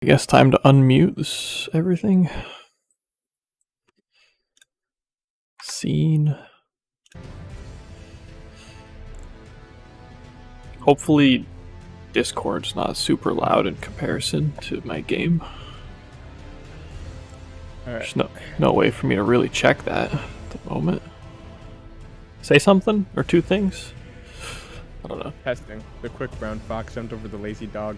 I guess time to unmute this everything. Scene. Hopefully Discord's not super loud in comparison to my game. There's no no way for me to really check that at the moment. Say something or two things. I don't know. Testing. The quick brown fox jumped over the lazy dog.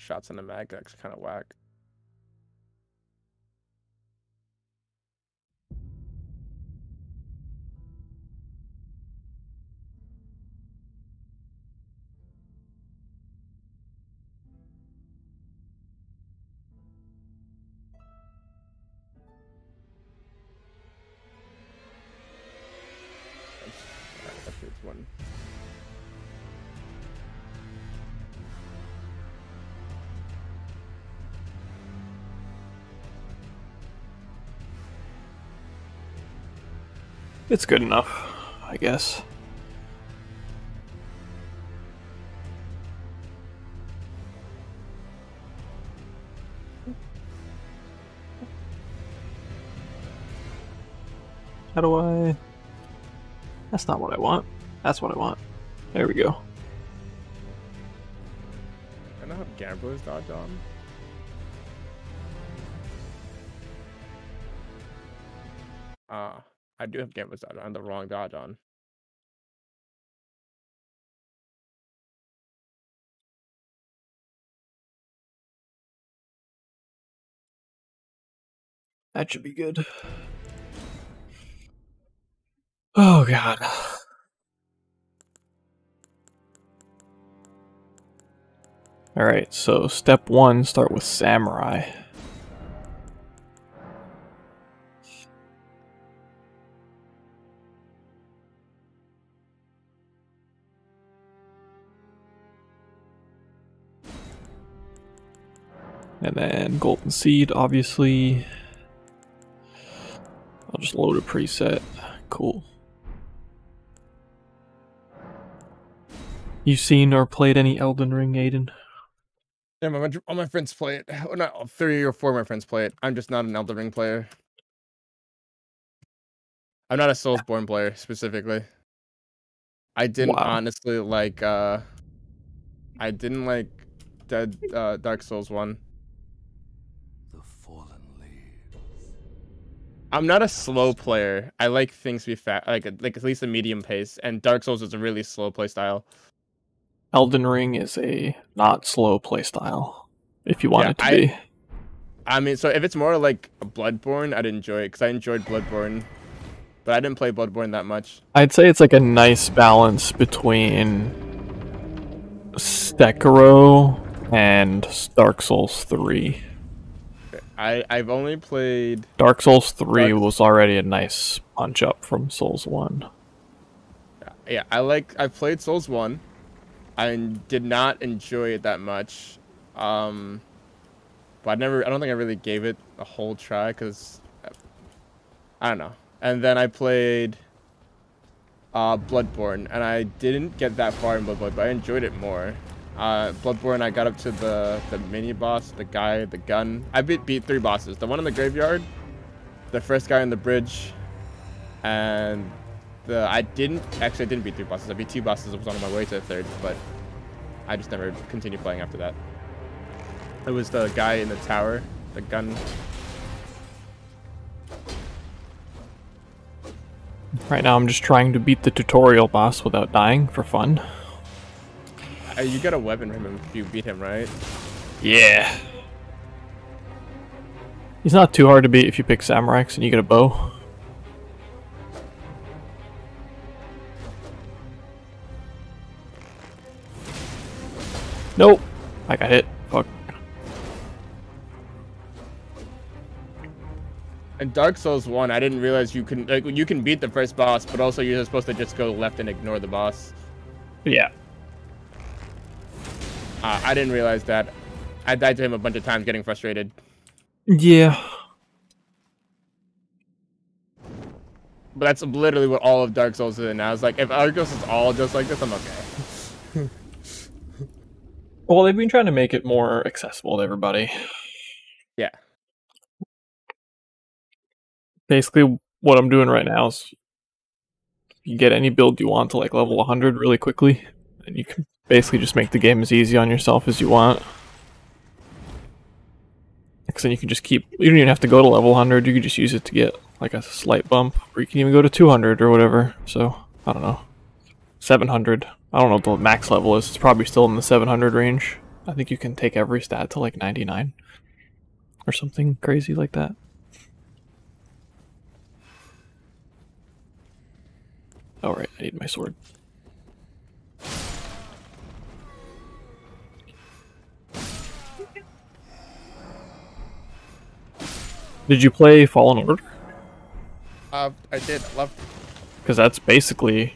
Shots in the mag. That's kind of whack. It's good enough, I guess. How do I... That's not what I want. That's what I want. There we go. I don't have Gambler's Dodge on. Do have Gambler's Dodge on. the wrong Dodge on. That should be good. Oh god. Alright, so step one, start with Samurai. And then Golden Seed, obviously. I'll just load a preset. Cool. You seen or played any Elden Ring, Aiden? Yeah, my, all my friends play it. Well, not three or four of my friends play it. I'm just not an Elden Ring player. I'm not a Soulsborne player specifically. I didn't Wow. honestly like. uh I didn't like Dead uh, Dark Souls one. I'm not a slow player. I like things to be fast, like like at least a medium pace. And Dark Souls is a really slow play style. Elden Ring is a not slow playstyle, if you want Yeah, it to I- be. I mean, so if it's more like a Bloodborne, I'd enjoy it because I enjoyed Bloodborne, but I didn't play Bloodborne that much. I'd say it's like a nice balance between Sekiro and Dark Souls 3. I I've only played Dark Souls 3 Dark- was already a nice punch up from Souls 1. yeah, I like I played Souls one. I did not enjoy it that much. Um but I never I don't think I really gave it a whole try cuz I don't know. And then I played uh Bloodborne and I didn't get that far in Bloodborne, but I enjoyed it more. Uh Bloodborne I got up to the the mini boss, the guy, the gun. I beat beat three bosses. The one in the graveyard, the first guy on the bridge, and the I didn't actually I didn't beat three bosses. I beat two bosses. I was on my way to the third, but I just never continued playing after that. It was the guy in the tower, the gun. Right now I'm just trying to beat the tutorial boss without dying for fun. Uh, you get a weapon from him if you beat him, right? Yeah. He's not too hard to beat if you pick Samurai and you get a bow. Nope. I got hit. Fuck. In Dark Souls one, I didn't realize you can like you can beat the first boss, but also you're supposed to just go left and ignore the boss. Yeah. Uh, I didn't realize that. I died to him a bunch of times, getting frustrated. Yeah. but that's literally what all of Dark Souls is. And I was like, if Dark Souls is all just like this, I'm okay. Well, they've been trying to make it more accessible to everybody. Yeah. Basically, what I'm doing right now is you get any build you want to like level 100 really quickly, and you can basically just make the game as easy on yourself as you want. Because then you can just keep. You don't even have to go to level 100. You can just use it to get like a slight bump, or you can even go to 200 or whatever. So I don't know, 700. I don't know what the max level is. It's probably still in the 700 range. I think you can take every stat to like 99 or something crazy like that. All right, I need my sword. Did you play Fallen Order? Uh, I did love. Because that's basically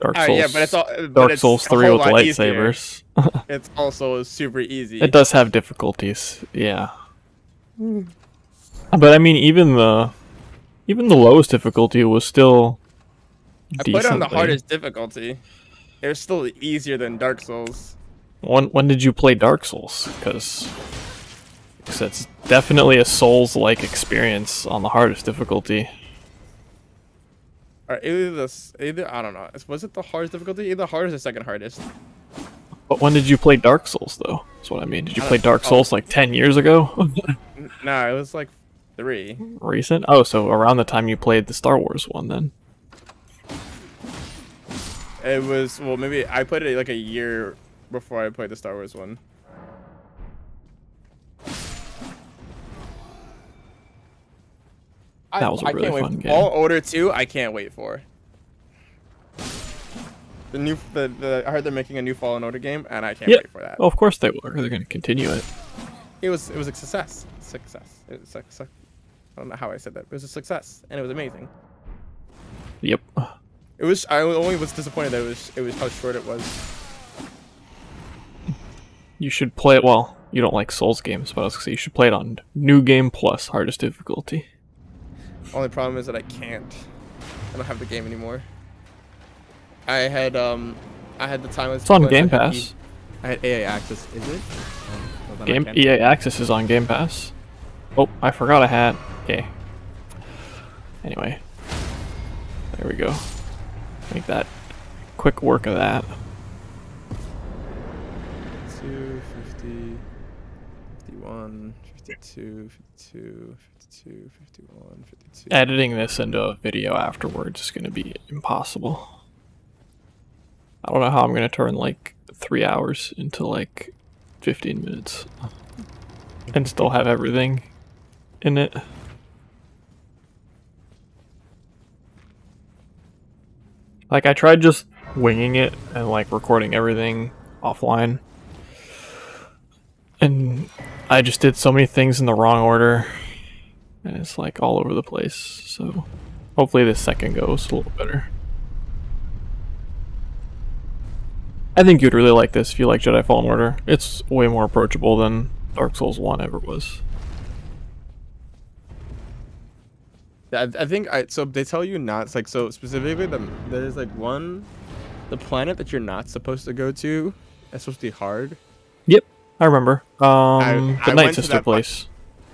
Dark Uh, Souls. yeah, but it's all. but Dark it's Souls 3 with lightsabers. It's also super easy. It does have difficulties, yeah. But I mean, even the even the lowest difficulty was still. I played it on the hardest difficulty. It was still easier than Dark Souls. When when did you play Dark Souls? Because it's definitely a Souls-like experience on the hardest difficulty. Or either this, either I don't know. Was it the hardest difficulty? Either hardest or second hardest. But when did you play Dark Souls, though? That's what I mean. Did you play Dark. Souls like ten years ago? No, it was like three. Recent? Oh, so around the time you played the Star Wars one, then. It was well, maybe I played it like a year before I played the Star Wars one. I- That was a I really can't wait. fun game. All Order two, I can't wait for. The new, the, the I heard they're making a new Fallen Order game, and I can't Yep. wait for that. Well, of course they will. They're going to continue it. It was, it was a success. Success. It was a success. I don't know how I said that. It was a success, and it was amazing. Yep. It was. I only was disappointed that it was. It was how short it was. You should play it. Well, you don't like Souls games, but I was going to say you should play it on New Game Plus, hardest difficulty. Only problem is that I can't. I don't have the game anymore. I had um, I had the time. It's on Game Pass. I had EA Access. Is it? Oh, well, Game. EA Access is on Game Pass. Oh, I forgot I had. Okay. Anyway, there we go. Make that quick work of that. 52, 50, 51, 52, 52, 52, 51, 52. Editing this into a video afterwards is going to be impossible. I don't know how I'm going to turn like three hours into like 15 minutes and still have everything in it. Like, I tried just winging it and like recording everything offline. And I just did so many things in the wrong order and it's like all over the place. So hopefully this second goes a little better. I think you'd really like this if you like Jedi Fallen Order. It's way more approachable than Dark Souls 1 ever was. Yeah, I, I think I so they tell you not it's like so specifically the there's like one the planet that you're not supposed to go to. It's supposed to be hard. Yep, I remember. Um, I the went Nightsister place.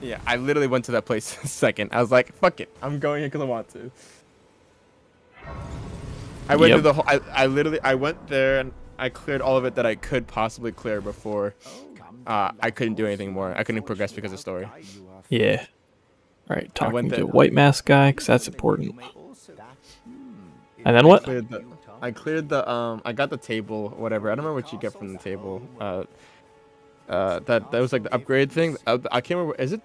Yeah, I literally went to that place second. I was like, "Fuck it, I'm going here because I want to." I went Yep. through the whole. I, I literally I went there and I cleared all of it that I could possibly clear before. Uh, I couldn't do anything more. I couldn't progress because of story. Yeah. All right, talking to there. White Mask guy because that's important. And then what? Cleared the, I cleared the um. I got the table, whatever. I don't remember what you get from the table. Uh, uh, that that was like the upgrade thing. Uh, I can't remember. Is it?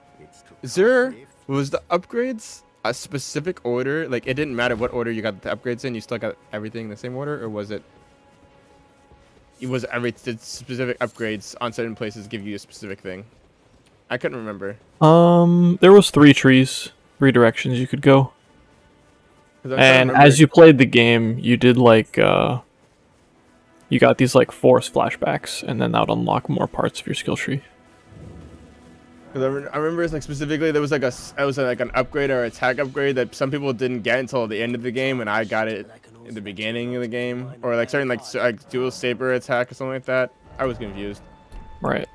Is there? Was the upgrades a specific order? Like it didn't matter what order you got the upgrades in. You still got everything in the same order, or was it? It was every did specific upgrades on certain places give you a specific thing. I couldn't remember. Um, there was three trees, three directions you could go. 'Cause I'm trying to And as you played the game, you did like uh you got these like force flashbacks and then that would unlock more parts of your skill tree. Because I, re- I remember like specifically there was like a s- it was like an upgrade or attack upgrade that some people didn't get until the end of the game, and I got it in the beginning of the game, or like certain like s- like dual saber attack or something like that. I was confused. Right.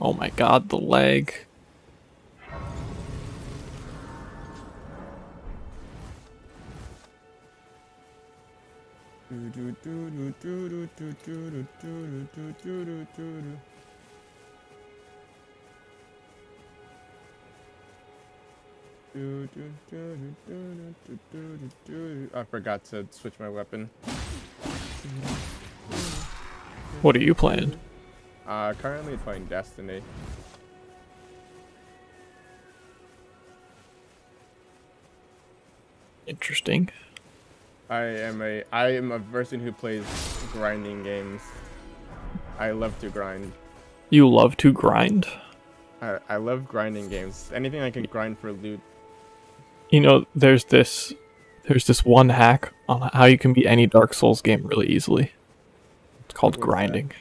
Oh my god, the leg. I forgot to switch my weapon. What are you playing? Uh, currently playing Destiny. Interesting. I am a I am a person who plays grinding games. I love to grind. You love to grind? I, I love grinding games. Anything I can grind for loot. You know, there's this there's this one hack on how you can beat any Dark Souls game really easily. It's called What's grinding.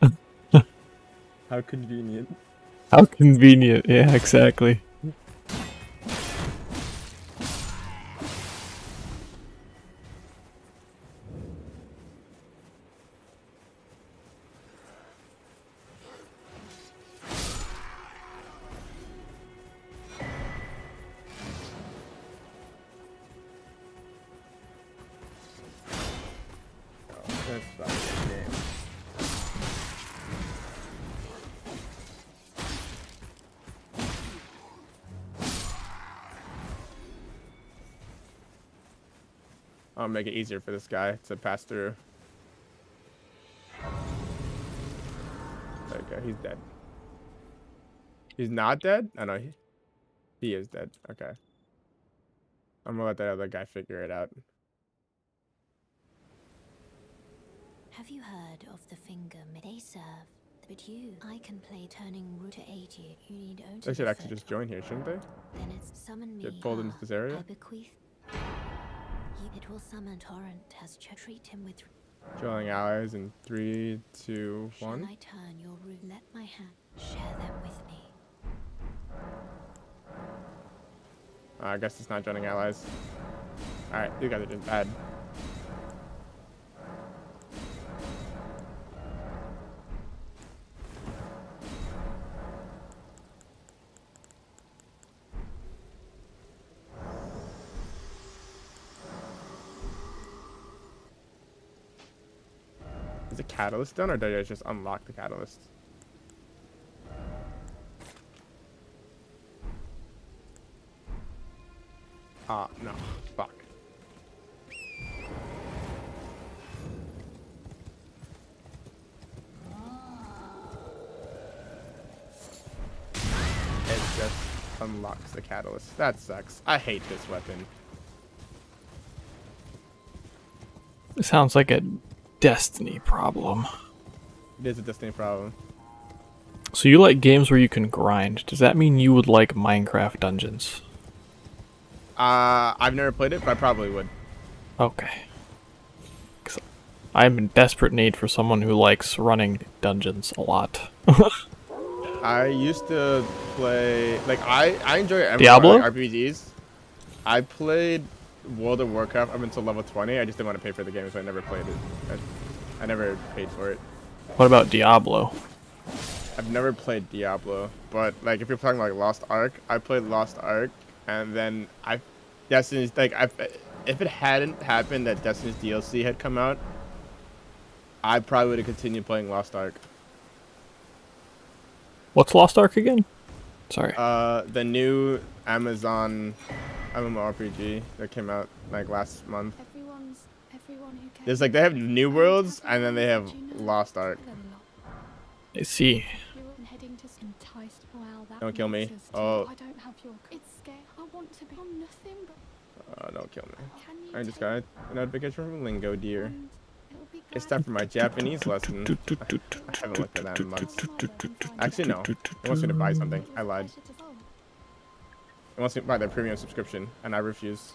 How convenient. How convenient. Yeah, exactly. Make it easier for this guy to pass through. There we go. He's dead. He's not dead? Oh know he, he is dead. Okay. I'm gonna let that other guy figure it out. Have you heard of the finger mi- they serve? But you, I can play turning root to aid you. You need only They should actually just join here, shouldn't they? Then it's summon me. Get pulled into ah, this area? I bequeath. It will summon torrent. Has treat him with. Joining allies in three, two, Shall one. I turn your root? Let my hand share them with me. Uh, I guess it's not joining allies. Alright, you guys are just bad. Catalyst done or did I just unlock the catalyst? Ah, no. Fuck. It just unlocks the catalyst. That sucks. I hate this weapon. It sounds like a Destiny problem. It is a Destiny problem. So you like games where you can grind. Does that mean you would like Minecraft Dungeons? Uh, I've never played it, but I probably would. Okay. 'Cause I'm in desperate need for someone who likes running dungeons a lot. I used to play like I I enjoy every Diablo? RPGs. I played World of Warcraft up until level 20. I just didn't want to pay for the game, so I never played it. I, I never paid for it. what about Diablo? I've never played Diablo, but like if you're talking like Lost Ark, I played Lost Ark, and then I Destiny's like I if it hadn't happened that Destiny's DLC had come out, I probably would have continued playing Lost Ark. What's Lost Ark again? Sorry. Uh, the new Amazon MMORPG that came out like last month. Everyone's everyone who cares. There's like they have New Worlds and then they have Lost Ark. I see. You're heading to s- enticed. Wow, that Don't kill me. makes Oh. I don't have your. It's scary. I want to be on nothing but. Uh, don't kill me. Can you I just take got a notification from LingoDeer. And it'll be It's time for my Japanese lesson. I haven't looked at that in months. Actually, no. It wants me to buy something. I lied. It wants me to buy their premium subscription, and I refuse.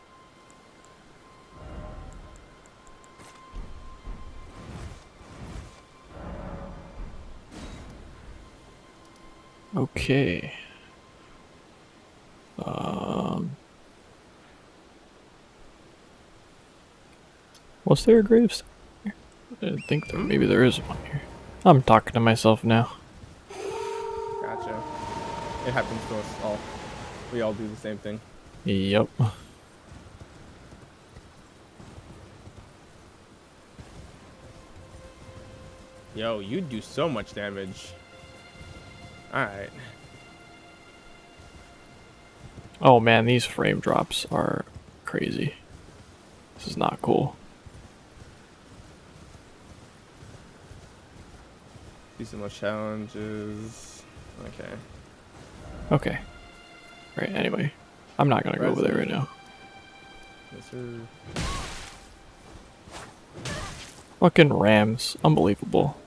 Okay. Um. Was there a gravestone? I think there. Maybe there is one here. I'm talking to myself now. Gotcha. It happens to us all. We all do the same thing. Yep. Yo, you do so much damage. Alright. Oh man, these frame drops are crazy. This is not cool. Do are my challenges. Okay. Okay. Right, anyway. I'm not gonna go over there right now. Yes, sir. Fucking Rams. Unbelievable.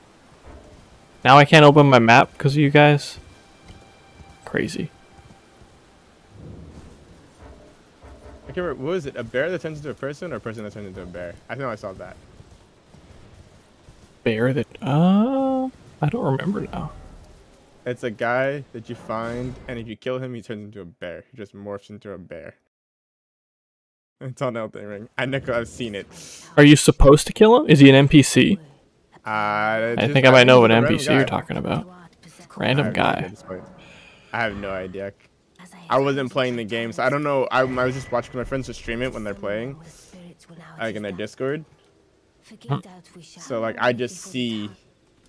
Now I can't open my map because of you guys? Crazy. I can't remember. What was it? A bear that turns into a person or a person that turns into a bear? I know I saw that. Bear that. Uh. I don't remember now. It's a guy that you find, and if you kill him, he turns into a bear. He just morphs into a bear. It's on Elden Ring. I know I've seen it. Are you supposed to kill him? Is he an NPC? Uh, I think I might know what he's a random NPC you're talking about. You are to possess I Random have no idea guy. at this point. I have no idea. I wasn't playing the game, so I don't know. I, I was just watching my friends just stream it when they're playing, the spirits will now like in their. Discord. Forgive Hmm. doubt we shall So like I just see time.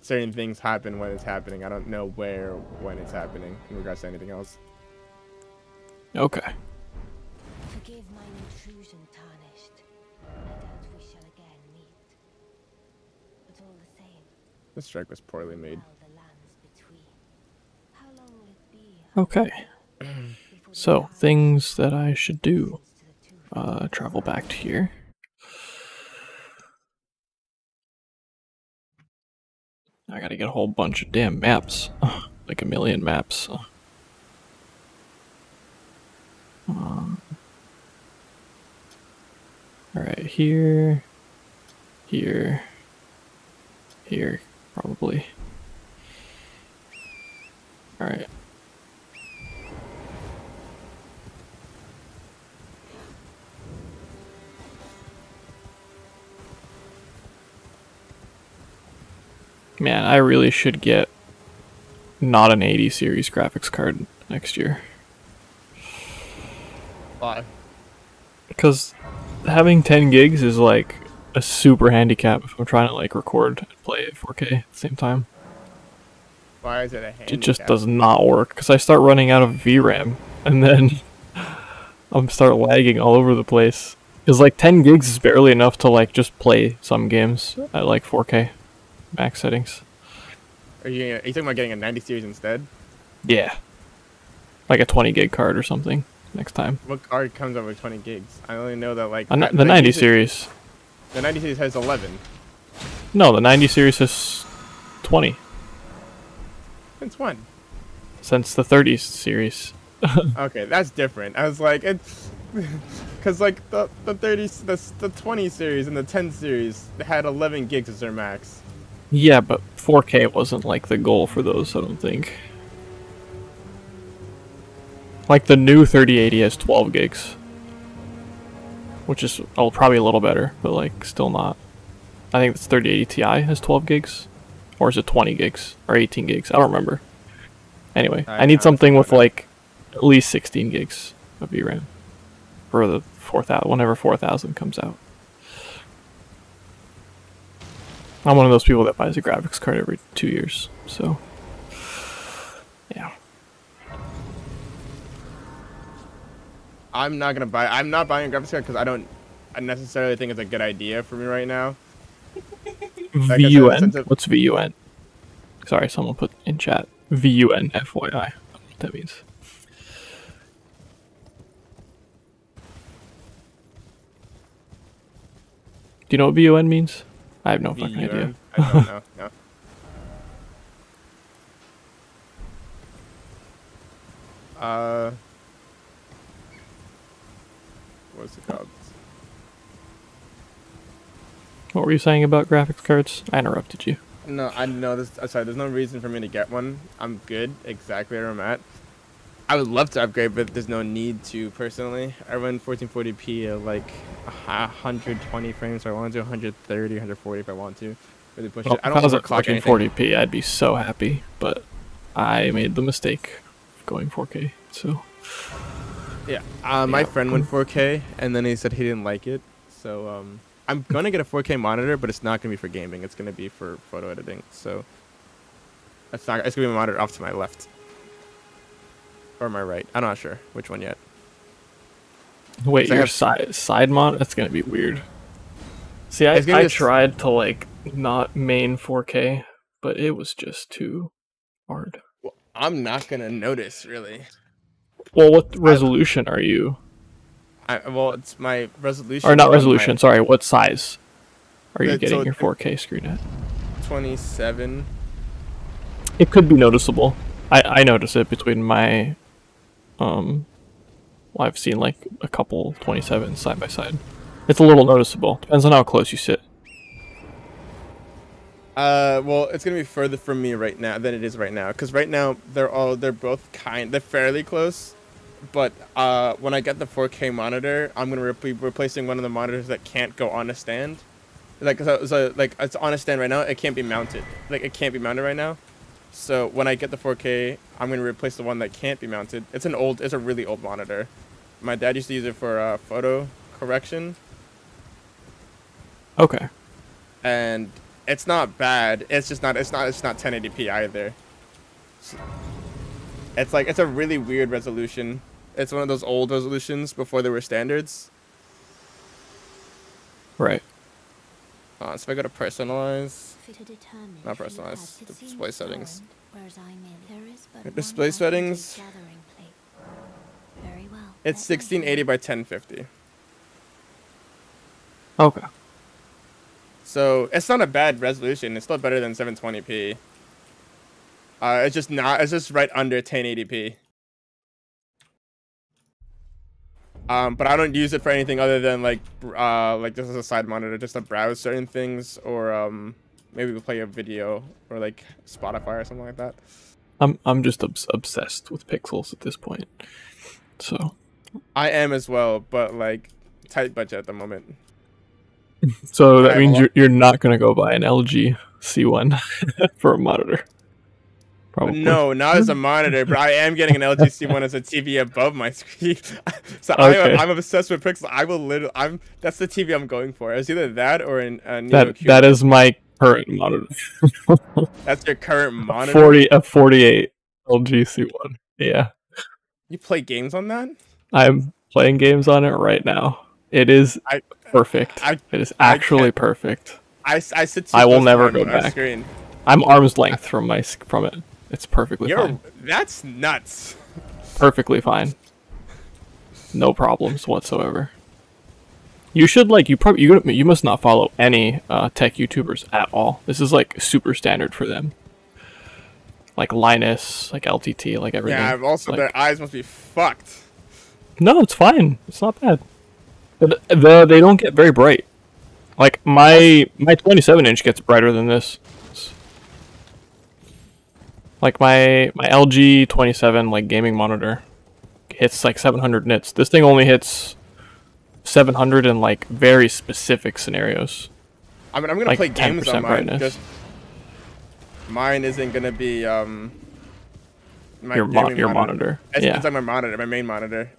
Certain things happen when it's happening. I don't know where when it's happening in regards to anything else. Okay. Forgive mine intrusion, tarnished. I doubt we shall again meet. But all the same, This strike was poorly made. well the lands between. How long will it be Okay. So, things that I should do. to the two Uh, travel back to here. I gotta get a whole bunch of damn maps. Like a million maps. Um, Alright, here. Here. Here, probably. Alright. Man, I really should get not an 80 series graphics card next year. Why? Because having 10 gigs is like a super handicap if I'm trying to like record and play at 4K at the same time. Why is it a handicap? It just does not work because I start running out of VRAM and then I'm start lagging all over the place. Because like 10 gigs is barely enough to like just play some games at like 4K max settings. Are you, are you talking about getting a 90 series instead? Yeah. Like a 20 gig card or something next time. What card comes over 20 gigs? I only know that like the 90 series. The 90 series has 11. No, the 90 series has 20 Since when? since the 30s series. Okay, that's different. I was like, it's because like the the 30 the the 20 series and the 10 series had 11 gigs as their max. Yeah, but 4K wasn't like the goal for those, I don't think. Like the new 3080 has 12 gigs. Which is oh, probably a little better, but like still not. I think this 3080 Ti has 12 gigs. Or is it 20 gigs? Or 18 gigs? I don't remember. Anyway, I I, need something with like at least 16 gigs of VRAM. For the 4000, whenever 4000 comes out. I'm one of those people that buys a graphics card every two years, so yeah. I'm not gonna buy. I'm not buying a graphics card because I don't I necessarily think it's a good idea for me right now. Like VUN. it- What's VUN? Sorry, someone put in chat. VUN. FYI. I don't know what that means. Do you know what VUN means? I have no fucking idea. I don't know. No. Uh, what's it called? What were you saying about graphics cards? I interrupted you. No, I know this. uh, Sorry, there's no reason for me to get one. I'm good exactly where I'm at. I would love to upgrade, but there's no need to personally. I run 1440p at like 120 frames, so I want to do 130, 140 if I want to. Really push Well, it. I if don't I was at overclock fucking anything. 40p, I'd be so happy, but I made the mistake of going 4K. So Yeah, uh, my Yeah. friend went 4K, and then he said he didn't like it. So um, I'm gonna get a 4K monitor, but it's not gonna be for gaming. It's gonna be for photo editing. So it's not. It's gonna be a monitor off to my left or my right. I'm not sure which one yet. wait, your have- side side mount? That's gonna be weird. See, I, It's gonna be I a s- tried to like not main 4K, but it was just too hard. Well, I'm not gonna notice really. Well, what resolution are you? I, well, it's my resolution. Or not on my resolution? Sorry, what size are you so getting your 4K screen at? 27. It could be noticeable. I I notice it between my um. Well, I've seen like a couple 27 side by side. It's a little noticeable. Depends on how close you sit. Uh, well, it's gonna be further from me right now than it is right now, because right now they're all they're both kind they're fairly close, but uh, when I get the 4K monitor, I'm gonna re- be replacing one of the monitors that can't go on a stand. Like so, so like it's on a stand right now, it can't be mounted. Like it can't be mounted right now. So when I get the 4K, I'm gonna replace the one that can't be mounted. It's an old, it's a really old monitor. My dad used to use it for uh, photo correction, Okay. and it's not bad. It's just not. It's not. It's not 1080p either. It's like it's a really weird resolution. It's one of those old resolutions before there were standards. Right. Uh, so if I go to personalize, Fit a determined Not who personalized, the display settings. solid, whereas I merely- there is but display settings. gathering plate. Very well. it's 1680 by 1050. Okay. So it's not a bad resolution. It's still better than 720p. Uh, it's just not. It's just right under 1080p. Um, but I don't use it for anything other than like, uh, like this is a side monitor, just to browse certain things, or um, maybe we'll play a video or like Spotify or something like that. I'm I'm just obs- obsessed with pixels at this point. So I am as well, but like tight budget at the moment. so that means you're you're not gonna go buy an LG C1 for a monitor. Probably. No, not as a monitor, but I am getting an LG C1 as a TV above my screen. so Okay. I'm, I'm obsessed with pixels. I will literally. I'm. That's the TV I'm going for. It's either that or an, a Neo That that is my current monitor. That's your current monitor. 40 a 48 LG C1. Yeah. You play games on that? I'm playing games on it right now. It is I- perfect. I- it is actually can't- perfect. I, s- I sit. I will never my go monitor back. Screen. I'm arm's length from my sc- from it. It's perfectly You're. fine. That's nuts. Perfectly fine. No problems whatsoever. You should like you probably you you must not follow any uh, tech YouTubers at all. This is like super standard for them. Like Linus, like LTT, like everything. Yeah. I've also like, their eyes must be fucked. No, it's fine. It's not bad. The, the they don't get very bright. Like my my 27 inch gets brighter than this. Like my my LG 27 like gaming monitor hits like 700 nits. This thing only hits 700 in like very specific scenarios. I mean, I'm gonna Like play games on mine. brightness. Just mine isn't gonna be um. My Your mo- your monitor. It's, Yeah. it's like my monitor, my main monitor.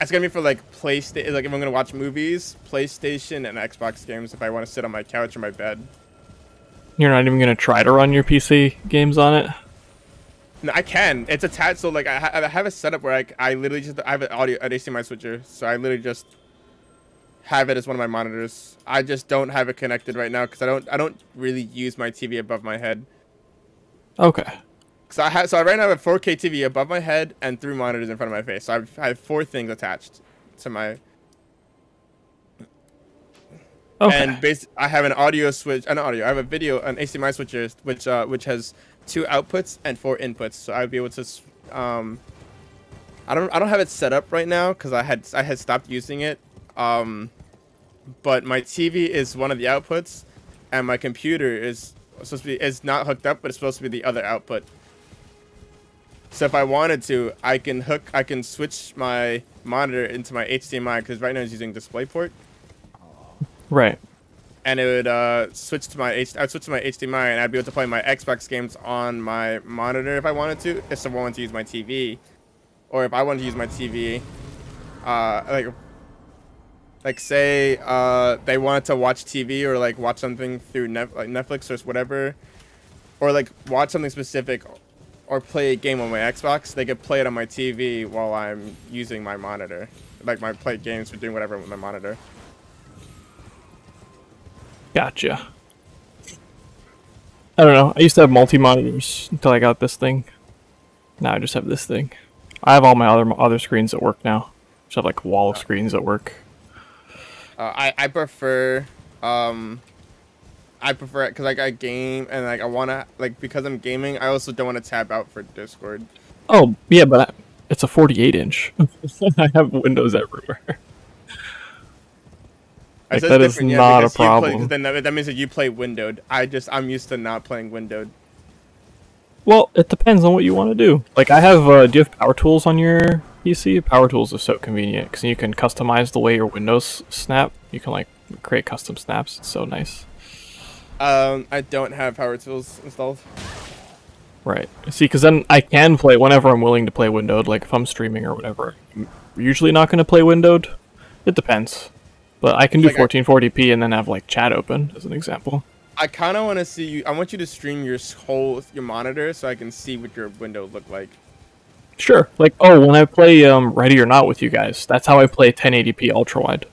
It's gonna be for like PlayStation. Like if I'm gonna watch movies, PlayStation, and Xbox games. If I want to sit on my couch or my bed. You're not even gonna try to run your PC games on it. No, I can. It's attached. So like I, ha- I have a setup where I, I literally just I have an audio an HDMI switcher. So I literally just have it as one of my monitors. I just don't have it connected right now because I don't I don't really use my TV above my head. Okay. So I have so I right now have a 4K TV above my head and three monitors in front of my face. So I've, I have four things attached to my Okay. and bas- I have an audio switch, an audio. I have a video, an HDMI switcher, which uh, which has two outputs and four inputs. So I would be able to, um, I don't I don't have it set up right now because I had I had stopped using it Um, but my TV is one of the outputs, and my computer is supposed to be is not hooked up, but it's supposed to be the other output. So if I wanted to, I can hook, I can switch my monitor into my HDMI because right now it's using DisplayPort, Right. and it would uh, switch to my H. I'd switch to my HDMI, and I'd be able to play my Xbox games on my monitor if I wanted to. If someone wanted to use my TV, or if I wanted to use my TV, uh, like, like say uh, they wanted to watch TV or like watch something through like Netflix or whatever, or like watch something specific, or play a game on my Xbox, they could play it on my TV while I'm using my monitor, like my play games or doing whatever with my monitor. Gotcha. I don't know. I used to have multi monitors until I got this thing. Now I just have this thing. I have all my other other screens at work now. Just have like wall of screens at work. Uh, I I prefer um I prefer it because like I game and like I wanna like because I'm gaming I also don't want to tab out for Discord. Oh yeah, but I, it's a 48 inch. I have windows everywhere. I Like, said that is yeah, not a you play- problem. then that, that means that you play windowed. I just I'm used to not playing windowed. Well, it depends on what you want to do. Like I have, uh, do you have PowerToys on your PC? PowerToys is so convenient because you can customize the way your windows snap. You can like create custom snaps. It's so nice. Um, I don't have PowerToys installed. Right. See, because then I can play whenever I'm willing to play windowed. Like if I'm streaming or whatever. I'm usually not going to play windowed. It depends. But I can do Like, 1440p and then have like chat open as an example. I kind of want to see you. I want you to stream your whole your monitor so I can see what your window look like. Sure. Like oh, when I play um Ready or Not with you guys, that's how I play 1080p ultra wide.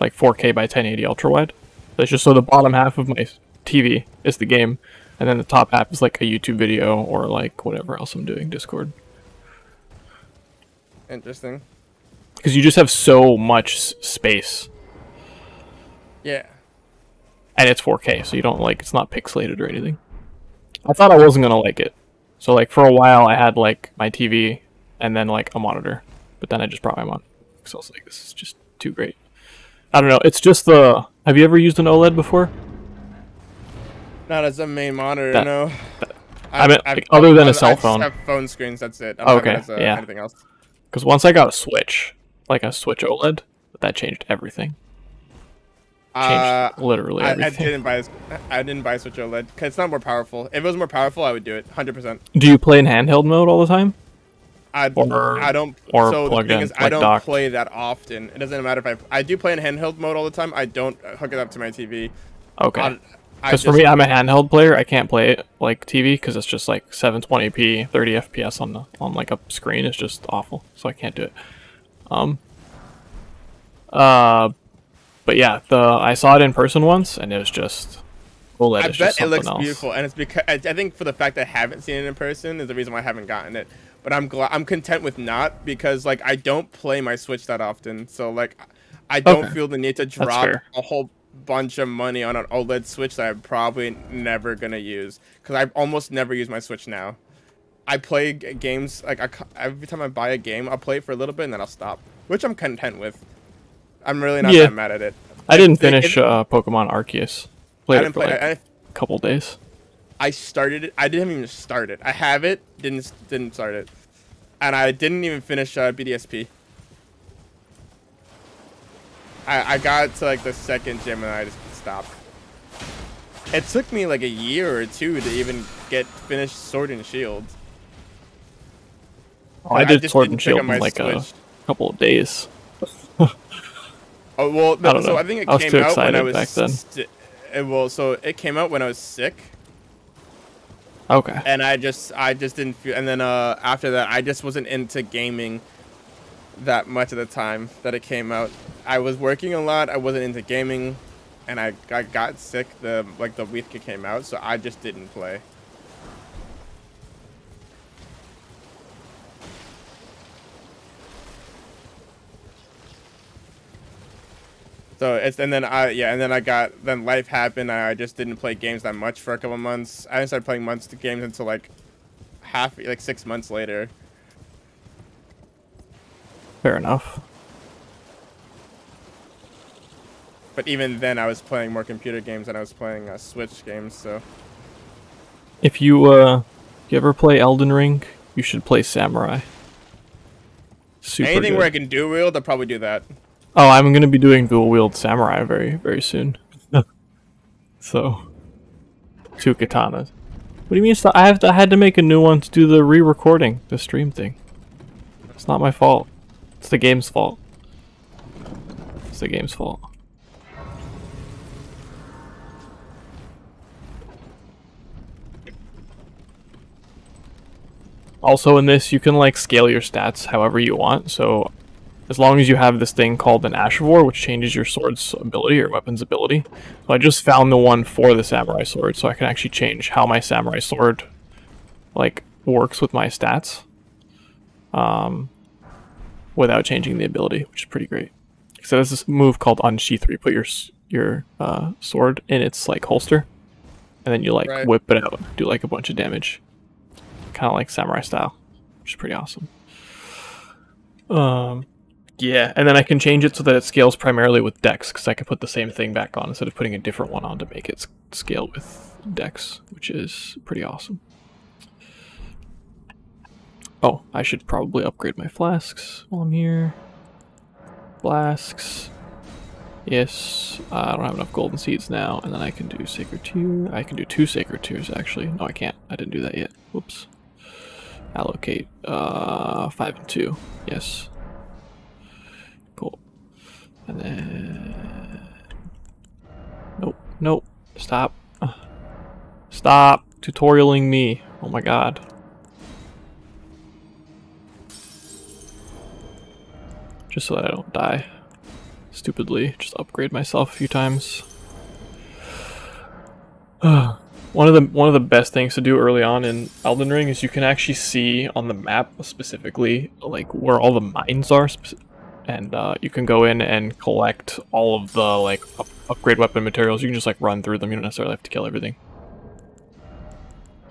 Like 4K by 1080 ultra wide. That's just so the bottom half of my TV is the game, and then the top half is like a YouTube video or like whatever else I'm doing, Discord. Interesting. Because you just have so much space, Yeah. and it's 4K, so you don't like it's not pixelated or anything. I thought I wasn't gonna like it, so like for a while I had like my TV and then like a monitor, but then I just brought my monitor So I was like, this is just too great. I don't know. It's just the. Have you ever used an OLED before? Not as a main monitor, That- no. I meant, like, other than a cell phone. I just have phone screens. That's it. I don't Okay, have it as, uh, yeah. anything else. Because once I got a Switch, like a Switch OLED, that changed everything. Changed Uh, literally I, I didn't buy. a s- I didn't buy a Switch OLED because it's not more powerful. If it was more powerful, I would do it. Hundred percent. Do you play in handheld mode all the time? I Or- I don't. or so the thing in, is, I don't docked? play that often. It doesn't matter if I. I do play in handheld mode all the time. I don't hook it up to my TV. Okay. I- I Because for me, I'm a handheld player. I can't play it like TV because it's just like 720p, 30 FPS on the on like a screen. It's just awful, so I can't do it. Um. Uh, but yeah, the I saw it in person once, and it was just OLED. I bet it looks else. beautiful, and it's because I, I think for the fact that I haven't seen it in person is the reason why I haven't gotten it. But I'm glad I'm content with not because like I don't play my Switch that often, so like I don't Okay. feel the need to drop a whole bunch of money on an OLED Switch that I'm probably never gonna use because I almost never use my Switch now. I play games like I, every time I buy a game, I'll play it for a little bit and then I'll stop, which I'm content with. I'm really not Yeah. that mad at it. I didn't finish if- uh, Pokemon Arceus. I Played it didn't for play. like I, a couple days. I started it. I didn't even start it. I have it. Didn't didn't start it, and I didn't even finish uh, BDSP. I I got to like the second gym and I just stopped. It took me like a year or two to even get finished Sword and Shield. I Like, did Sword and Shield in like a couple of days. Oh well, I don't so know. I think it I came out when I was back then. well, so it came out when I was sick. Okay. and I just I just didn't feel and then uh after that I just wasn't into gaming that much at the time that it came out. I was working a lot, I wasn't into gaming and I, I got sick the like the week it came out, so I just didn't play. So it's and then I yeah and then I got then life happened. I just didn't play games that much for a couple months. I didn't start playing months to games until like half like six months later. Fair enough. But even then, I was playing more computer games than I was playing uh, Switch games. So If you uh, you ever play Elden Ring, you should play Samurai. Super anything good. where I can do wield, I'll probably do that. Oh, I'm gonna be doing dual wield Samurai very very soon. so, two katanas. What do you mean? I have to, I had to make a new one to do the re-recording, the stream thing. It's not my fault. It's the game's fault. It's the game's fault. Also in this, you can like scale your stats however you want. So as long as you have this thing called an Ash of War, which changes your sword's ability or weapon's ability. So I just found the one for the samurai sword, so I can actually change how my samurai sword like works with my stats. Um without changing the ability, which is pretty great. So there's this move called unsheath where you put your your uh, sword in its like holster, and then you like Right. whip it out, do like a bunch of damage, kind of like samurai style, which is pretty awesome. Um, yeah, and then I can change it so that it scales primarily with Dex, because I can put the same thing back on instead of putting a different one on to make it scale with Dex, which is pretty awesome. Oh, I should probably upgrade my flasks while I'm here. Flasks. Yes, I don't have enough golden seeds now, and then I can do Sacred Tear. I can do two Sacred Tears, actually. No, I can't. I didn't do that yet. Whoops. Allocate uh five and two. Yes. And then Nope. Nope. Stop. Stop tutorialing me. Oh my god. Just so that I don't die stupidly. Just upgrade myself a few times. one of the one of the best things to do early on in Elden Ring is you can actually see on the map specifically like where all the mines are, and uh, you can go in and collect all of the like up- upgrade weapon materials. You can just like run through them. You don't necessarily have to kill everything.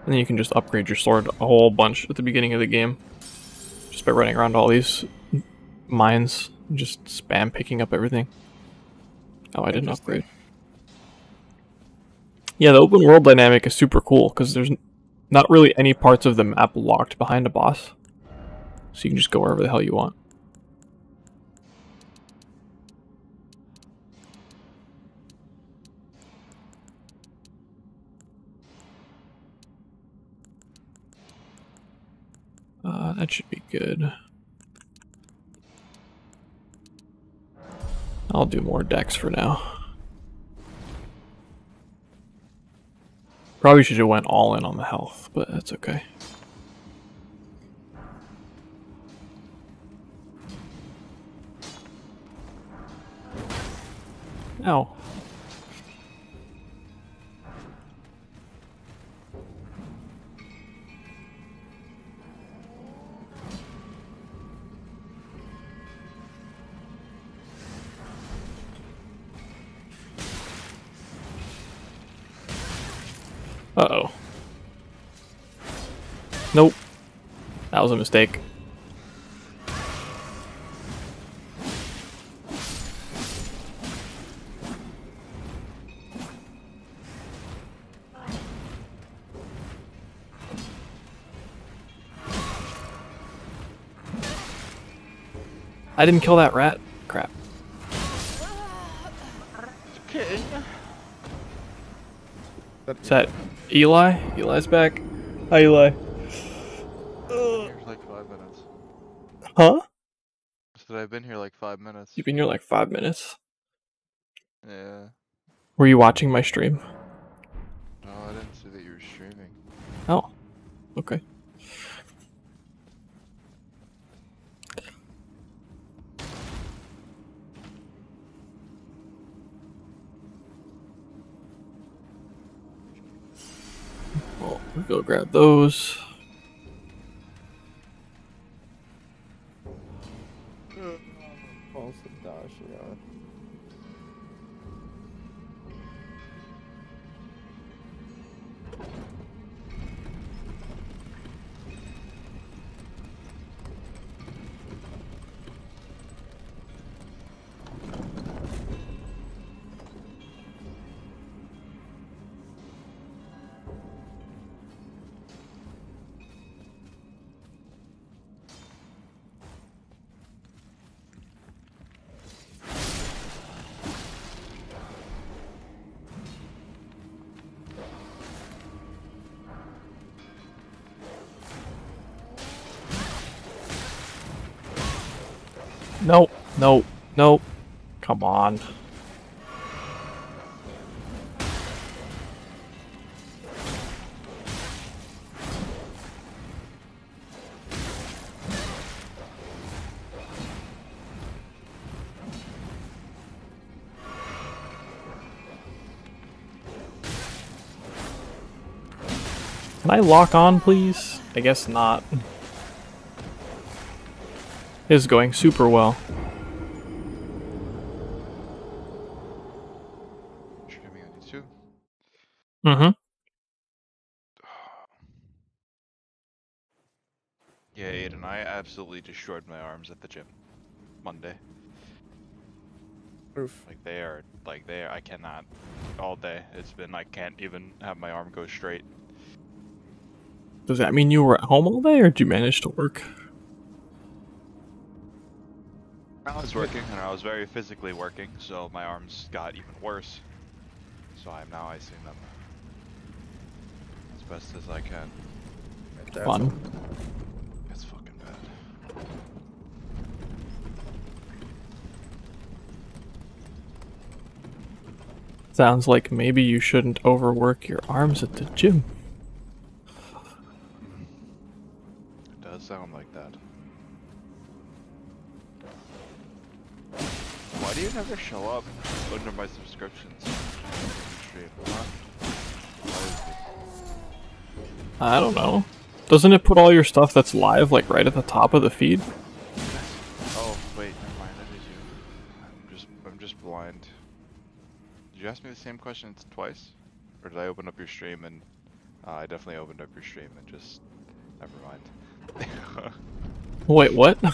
And then you can just upgrade your sword a whole bunch at the beginning of the game, just by running around all these mines and just spam picking up everything. Oh, I didn't upgrade. Yeah, the open world dynamic is super cool because there's not really any parts of the map locked behind a boss. So you can just go wherever the hell you want. Uh, that should be good. I'll do more Dex for now. Probably should have went all in on the health, but that's okay. Ow. Uh-oh. Nope. That was a mistake. I didn't kill that rat. Crap. Okay. Is that Eli? Eli's back. Hi, Eli. Here for like five minutes. Huh? Said I've been here like five minutes. You've been here like five minutes. Yeah. Were you watching my stream? No, I didn't see that you were streaming. Oh. Okay. Well, go grab those. Nope. Nope. Nope. Come on. Can I lock on, please? I guess not. It is going super well. Streaming on YouTube. Mm-hmm. Yeah, Aiden, I absolutely destroyed my arms at the gym Monday. Proof. Like they are, like they are, I cannot all day. It's been I can't even have my arm go straight. Does that mean you were at home all day, or did you manage to work? I was working and I was very physically working, so my arms got even worse. So I'm now icing them as best as I can. That's Fun. It's fucking bad. Sounds like maybe you shouldn't overwork your arms at the gym. It does sound like that. You never show up under my subscriptions? Stream, huh? Why is this? I don't know. Doesn't it put all your stuff that's live like right at the top of the feed? Oh wait, never mind. That is you. I'm just, I'm just blind. Did you ask me the same question twice, or did I open up your stream and uh, I definitely opened up your stream and just never mind. Wait, what?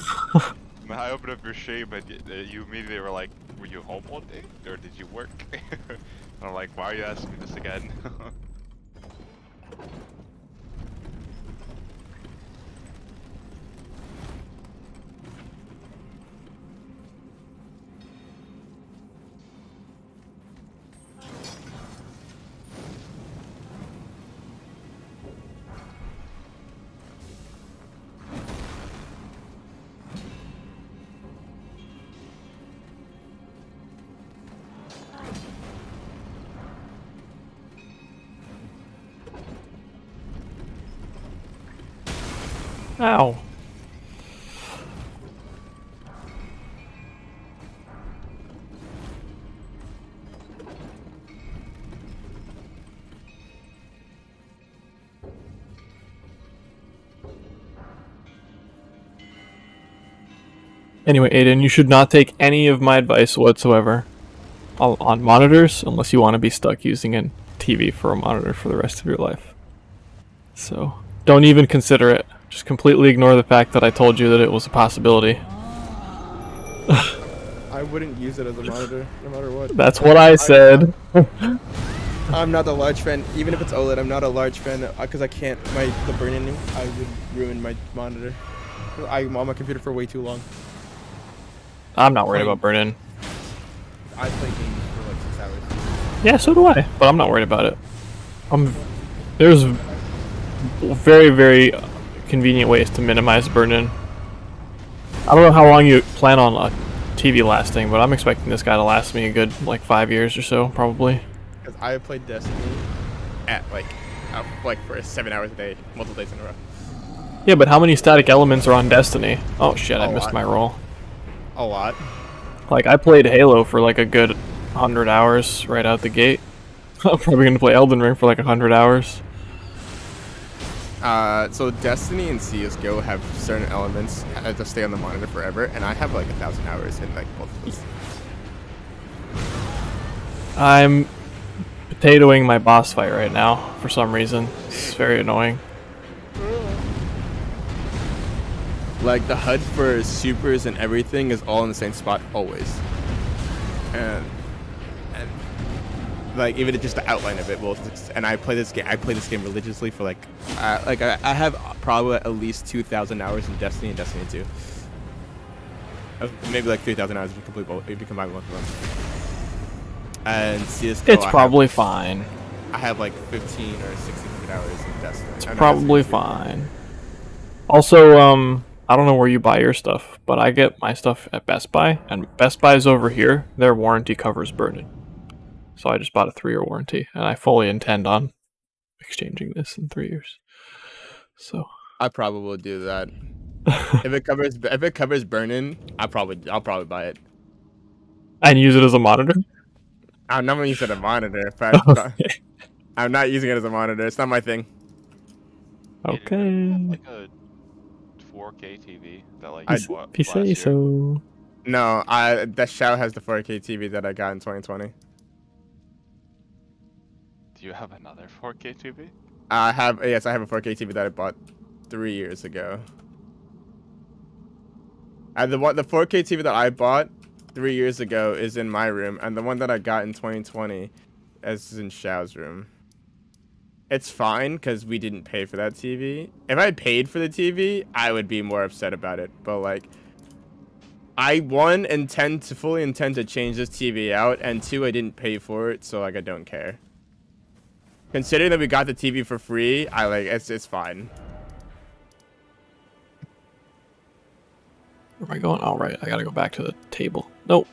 I opened up your stream and uh, you immediately were like, "Were you home all day, or did you work?" I'm like, "Why are you asking me this again?" Anyway, Aiden, you should not take any of my advice whatsoever on monitors unless you want to be stuck using a TV for a monitor for the rest of your life. So, don't even consider it. Just completely ignore the fact that I told you that it was a possibility. I wouldn't use it as a monitor, no matter what. That's what I said. I'm not a large fan, even if it's OLED. I'm not a large fan uh, because I can't. My the burn-in, I would ruin my monitor. I'm on my computer for way too long. I'm not worried about burn-in. I play games for like six hours. Yeah, so do I, but I'm not worried about it. I'm there's very very convenient ways to minimize burn-in. I don't know how long you plan on a TV lasting, but I'm expecting this guy to last me a good like five years or so, probably. Because I have played Destiny at like, uh, like for seven hours a day, multiple days in a row. Yeah, but how many static elements are on Destiny? Oh shit, I A missed lot. my roll. A lot. Like I played Halo for like a good hundred hours right out the gate. I'm probably gonna play Elden Ring for like a hundred hours. Uh, so Destiny and CS:GO have certain elements that to stay on the monitor forever, and I have like a thousand hours in like both of those. I'm potatoing my boss fight right now for some reason. It's very annoying. Like the HUD for supers and everything is all in the same spot always, and like even just the outline of it will. And I play this game. I play this game religiously for like, uh, like I, I have probably at least two thousand hours in Destiny and Destiny Two. Uh, Maybe like three thousand hours if you complete both. If you combine both of them. And CS:GO. It's I have- probably fine. I have like 15 or 1600 hours in Destiny. It's probably Destiny fine. Also, um, I don't know where you buy your stuff, but I get my stuff at Best Buy, and Best Buy's over here. Their warranty covers burn-in. So I just bought a three-year warranty, and I fully intend on exchanging this in three years. So I probably will do that. if it covers if it covers burn-in, I probably I'll probably buy it. and use it as a monitor. I'm not gonna use it as a monitor. But Okay. I'm not using it as a monitor. It's not my thing. Hey, did anyone have, Okay. Like a 4K TV that like I- you bought If you last say year? so. No, I that Shao has the 4K TV that I got in 2020. You have another 4K TV? I have uh, yes, I have a 4K TV that I bought three years ago. And the the 4K TV that I bought three years ago is in my room, and the one that I got in 2020 is in Shao's room. It's fine because we didn't pay for that TV. If I paid for the TV, I would be more upset about it. But like, I one intend to fully intend to change this TV out, and two, I didn't pay for it, so like I don't care. Considering that we got the TV for free, I like it's it's fine. Where am I going? All right, I gotta go back to the table. Nope.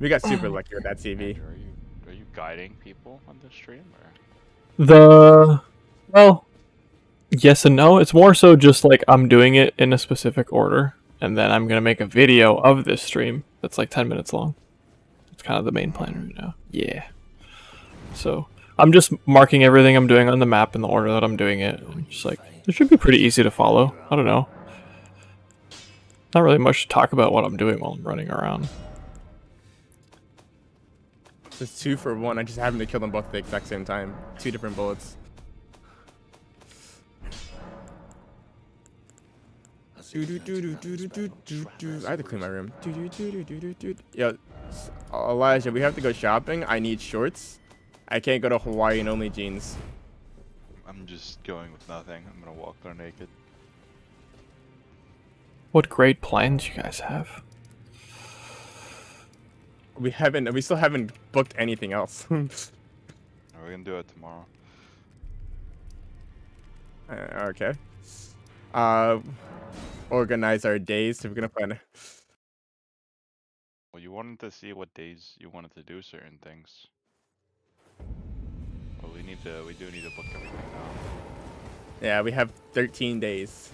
We got super lucky with that TV. Andrew, are you are you guiding people on the stream or? The well, yes and no. It's more so just like I'm doing it in a specific order, and then I'm gonna make a video of this stream that's like ten minutes long. It's kind of the main plan right now. Yeah. So I'm just marking everything I'm doing on the map in the order that I'm doing it. I'm just like it should be pretty easy to follow. I don't know. Not really much to talk about what I'm doing while I'm running around. It's two for one. I just happened to kill them both at the exact same time. Two different bullets. Do-do-do-do-do-do-do-do. I have to clean my room. Do-do-do-do-do-do-do. Yo, Elijah, we have to go shopping. I need shorts. I can't go to Hawaiian only jeans. I'm just going with nothing. I'm gonna walk there naked. What great plans you guys have. We haven't. We still haven't booked anything else. We're we gonna do it tomorrow? Uh, okay. Uh, organize our days. So we're gonna plan. Well, you wanted to see what days you wanted to do certain things. Well, we need to. We do need to book everything now. Yeah, we have 13 days.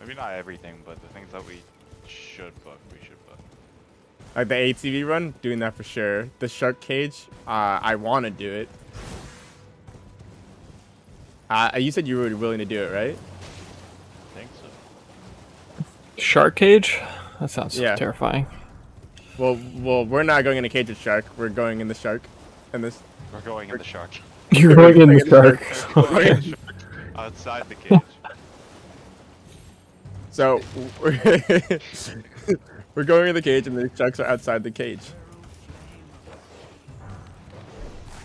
Maybe not everything, but the things that we should book, we should book. Like the ATV run, doing that for sure. The shark cage, uh, I want to do it. Uh, you said you were willing to do it, right? I think so. Shark cage? That sounds Yeah. terrifying. Well, well, we're not going in a cage with shark. We're going in the shark. In this. We're going in the shark. You're going in the Like shark. We're in the shark. Outside the cage. So we're, we're going in the cage, and the sharks are outside the cage.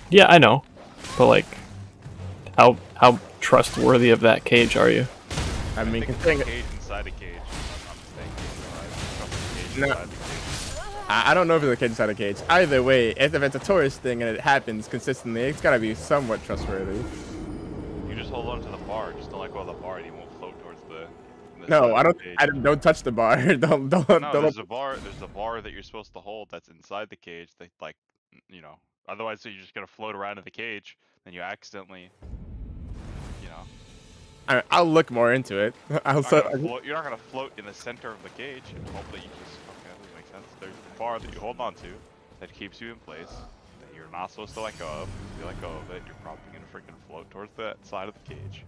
yeah, I know. But like how how trustworthy of that cage are you? I mean, I mean, think No. inside the cage. I, I don't know if it's a cage inside a cage. Either way, if, if it's a tourist thing and it happens consistently, it's gotta be somewhat trustworthy. You just hold on to the bar. Just don't let go of the bar, and you won't float towards the. the No, I don't. I don't, don't touch the bar. don't don't No, don't. there's a bar. There's a bar that you're supposed to hold that's inside the cage. That like, you know. Otherwise, so you're just gonna float around in the cage, then you accidentally, you know. I, I'll look more into it. I'll. You're not, gonna float, you're not gonna float in the center of the cage and hope that you just. Okay, that doesn't make sense. There's a bar that you hold on to that keeps you in place that you're not supposed to let go of. If you let go of it, you're probably gonna freaking float towards that side of the cage.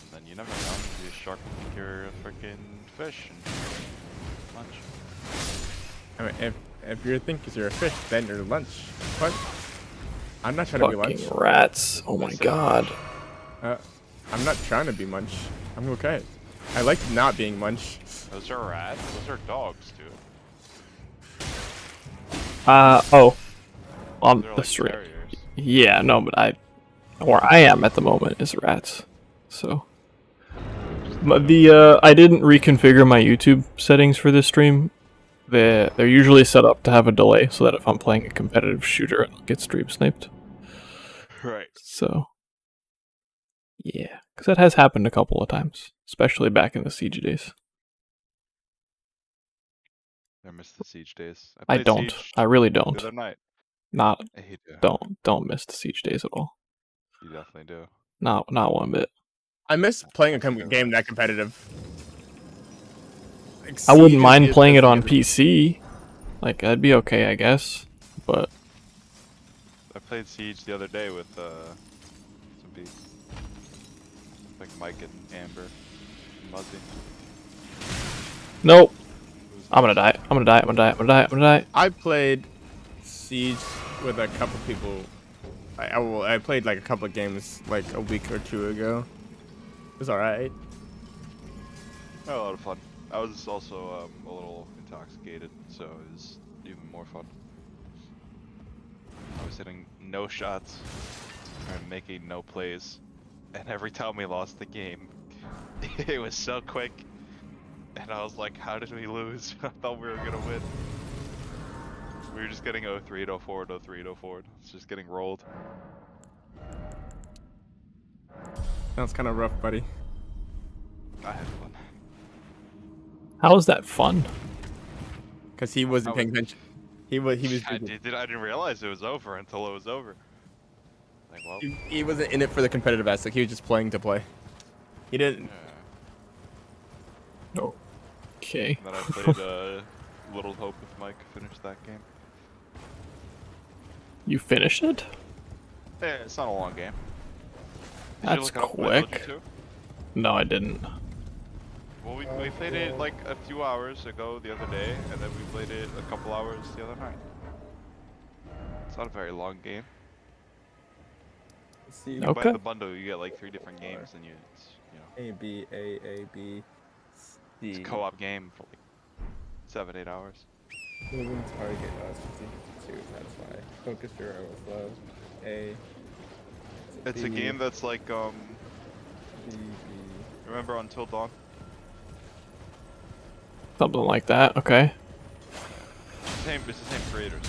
And then you never know. Maybe a shark will think you're a freaking fish and lunch. I mean, if if you think you're a fish, then you're lunch. What? I'm not trying to be lunch. Fucking rats. Oh my god. Uh, I'm not trying to be munch. I'm okay. I like not being munch. Those are rats. Those are dogs, dude. Uh oh. On They're the like street. terriers. Yeah, no, but I where I am at the moment is rats. So but the uh I didn't reconfigure my YouTube settings for this stream. They they're usually set up to have a delay so that if I'm playing a competitive shooter it get stream sniped. Right. So, yeah, because that has happened a couple of times, especially back in the siege days. I miss the siege days. I played don't. Siege I really don't. night. Not I hate you. don't don't miss the siege days at all. You definitely do. Not not one bit. I miss playing a com- game that competitive. Like, I wouldn't mind playing it on PC. Like I'd be okay, I guess. But I played Siege the other day with uh, some people. Like Mike and Amber. Muzzy. nope. I'm gonna die. I'm gonna die. I'm gonna die. I'm gonna die. I'm gonna die. I played Siege with a couple people. I, I, well, I played like a couple of games like a week or two ago. It was alright. I had a lot of fun. I was also um, a little intoxicated, so it was even more fun. I was hitting no shots and making no plays, and every time we lost the game, it was so quick, and I was like, "How did we lose? I thought we were gonna win." We were just getting 03, 04, 03, 04. It's just getting rolled. Sounds kind of rough, buddy. I had fun. How was that fun? Cause he wasn't I paying attention. He was. He was. I, did, I didn't realize it was over until it was over. Like, well, He, he wasn't in it for the competitive aspect. He was just playing to play. He didn't. yeah. Okay. And then I played uh, Little Hope if Mike finished that game. You finished it? Yeah, it's not a long game. Did you That's look it up when I told you quick. No, I didn't. Well, we, we played it like a few hours ago the other day, and then we played it a couple hours the other night. It's not a very long game. See, You Okay. buy the bundle, you get like three different games, and you, it's, you know, A B A A B C. it's a co-op game for like seven, eight hours. Moving target uh, 1552 satisfy. Focus your overflow. A. It's a B, game that's like, um, B, B. remember Until Dawn? Something like that. Okay. Same, it's the same creators.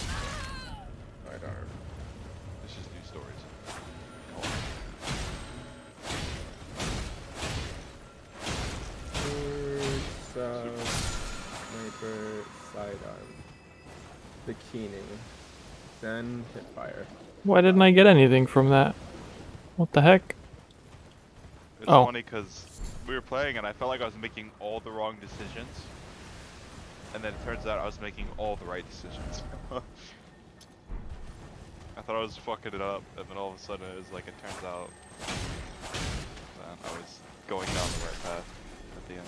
Forward, sniper, sidearm. The keening. Then hit fire. Why didn't I get anything from that? What the heck? It's Oh. funny because we were playing and I felt like I was making all the wrong decisions. And then it turns out I was making all the right decisions. I thought I was fucking it up, and then all of a sudden it was like it turns out that I was going down the right path at the end.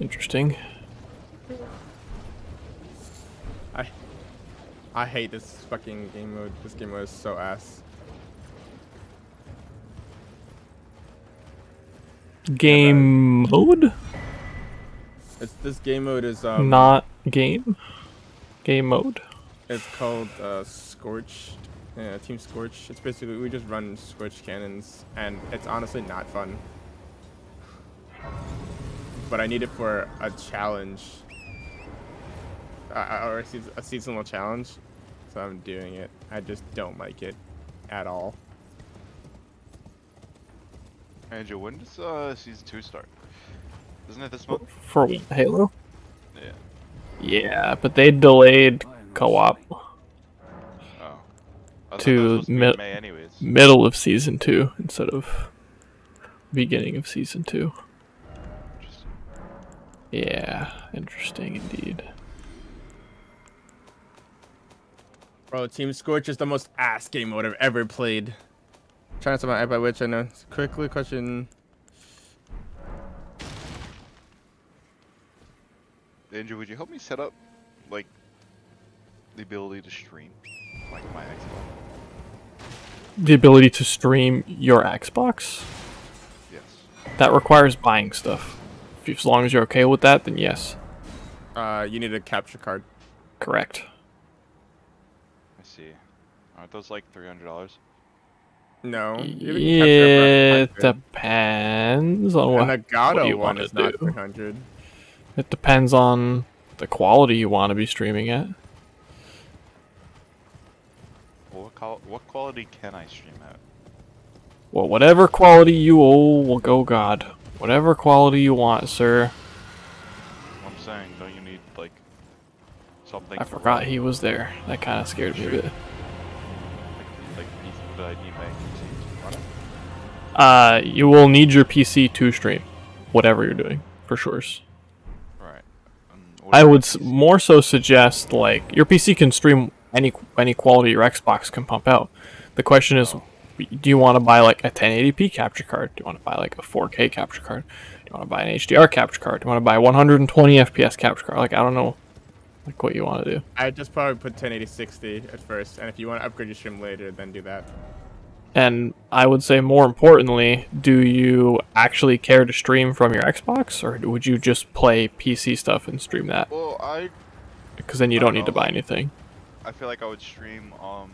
Interesting. I I hate this fucking game mode. This game mode is so ass. Game mode? It's this game mode is um Not game. Game mode. it's called uh Scorched. Yeah, Team Scorch. It's basically we just run Scorch cannons and it's honestly not fun. But I need it for a challenge. Uh, or a, seas- a seasonal challenge. So I'm doing it. I just don't like it at all. Andrew, when does uh, season two start? Isn't it this month? For Halo? Yeah. Yeah, but they delayed co-op To supposed to be in mid- May anyways. middle of season two instead of beginning of season two. Interesting. Yeah, interesting indeed. Bro, Team Scorch is the most ass game mode I've ever played. Trying to my iPad, which I know. Quickly, question. Andrew, would you help me set up, like, the ability to stream, like my Xbox? The ability to stream your Xbox Yes. that requires buying stuff. If as long as you're okay with that, then yes, Uh, you need a capture card. correct. I see. Aren't those like three hundred dollars? No. you can capture Yeah, it it for 100. depends on And what, the what Gato you one want is to not do. 300. It depends on the quality you want to be streaming at. Well, what, quality can I stream at? Well, whatever quality you oh, will go God. Whatever quality you want, sir. I'm saying, don't you need like something? I forgot he was there. That kind of scared me a bit. Like, like would I need my PC to run it? Uh, you will need your PC to stream, whatever you're doing, for sure. Right. Um, I would s- more so suggest like your PC can stream any any quality your Xbox can pump out. The question is, do you want to buy like a 1080p capture card? Do you want to buy like a 4K capture card? Do you want to buy an HDR capture card? Do you want to buy a 120 FPS capture card? Like I don't know, like what you want to do. I just probably put 1080 60 at first, and if you want to upgrade your stream later, then do that. And I would say more importantly, do you actually care to stream from your Xbox, or would you just play PC stuff and stream that? Well, I Because then you I don't don't need to know, buy like- anything. I feel like I would stream um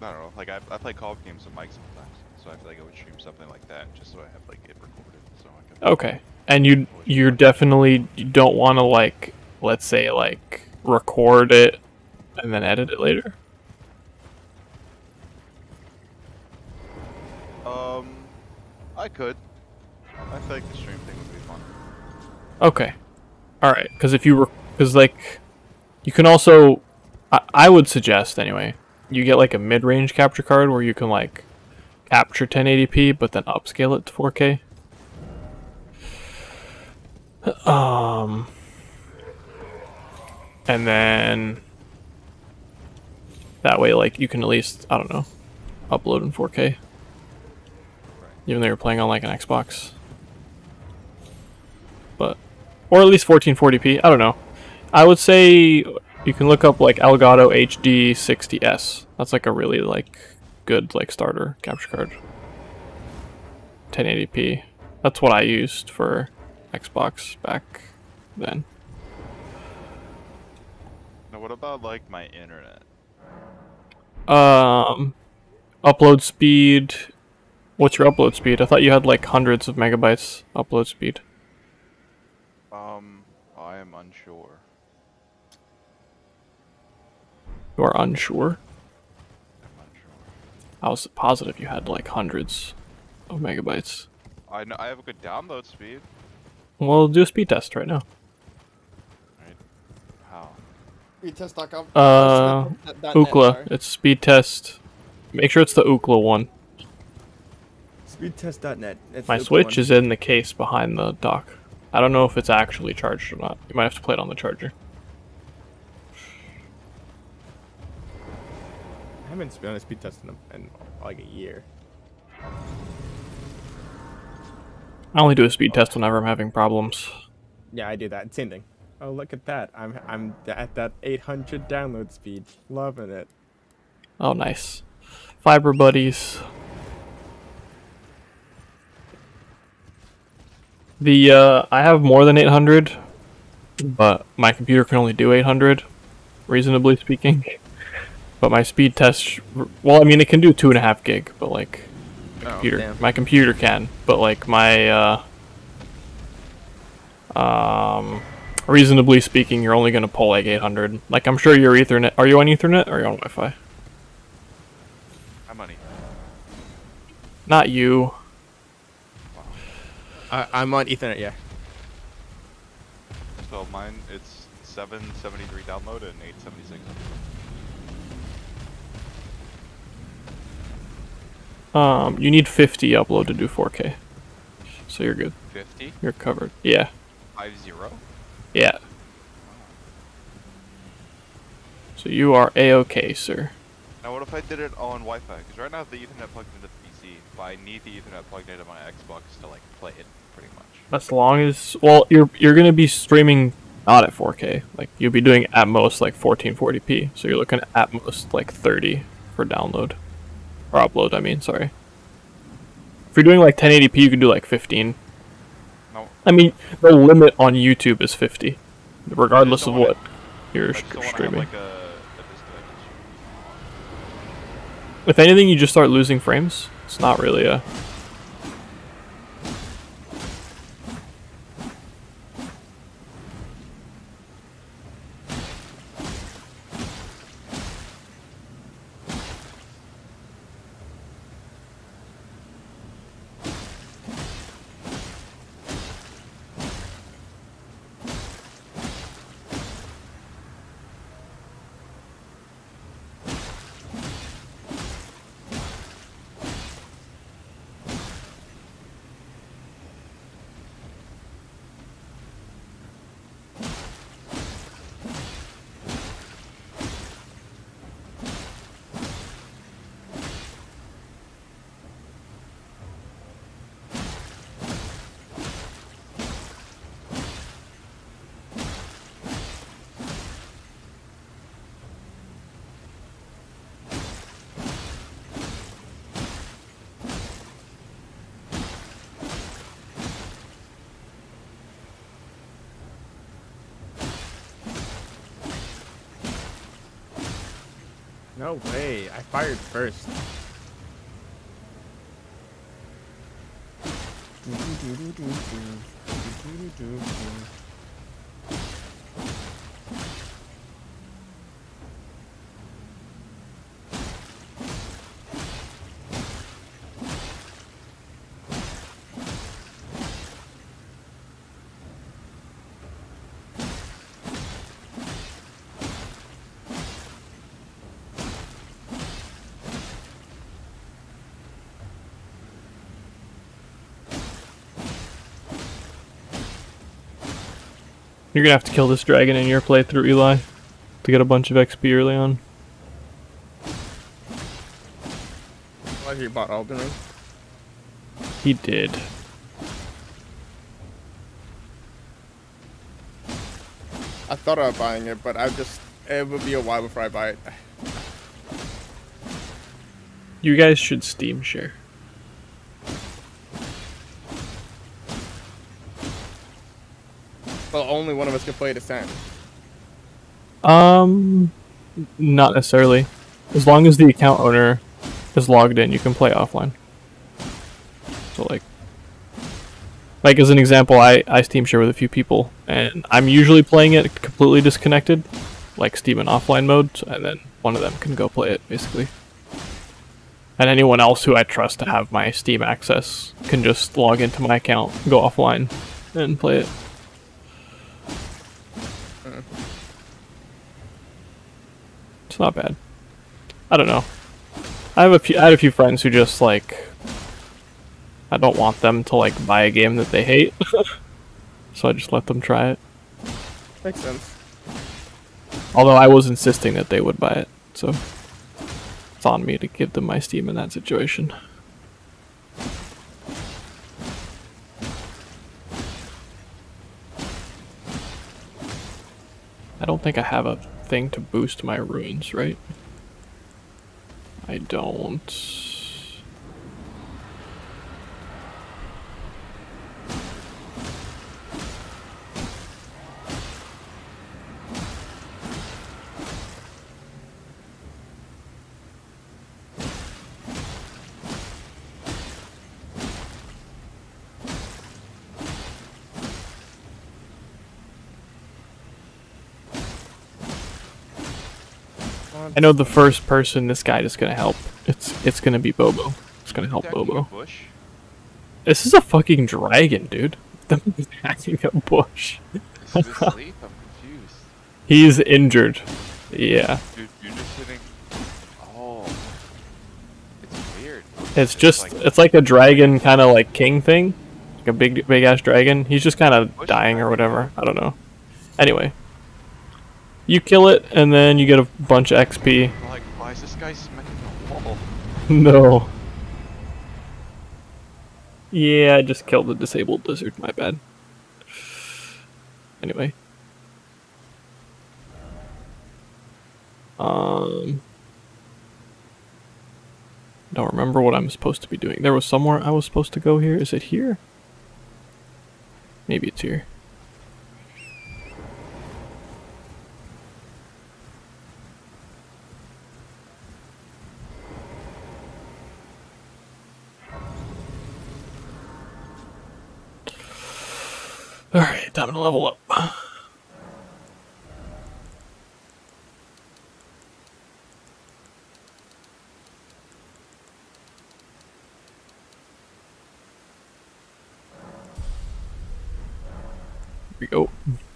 I don't know, like I, I play Call of games with Mike sometimes, so I feel like I would stream something like that just so I have like it recorded, so I can. Okay. And you you're definitely you don't want to like let's say like record it and then edit it later. Um, I could. I think the stream thing would be fun. Okay. All right. Because if you were because like you can also I, I would suggest anyway you get like a mid-range capture card where you can like capture 1080p but then upscale it to 4K. Um. And then that way like you can at least I don't know upload in 4K. Even though you're playing on like an Xbox. But or at least 1440p. I don't know. I would say you can look up like Elgato HD 60s. That's like a really like good like starter capture card. 1080p. That's what I used for Xbox back then. Now, what about like my internet? Um, upload speed. What's your upload speed? I thought you had like hundreds of megabytes upload speed. Um, I am unsure. You are unsure. I'm unsure. I was positive you had like hundreds of megabytes. I know I have a good download speed. Well, do a speed test right now. Right? How? Retest.com. Uh, Ookla. It's speed test. Make sure it's the Ookla one. Speedtest.net. It's My the Switch one. is in the case behind the dock. I don't know if it's actually charged or not. You might have to play it on the charger. Haven't been on a speed test them in like a year. I only do a speed test whenever I'm having problems. Yeah, I do that. Same thing. Oh, look at that. I'm I'm at that 800 download speed. Loving it. Oh, nice. Fiber buddies. The uh, I have more than 800, but my computer can only do 800, reasonably speaking. But my speed test, sh- well, I mean, it can do two and a half gig, but like Oh, computer, damn. my computer can, but like my uh, um, reasonably speaking, you're only gonna pull like 800. Like I'm sure your Ethernet. Are you on Ethernet or are you on Wi-Fi? I'm money. Not you. I, I'm on Ethernet. Yeah. So mine, it's 773 download and 876. Um, you need 50 upload to do 4K. So you're good. 50? You're covered. Yeah. 50? Yeah. So you are a-okay, sir. Now what if I did it on Wi-Fi? Because right now I have the Ethernet plugged into the PC, but I need the Ethernet plugged into my Xbox to like play it, pretty much. As long as well, you're you're gonna be streaming not at 4K. Like you'll be doing at most like 1440p. So you're looking at most like 30 for download or upload. I mean, sorry. If you're doing like 1080p, you can do like 15. No, I mean, the limit on YouTube is 50, regardless of wanna- what you're I st- just don't want to have streaming. like a, a. If anything, you just start losing frames. It's not really a. You're gonna have to kill this dragon in your playthrough, Eli, to get a bunch of XP early on. Why he bought Elden Ring? He did. I thought about buying it, but I just it would be a while before I buy it. You guys should Steam share. Well, only one of us can play at. Um, not necessarily. As long as the account owner is logged in, you can play offline. So like, like as an example, I I Steam share with a few people, and I'm usually playing it completely disconnected, like Steam in offline mode, and then one of them can go play it basically. And anyone else who I trust to have my Steam access can just log into my account, go offline, and play it. It's not bad. I don't know. I have a few. I had a few friends who just like. I don't want them to like buy a game that they hate, so I just let them try it. Makes sense. Although I was insisting that they would buy it, so it's on me to give them my Steam in that situation. I don't think I have a thing to boost my runes, right? I don't. I know the first person this guy is gonna help. It's it's gonna be Bobo. It's gonna help Bobo. This is a fucking dragon, dude. Attacking a bush. Is asleep? I'm confused. He's injured. Yeah. Dude, you're just sitting. Oh. It's weird. It's just like- it's like a dragon kind of like king thing. Like a big big ass dragon. He's just kind of dying or whatever. I don't know. Anyway. You kill it and then you get a bunch of XP. Like, why is this guy smacking the wall? No. Yeah, I just killed the disabled lizard, my bad. Anyway. Um don't remember what I'm supposed to be doing. There was somewhere I was supposed to go here. Is it here? Maybe it's here. Alright, time to level up. Here we go.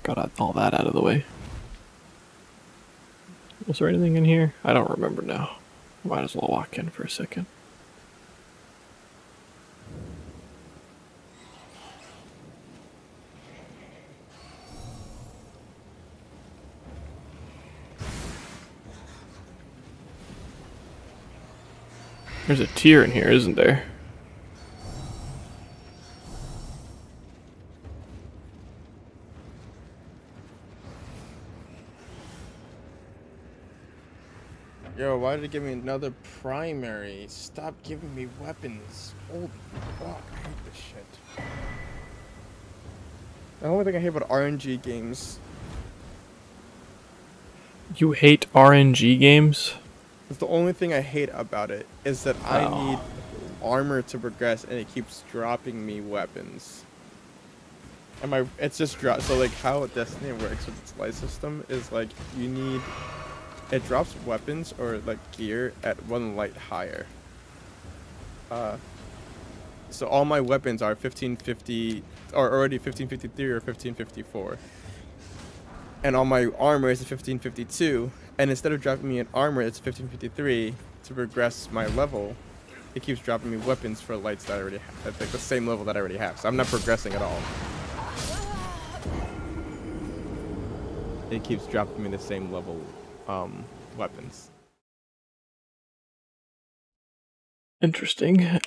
Got all that out of the way. Was there anything in here? I don't remember now. Might as well walk in for a second. There's a tear in here, isn't there? Yo, why did it give me another primary? Stop giving me weapons. Holy fuck, I hate this shit. The only thing I hate about RNG games. You hate RNG games? That's the only thing I hate about it is that Oh. I need armor to progress, and it keeps dropping me weapons. And my it's just drop. So like how Destiny works with its light system is like you need it drops weapons or like gear at one light higher. Uh, so all my weapons are 1550 or already 1553 or 1554. And all my armor is 1552. And instead of dropping me an armor that's 1553 to progress my level, it keeps dropping me weapons for lights that I already have, at like the same level that I already have. So I'm not progressing at all. It keeps dropping me the same level um, weapons. Interesting.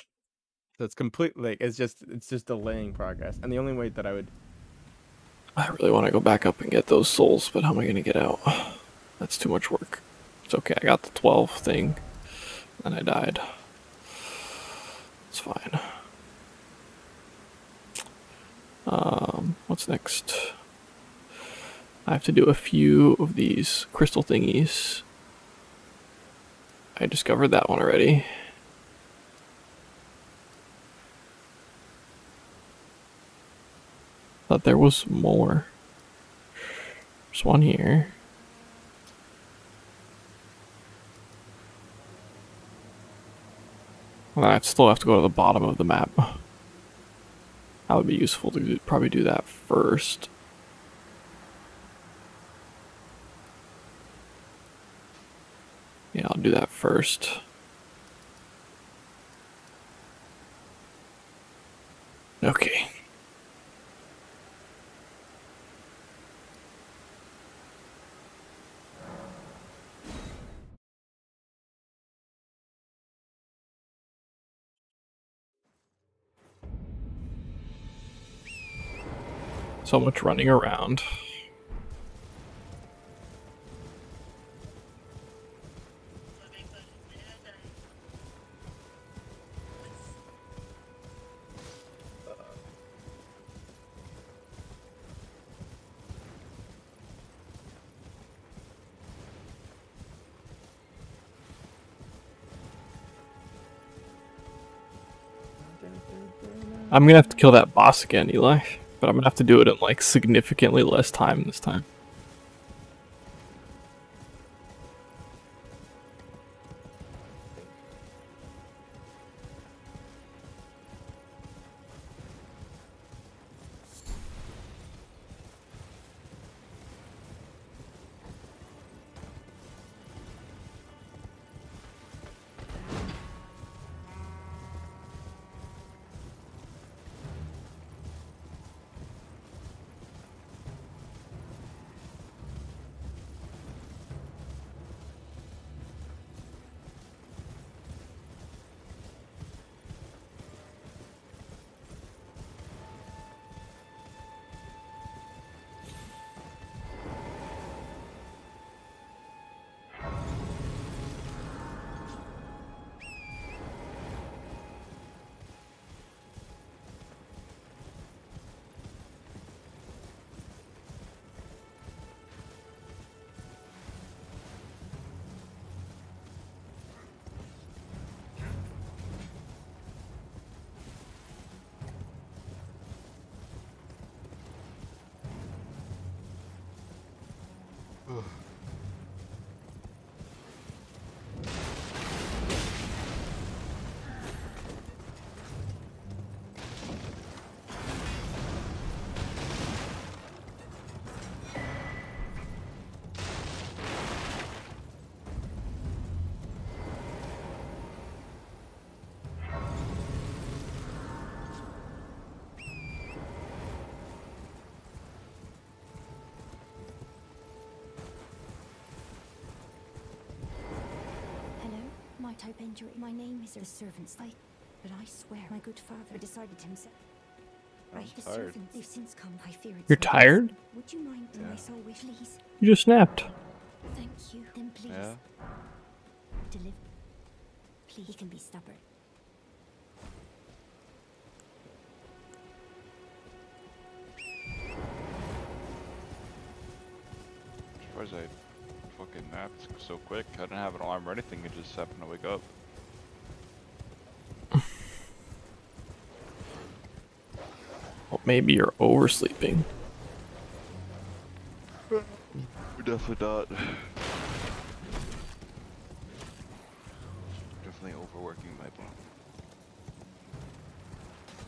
So it's completely like it's just it's just delaying progress. And the only way that I would I really want to go back up and get those souls, but how am I going to get out? That's too much work. It's okay. I got the 12 thing, and I died. It's fine. Um, what's next? I have to do a few of these crystal thingies. I discovered that one already. Thought there was more. There's one here. Well, I'd still have to go to the bottom of the map. That would be useful to do- probably do that first. Yeah, I'll do that first. Okay. So much running around. I'm gonna have to kill that boss again, Eli. But I'm gonna have to do it in like significantly less time this time. My type injury. My name is the servant's I, but I swear my good father decided himself. I'm Right, the tired. servants, they've since come. I fear it's You're tired? us. Would you mind Yeah. my soul wish, please? You just snapped. Thank you. Then please Yeah. deliver. Please, he can be stubborn. So quick. I didn't have an alarm or anything. It just happened to wake up. Well, maybe you're oversleeping. Definitely not. Definitely overworking my bone.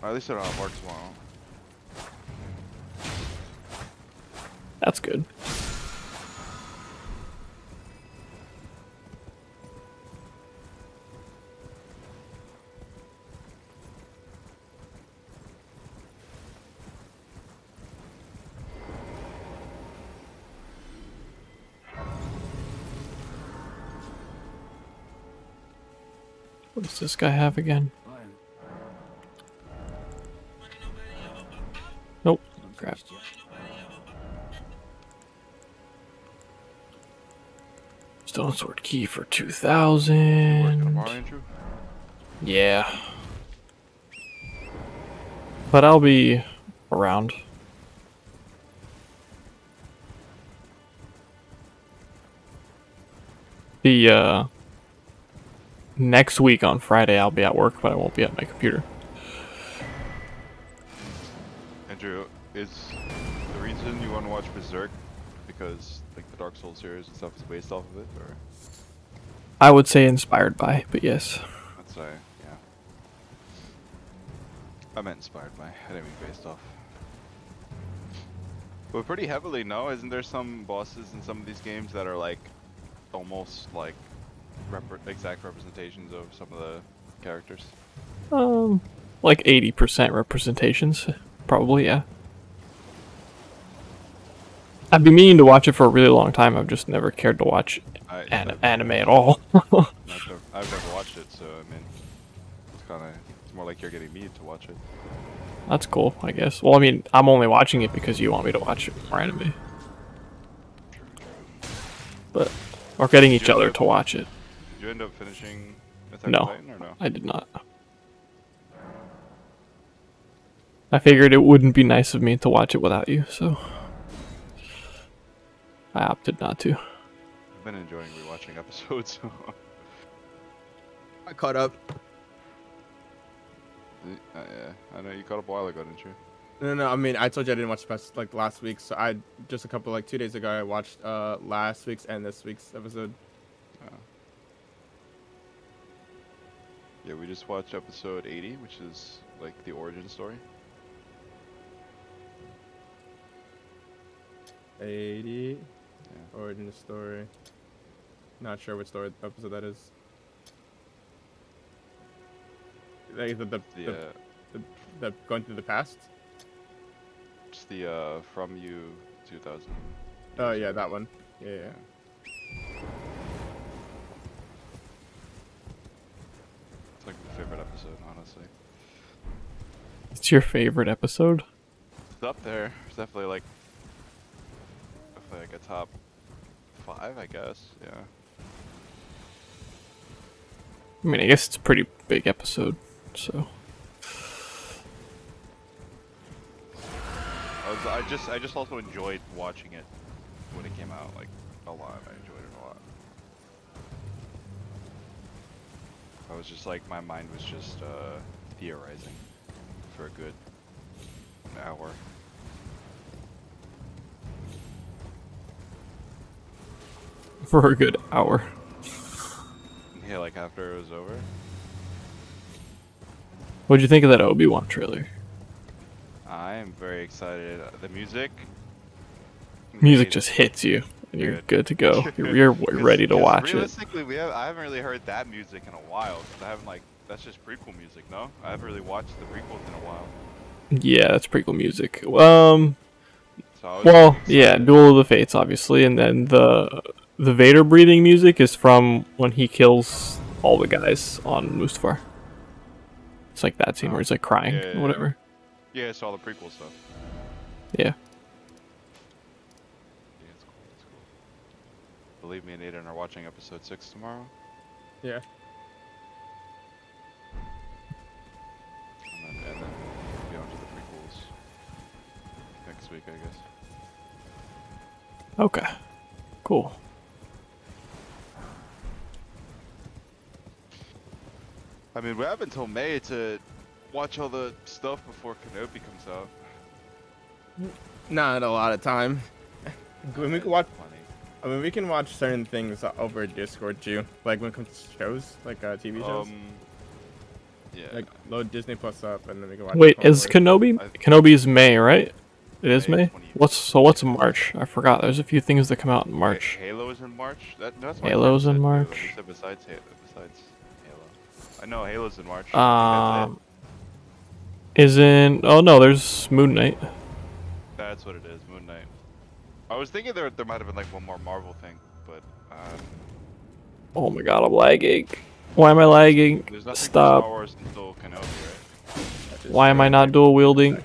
Or at least I don't have work tomorrow. Does this guy have again? Nope. Crap. Stone sword key for two Working thousand. tomorrow, Andrew? Yeah. But I'll be around. The uh next week on Friday I'll be at work, but I won't be at my computer. Andrew, is the reason you want to watch Berserk because like the Dark Souls series and stuff is based off of it, or I would say inspired by, but yes. I'd say, yeah. I meant inspired by. I didn't mean based off. But pretty heavily, no? Isn't there some bosses in some of these games that are like almost like repre- exact representations of some of the characters? Um like 80% representations, probably, yeah. I've been meaning to watch it for a really long time. I've just never cared to watch I, an- I've, anime at all. I've, never, I've never watched it, so I mean, it's kind of it's more like you're getting me to watch it. That's cool, I guess. Well, I mean, I'm only watching it because you want me to watch it more anime. But we're getting each other to watch it. Did you end up finishing Attack on Titan or no? I did not. I figured it wouldn't be nice of me to watch it without you, so I opted not to. I've been enjoying rewatching episodes. I caught up. uh, yeah, I know you caught up a while ago, didn't you? No, no, no, I mean, I told you I didn't watch the past like last week, so I just a couple like two days ago I watched uh last week's and this week's episode. Yeah, we just watched episode 80, which is like the origin story. Eighty. Origin story. Not sure what story episode that is. Like the the, The, the, uh, the, the going through the past. it's the uh, From You 2000. Oh yeah, that one. Yeah, yeah. It's like my favorite episode, honestly. It's your favorite episode? It's up there. It's definitely like, definitely like a top five, I guess. Yeah. I mean, I guess it's a pretty big episode, so. I was, I just, I just also enjoyed watching it when it came out, like a lot. I enjoyed it a lot. I was just like, my mind was just uh, theorizing for a good hour. For a good hour. Yeah, like after it was over. What'd you think of that Obi Wan trailer? I am very excited. The music. Music just hits you, you're good to go. You're, you're ready to watch it. Realistically, we have, I haven't really heard that music in a while. 'cause I haven't like that's just prequel music, no? I haven't really watched the prequels in a while. Yeah, that's prequel music. Um, So well, yeah. Duel of the Fates, obviously, and then the the Vader breathing music is from when he kills all the guys on Mustafar. It's like that scene where he's like crying Yeah, yeah, or whatever. Yeah, it's all the prequel stuff. Yeah. believe me and Aiden are watching episode six tomorrow. Yeah. And then, and then we'll be on to the prequels next week, I guess. Okay. Cool. I mean, we have until May to watch all the stuff before Kenobi comes out. Not a lot of time. we could watch I mean, we can watch certain things over Discord too. Like when it comes to shows, like uh, TV shows. Um, yeah. Like load Disney Plus up, and then we can watch. Wait, is Wars. Kenobi? I- Kenobi's May, right? It is May May. What's so? What's March? I forgot. There's a few things that come out in Ha- March. Halo is in March. That, that's what Halo's in said, too. March. He said besides Halo, besides Halo. I know Halo's in March. Um, isn't? Oh no, there's Moon Knight. that's what it is. Moon Knight. I was thinking there there might have been like one more Marvel thing, but um, Oh my god, I'm lagging. Why am I lagging? there's Stop. Star Wars until Kenobi, right? Why am I not dual wielding? Yeah,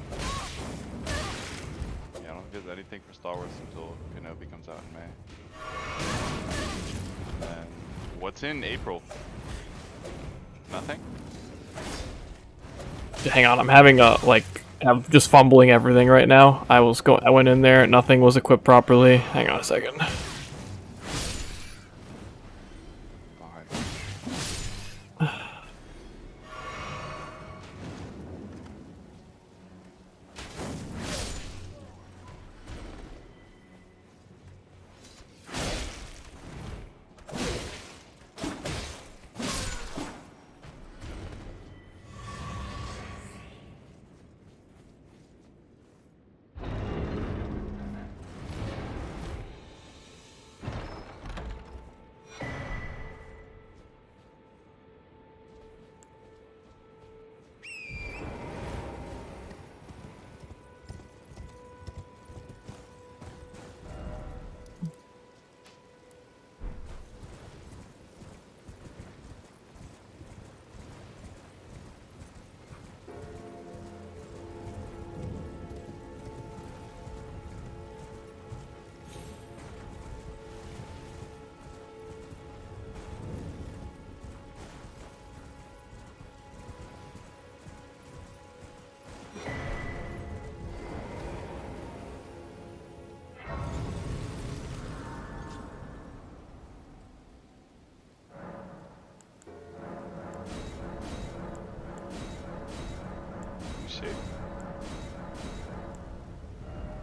I don't think there's anything for Star Wars until Kenobi comes out in May. And what's in April? Nothing. Hang on, I'm having a like. I'm just fumbling everything right now. I was go. I went in there. Nothing was equipped properly. Hang on a second.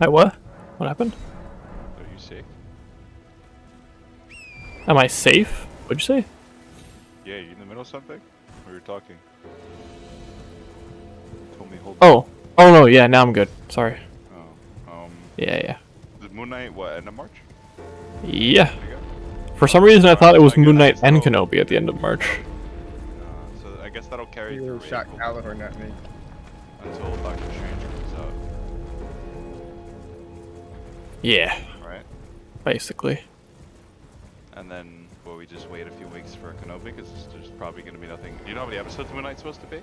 Hey, what? What happened? Are you safe? Am I safe? What'd you say? Yeah, you in the middle of something? Or you're talking? Told me hold. Oh. Oh no. Yeah. Now I'm good. Sorry. Oh. Um. Yeah. Yeah. The Moon Knight. What? End of March? Yeah. There you go. For some reason, I thought it was I Moon Knight and so. Kenobi at the end of March. Uh, so I guess that'll carry You through shot April Caliburn at me. Yeah. right? Basically. And then will we just wait a few weeks for Kenobi? Because there's probably going to be nothing. Do you know how many episodes Moon Knight's supposed to be?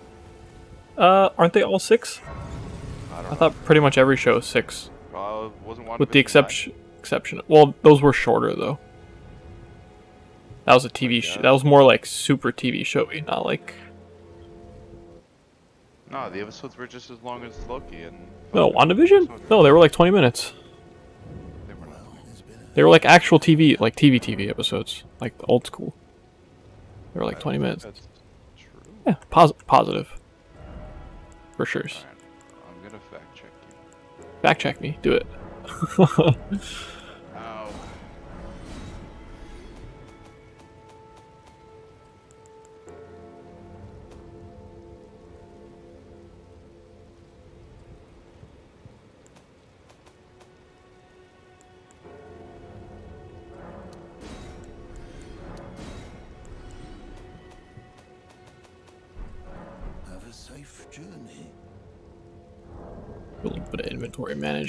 Uh, aren't they all six? I don't I thought pretty much every show is six, Well, with the exception. Exception. Well, those were shorter though. That was a TV show. That was more like super TV showy, not like No, the episodes were just as long as Loki and. no. WandaVision. No, they were like 20 minutes. They were not. They were like actual TV, like TV TV episodes, like old school. They were like 20 minutes. That's true. Yeah, pos- positive. For sure. Alright, I'm gonna fact check you. Fact check me. Do it.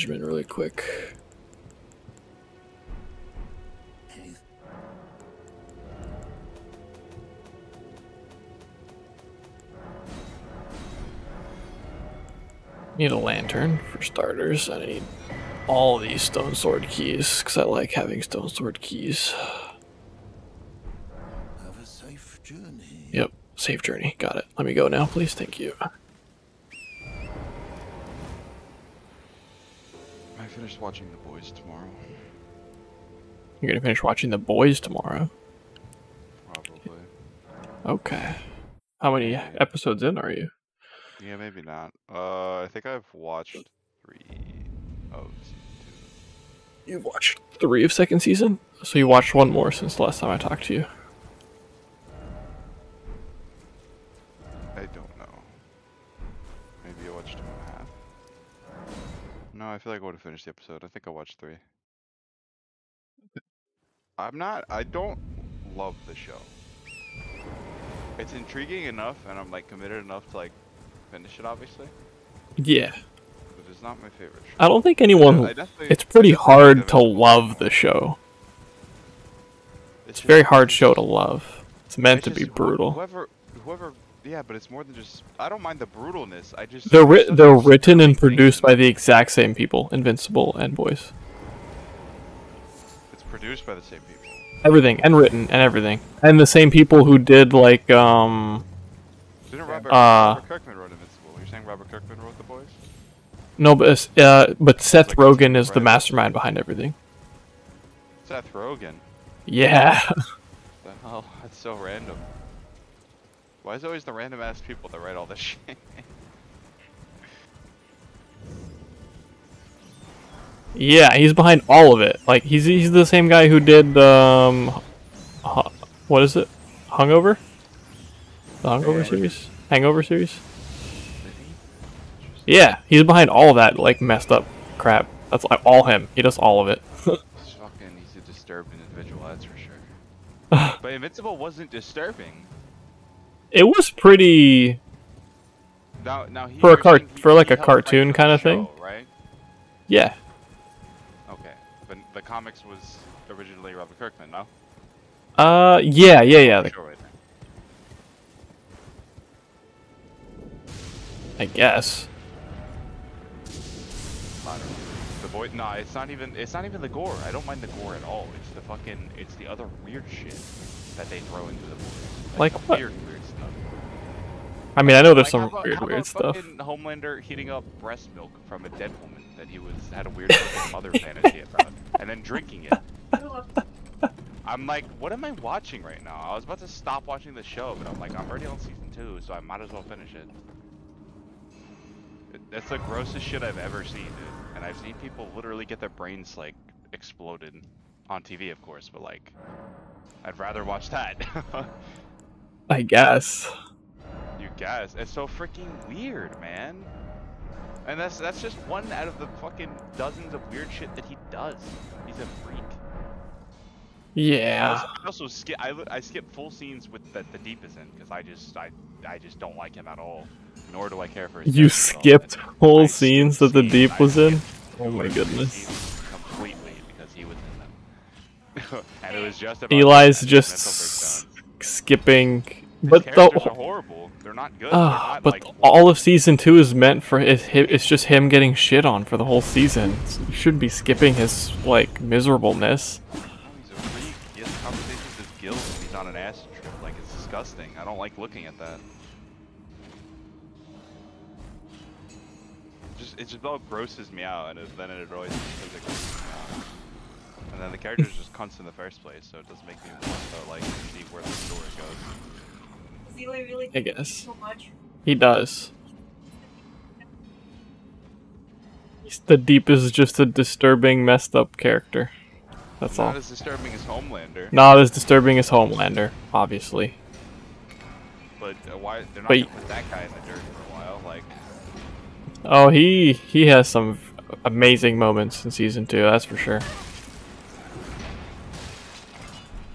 inventory really quick. Need a lantern for starters. I need all these stone sword keys because I like having stone sword keys. Have a safe journey. Yep, safe journey. Got it. Let me go now, please. Thank you. I finished watching The Boys tomorrow. You're gonna finish watching The Boys tomorrow. Probably. Okay. How many episodes in are you? Yeah, maybe not. Uh, I think I've watched three of season two. You've watched three of second season, so you watched one more since the last time I talked to you. I feel like I would have finished the episode. I think I watched three. I'm not. I don't love the show. It's intriguing enough, and I'm like committed enough to like finish it, obviously. Yeah, But it's not my favorite show. I don't think anyone. It's pretty hard to love the show. It's just- a very hard show to love. It's meant it's to be just brutal. Whoever, whoever, yeah, but it's more than just. I don't mind the brutalness. I just. They're they're written and produced by the exact same people, Invincible and Boys. It's produced by the same people. Everything and written and everything, and the same people who did like um Didn't Robert, Uh, Robert Kirkman wrote Invincible? You're saying Robert Kirkman wrote The Boys? no but uh but Seth Like, Rogen is the mastermind behind everything. Seth Rogen. Yeah, The hell? That's so random. Why is it always the random ass people that write all this shit? yeah, he's behind all of it. Like he's he's the same guy who did um, hu- what is it, Hungover? The Hungover Yeah. series, Hangover series. Yeah, he's behind all that like messed up crap. That's like all him. He does all of it. He's fucking. He's a disturbed individual. That's for sure. but Invincible wasn't disturbing. It was pretty. Now, now For a cart- for like a cartoon kinda thing? right? Yeah, Okay, but the comics was originally Robert Kirkman, no? Uh, yeah, yeah, yeah. the- Show writer. I guess. The boy, no, it's not even. It's not even the gore. I don't mind the gore at all. It's the fucking. It's the other weird shit that they throw into the boys. Like the what? Weird, weird. I mean, I know there's Like, some about- weird, how weird stuff. Homelander heating up breast milk from a dead woman that he was had a weird mother fantasy about, and then drinking it. I'm like, what am I watching right now? I was about to stop watching the show, but I'm like, I'm already on season two, so I might as well finish it. It- That's the grossest shit I've ever seen, dude. And I've seen people literally get their brains like exploded on TV, of course, but like, I'd rather watch that. I guess. You guys, it's so freaking weird, man. And that's that's just one out of the fucking dozens of weird shit that he does. He's a freak. I Yeah. also- I also skip I, I skip full scenes with that the deep is in because I just I I just don't like him at all. Nor do I care for his You skipped whole I scenes that the deep I was in. Oh my two or three goodness. Completely because he was in them. and it was just about Eli's just mental s- breakdown. skipping, but the horrible. They're not good. They're ah, not, but like, all of season two is meant for it. It's just him getting shit on for the whole season. So you shouldn't be skipping his like miserableness. No, he's a freak. He has conversations with he's on an acid trip. Like, it's disgusting. I don't like looking at that. Just, it just all grosses me out, and it, then it annoys me because it grosses me out. And then the character's just cunts in the first place, so it doesn't make me want to, like, see where the story goes. Does really I guess so much? he does. He's- The deep is just a disturbing, messed up character. That's all. Not as disturbing as Homelander, Not as disturbing as Homelander, obviously. but uh, why they're not But- gonna put that guy in the dirt for a while? Like, Oh, he he has some amazing moments in season two. That's for sure.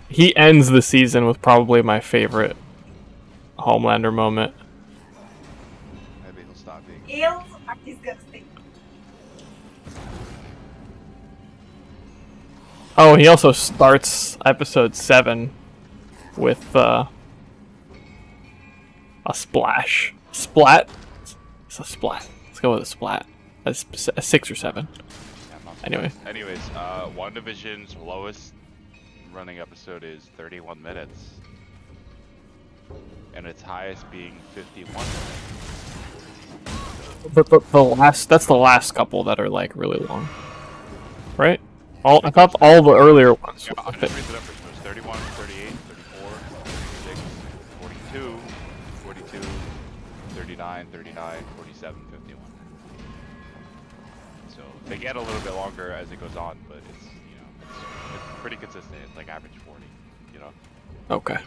He ends the season with probably my favorite Homelander moment. maybe he'll stop being. Eels are disgusting. Oh, he also starts episode seven with uh, a splash, splat. It's a splat. Let's go with a splat. A, a six or seven. Yeah, I'm Anyway. Anyways, uh, WandaVision's lowest running episode is 31 minutes. And its highest being 51 minutes. But the, the last that's the last couple that are like really long, right? All I thought all the earlier ones. Yeah, were I'll just read the numbers. It was 31, 38, 34, 36, 42, 49, 39, 47, 51. So they get a little bit longer as it goes on, but it's you know it's, it's pretty consistent. It's like average 40. You know. Okay.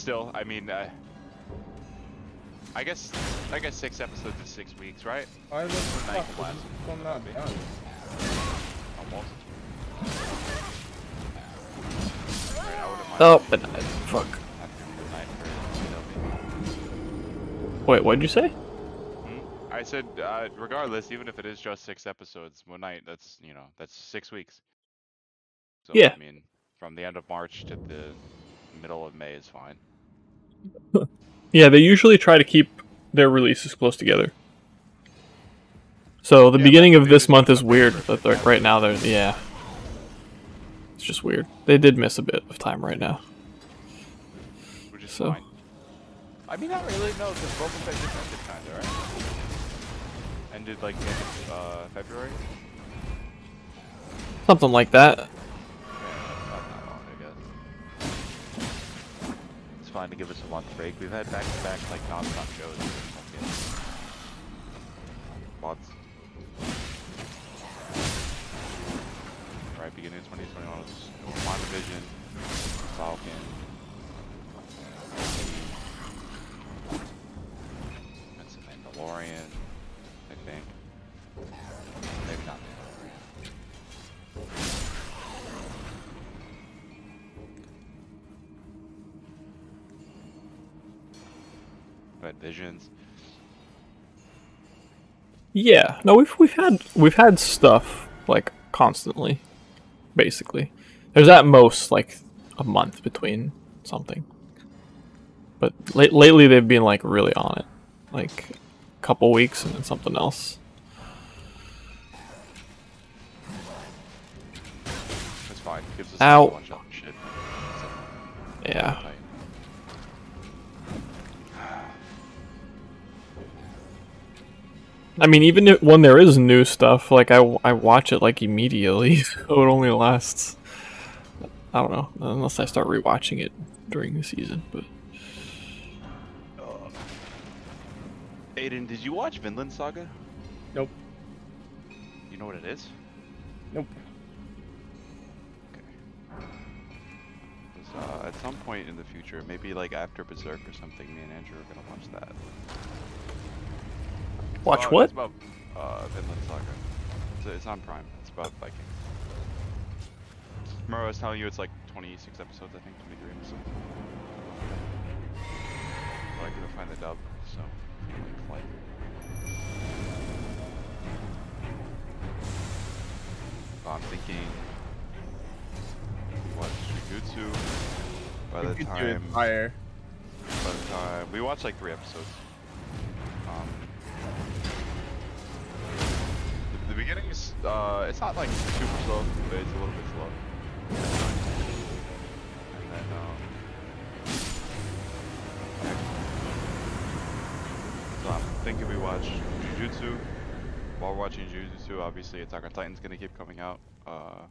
Still, I mean, uh, I guess I guess six episodes is six weeks, right? Why the Night fuck class. is this one not done? Almost. Alright, I wouldn't mind Oh, but fuck. after midnight for CW. Wait, what did you say? Hmm? I said, uh, regardless, even if it is just six episodes, one night, that's you know, that's six weeks. So Yeah. I mean, from the end of March to the middle of May is fine. Yeah, they usually try to keep their releases close together. So the Yeah, beginning of this month is weird, like right now they're yeah. It's just weird. They did miss a bit of time right now. Which is So- fine. I mean, not really, no, because Boba Fett just ended kinda, right? Ended like end of uh, February? Something like that. Fine to give us a month break. We've had back-to-back, like, non-stop shows. Months. Right, beginning of 2021 was WandaVision, Falcon, and some Mandalorian, I think. Maybe But Visions. Yeah. No, we've we've had we've had stuff like constantly, basically. There's at most like a month between something. But late, lately they've been like really on it, like a couple weeks and then something else. That's fine. Gives us Ow. one shot and shit. Yeah. I mean, even if, when there is new stuff, like I, I watch it like immediately, so it only lasts. I don't know, unless I start rewatching it during the season. But Aiden, did you watch Vinland Saga? Nope. You know what it is? Nope. Okay. 'Cause, uh, at some point in the future, maybe like after Berserk or something, me and Andrew are gonna watch that. Watch Uh, what? It's about uh, Vinland Saga. It's, it's on Prime. It's about Vikings. Remember I was telling you it's like 26 episodes, I think, 23 episodes. But I couldn't find the dub, so like flight. I'm thinking watch Jujutsu by the You could do it time fire. by the time we watched like three episodes. Beginning is uh, it's not like super slow, but it's a little bit slow. And then um, so I'm thinking we watch Jujutsu. While we're watching Jujutsu, obviously Attack on Titan's gonna keep coming out. Uh,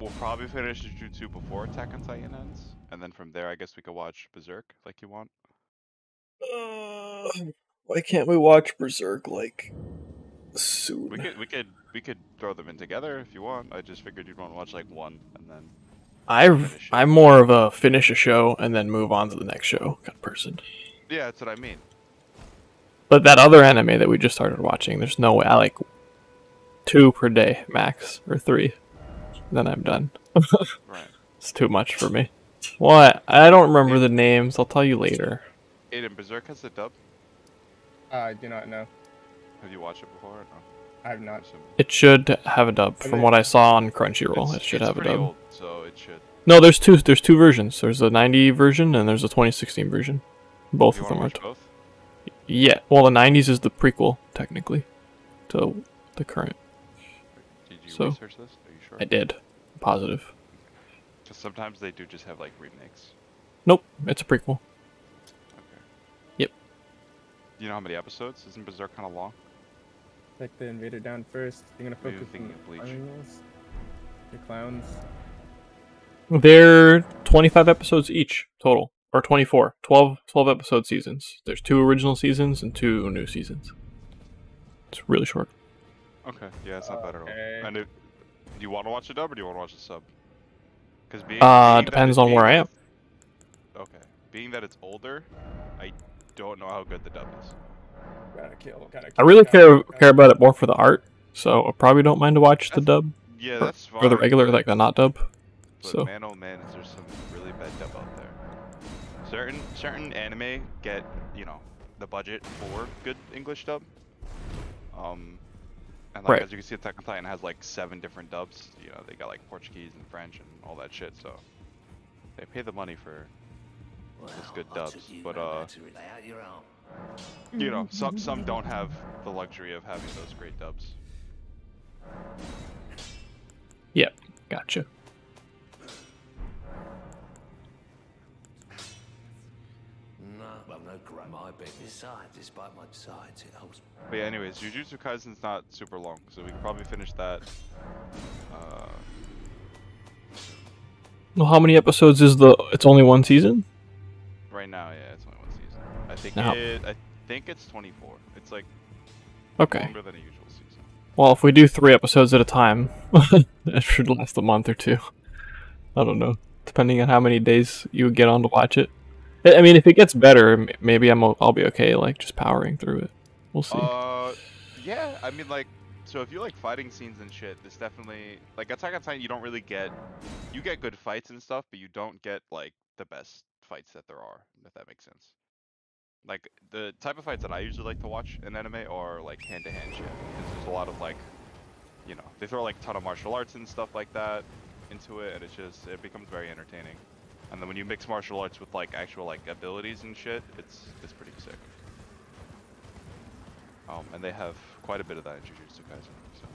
We'll probably finish Jujutsu before Attack on Titan ends, and then from there, I guess we could watch Berserk like you want. Uh, why can't we watch Berserk like soon? We could, we could, we could throw them in together if you want. I just figured you'd want to watch like one, and then I I'm more of a finish a show and then move on to the next show kind of person. yeah, that's what I mean. But that other anime that we just started watching, there's no way I like two per day max or three. Then I'm done. Right. It's too much for me. What? I don't remember the names. I'll tell you later. Aiden, Berserk has the dub. I do not know. Have you watched it before? No? I have not. It should have a dub. I From mean- what I saw on Crunchyroll, it should it's have a pretty dub. Old, so it should. No, there's two. There's two versions. There's a 90 version and there's a 2016 version. Both you of them are. both? yeah. Well, the 90s is the prequel technically to the current. Did you So- research this? Are you sure? I did. I'm positive. Because sometimes they do just have like remakes. Nope. It's a prequel. Okay. Yep. Do you know how many episodes? Isn't Berserk kind of long? Like the invader down first. You're gonna Maybe focus on of Bleach. animals. The clowns. They're 25 episodes each total, or 24. 12, 12 episode seasons. There's two original seasons and two new seasons. It's really short. Okay, yeah, it's not bad at Okay. all. And if, do you want to watch the dub or do you want to watch the sub? Because being Uh, being depends on where I am. Okay, being that it's older, I don't know how good the dub is. Gotta kill, gotta I really gotta care gotta care about it more for the art, so I probably don't mind to watch the dub Yeah, or, that's fine. or the regular, like the not dub. But So man, oh man, is there some really bad dub out there? Certain certain anime get you know the budget for good English dub. Um, and like Right. as you can see, Attack on Titan has like seven different dubs. You know, they got like Portuguese and French and all that shit. So they pay the money for It's good I dubs, but, no uh, matter it out your arm. you know some some don't have the luxury of having those great dubs. yep, gotcha. No, well, no great my bed. Besides, despite my size, it holds. But yeah, anyways, Jujutsu Kaisen's not super long, so we can probably finish that. Uh, Well, how many episodes is the? It's only one season. right now, yeah, it's only one season. I think Now- it. I think it's 24. It's like Okay. longer than a usual season. Well, if we do three episodes at a time, that should last a month or two. I don't know, depending on how many days you get on to watch it. I mean, if it gets better, maybe I'm I'll be okay, like just powering through it. We'll see. Uh, yeah, I mean, like, so if you like fighting scenes and shit, this definitely like Attack on Titan. You don't really get, you get good fights and stuff, but you don't get like the best fights that there are. If that makes sense. Like the type of fights that I usually like to watch in anime are like hand-to-hand shit, because there's a lot of like, you know, they throw like a ton of martial arts and stuff like that into it, and it's just it becomes very entertaining. And then when you mix martial arts with like actual like abilities and shit, it's it's pretty sick. Um, and they have quite a bit of that in Jujutsu Kaisen, so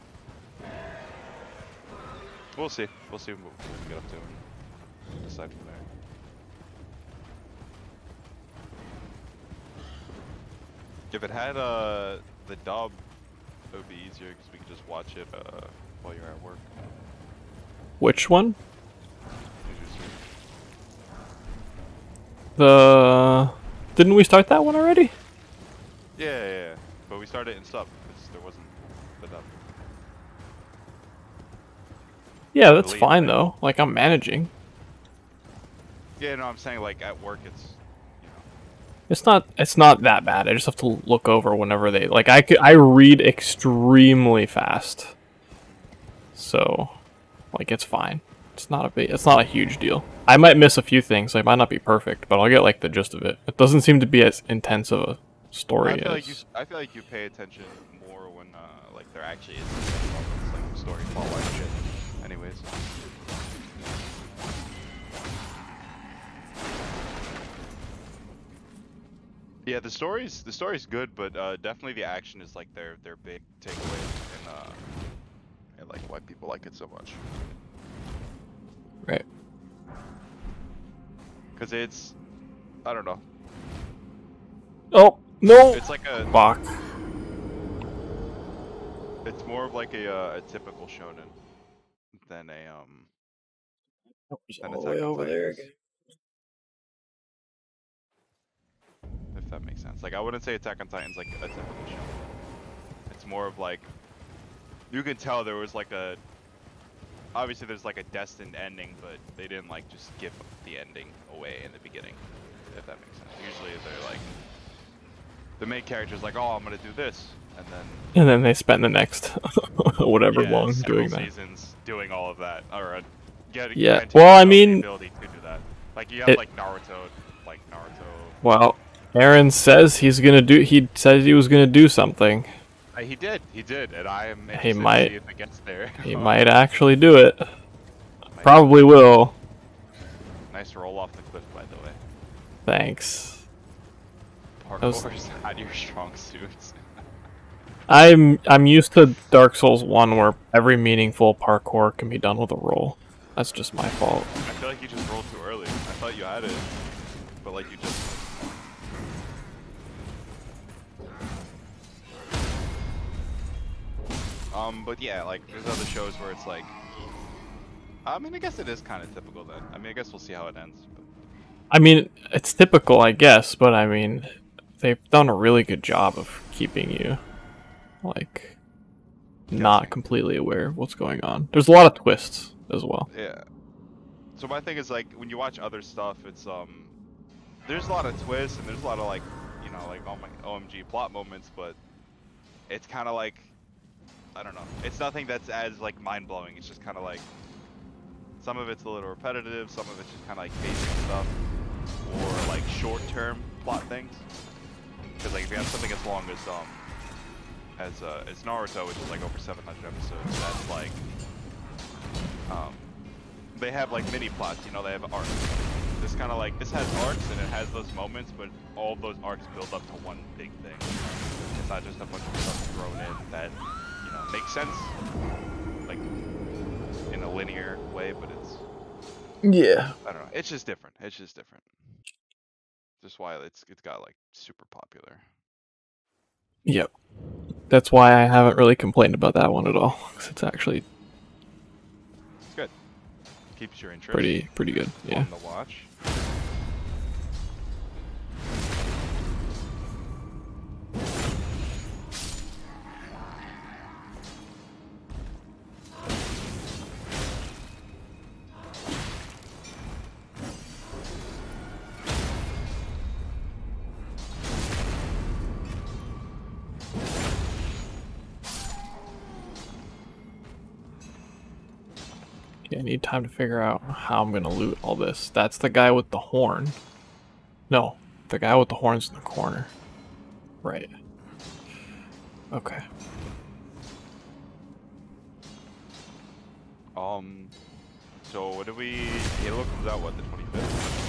we'll see. We'll see what, we get up to and decide from there. If it had uh the dub, it would be easier because we could just watch it uh while you're at work. Which one? The didn't we start that one already? Yeah, yeah, yeah, but we started in sub because there wasn't the dub. Yeah, that's fine though. Like I'm managing. Yeah, no, I'm saying like at work it's It's not it's not that bad. I just have to look over whenever they like I I read extremely fast. So like it's fine. It's not a big it's not a huge deal. I might miss a few things. I might not be perfect, but I'll get like the gist of it. It doesn't seem to be as intense of a story I feel as like you. I feel like you pay attention more when uh, like there actually is like story line shit. Anyways. Yeah, the story's the story's good, but uh, definitely the action is like their their big takeaway and uh, and like why people like it so much. Right. Cause it's, I don't know, Oh no it's like a Fuck. It's more of like a uh, a typical shonen than a um. than Attack on Titans, If that makes sense. Like I wouldn't say Attack on Titan's like a typical shonen. It's more of like you can tell there was like a obviously there's like a destined ending, but they didn't like just give the ending away in the beginning. If that makes sense. Usually they're like the main character's like, oh, I'm gonna do this, and then And then they spend the next whatever yeah, long doing that. seasons doing all of that. Or uh, get, Yeah, well, I mean- ability to do that. Like you have It- like Naruto, like Naruto. Well, Eren says he's gonna do. He says he was gonna do something. Uh, he did, he did, and I am He might- if it gets there. He might actually do it. Might- Probably will. Nice roll off the cliff, by the way. Thanks. was- Parkour's not your strong suits. I'm I'm used to Dark Souls one where every meaningful parkour can be done with a roll. That's just my fault. I feel like you just rolled Um, but yeah, like there's other shows where it's like I mean, I guess it is kind of typical then. I mean, I guess we'll see how it ends. But I mean, it's typical, I guess, but I mean, they've done a really good job of keeping you, like, not completely aware of what's going on. There's a lot of twists as well. yeah. So my thing is like when you watch other stuff, it's um, there's a lot of twists and there's a lot of like, you know, like oh my OMG plot moments, but it's kind of like, I don't know. It's nothing that's as like mind blowing. It's just kind of like some of it's a little repetitive, some of it's just kind of like basic stuff, or like short term plot things. Because like if you have something as long as um, as uh, as Naruto, which is like over 700 episodes, that's like um, they have like mini plots, you know, they have arcs. This kind of like this has arcs and it has those moments, but all those arcs build up to one big thing. It's not just a bunch of stuff thrown in that makes sense, like in a linear way, but it's Yeah. I don't know. It's just different. It's just different. Just why it's it's got like super popular. Yep. That's why I haven't really complained about that one at all. 'cause it's actually It's good. Keeps your interest. pretty pretty good. Yeah. Fun to watch. Time to figure out how I'm gonna loot all this. That's the guy with the horn. No, the guy with the horns in the corner. Right. Okay. Um. So what do we? Halo comes out what the 25th.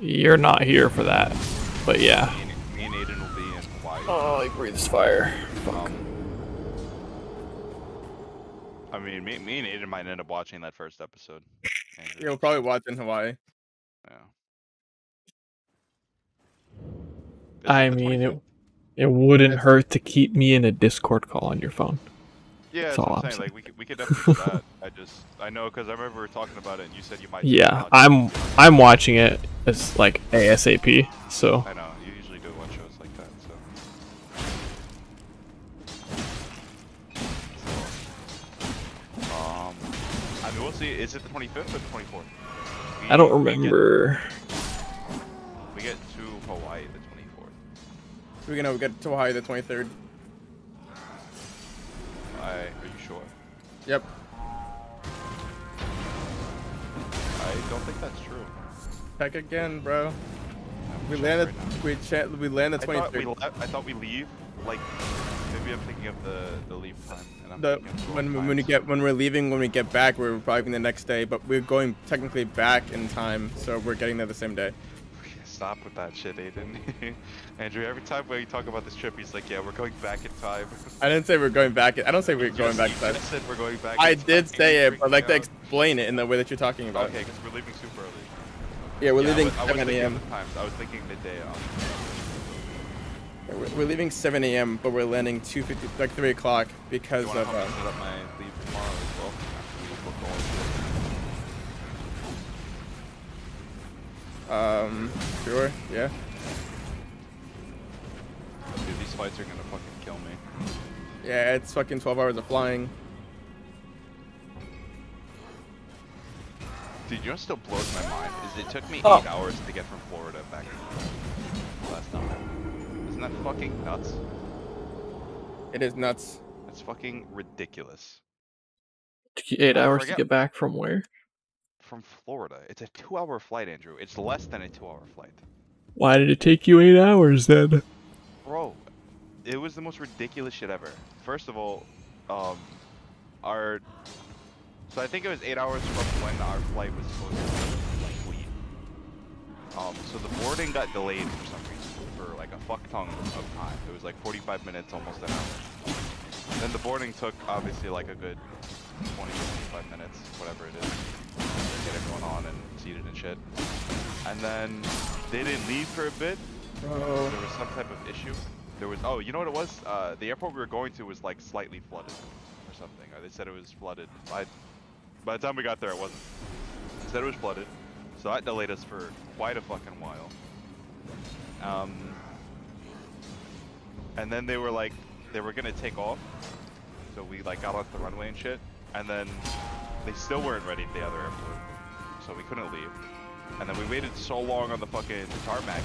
You're not here for that. But yeah. Me and, me and Aiden will be in Hawaii. Oh, he breathes fire. Um, I mean, me, me and Aiden might end up watching that first episode. Andrew. You'll probably watch in Hawaii. Yeah. Is I mean, it, it wouldn't hurt to keep me in a Discord call on your phone. Yeah, That's that's all what I'm I'm saying. saying. Like we could, we could definitely do that. I just I know because I remember we were talking about it and you said you might. Yeah. I'm I'm watching it as like ASAP. So I know I see. Is it the 25th or the 24th? I don't We- we get- remember. We get to Hawaii the 24th. We're gonna get to Hawaii the 23rd. I are you sure? Yep. I don't think that's true. Check again, bro. We landed. right now. We cha- we land the I thought, we 23rd. I thought we leave like maybe I'm thinking of the the leave time. And I'm The thinking of the when when we get when we're leaving when we get back we're arriving the next day, but we're going technically back in time, so we're getting there the same day. Stop with that shit, Aiden. Andrew, every time we talk about this trip, he's like, "Yeah, we're going back in time." I didn't say we're going back. I don't say we're You going just- back you in time. just said we're going back. I in did time. say it, but I'd like to explain it in the way that you're talking about. Okay, because we're leaving super early. Yeah, we're Yeah, leaving I was 7 thinking a.m. I was thinking midday. We're, we're leaving 7 a.m., but we're landing 2:50, like 3 o'clock because you want to of. Uh, set up my leave tomorrow as well? After we book all this shit? um, sure, yeah. Dude, these flights are gonna fucking kill me. Yeah, it's fucking 12 hours of flying. Dude, you know what still blows my mind is it took me Oh. eight hours to get from Florida back last time. Isn't that fucking nuts? It is nuts. That's fucking ridiculous. Took you eight I hours to get back from where? From Florida, it's a two-hour flight, Andrew. It's less than a two-hour flight, Why did it take you eight hours then? bro. It was the most ridiculous shit ever. First of all, um, our so I think it was eight hours from when our flight was supposed to like leave. Um, so the boarding got delayed for some reason for like a fuck ton of time. It was like 45 minutes, almost an hour. Then the boarding took obviously like a good 20 25 minutes, whatever it is, to get everyone on and seated and shit. And then they didn't leave for a bit. Bro. There was some type of issue. There was oh, you know what it was? Uh, the airport we were going to was like slightly flooded or something. Or they said it was flooded. I By the time we got there, it wasn't. They said it was flooded. So that delayed us for quite a fucking while. Um, and then they were like, they were gonna take off. So we like got off the runway and shit. And then they still weren't ready at the other airport. So we couldn't leave. And then we waited so long on the fucking tarmac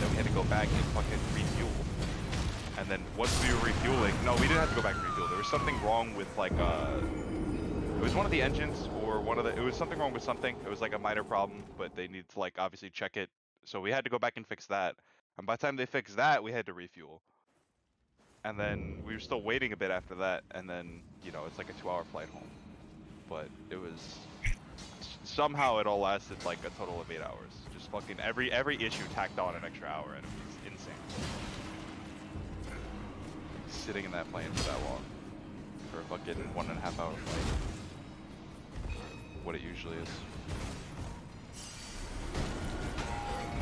that we had to go back and fucking refuel. And then once we were refueling, no, we didn't have to go back and refuel. There was something wrong with like uh, it was one of the engines or one of the. It was something wrong with something. It was like a minor problem, but they needed to like obviously check it. So we had to go back and fix that. And by the time they fixed that, we had to refuel. And then we were still waiting a bit after that, and then you know it's like a two-hour flight home. But it was somehow it all lasted like a total of eight hours. Just fucking every every issue tacked on an extra hour, and it was insane. Sitting in that plane for that long, for a fucking one and a half hour flight. What it usually is.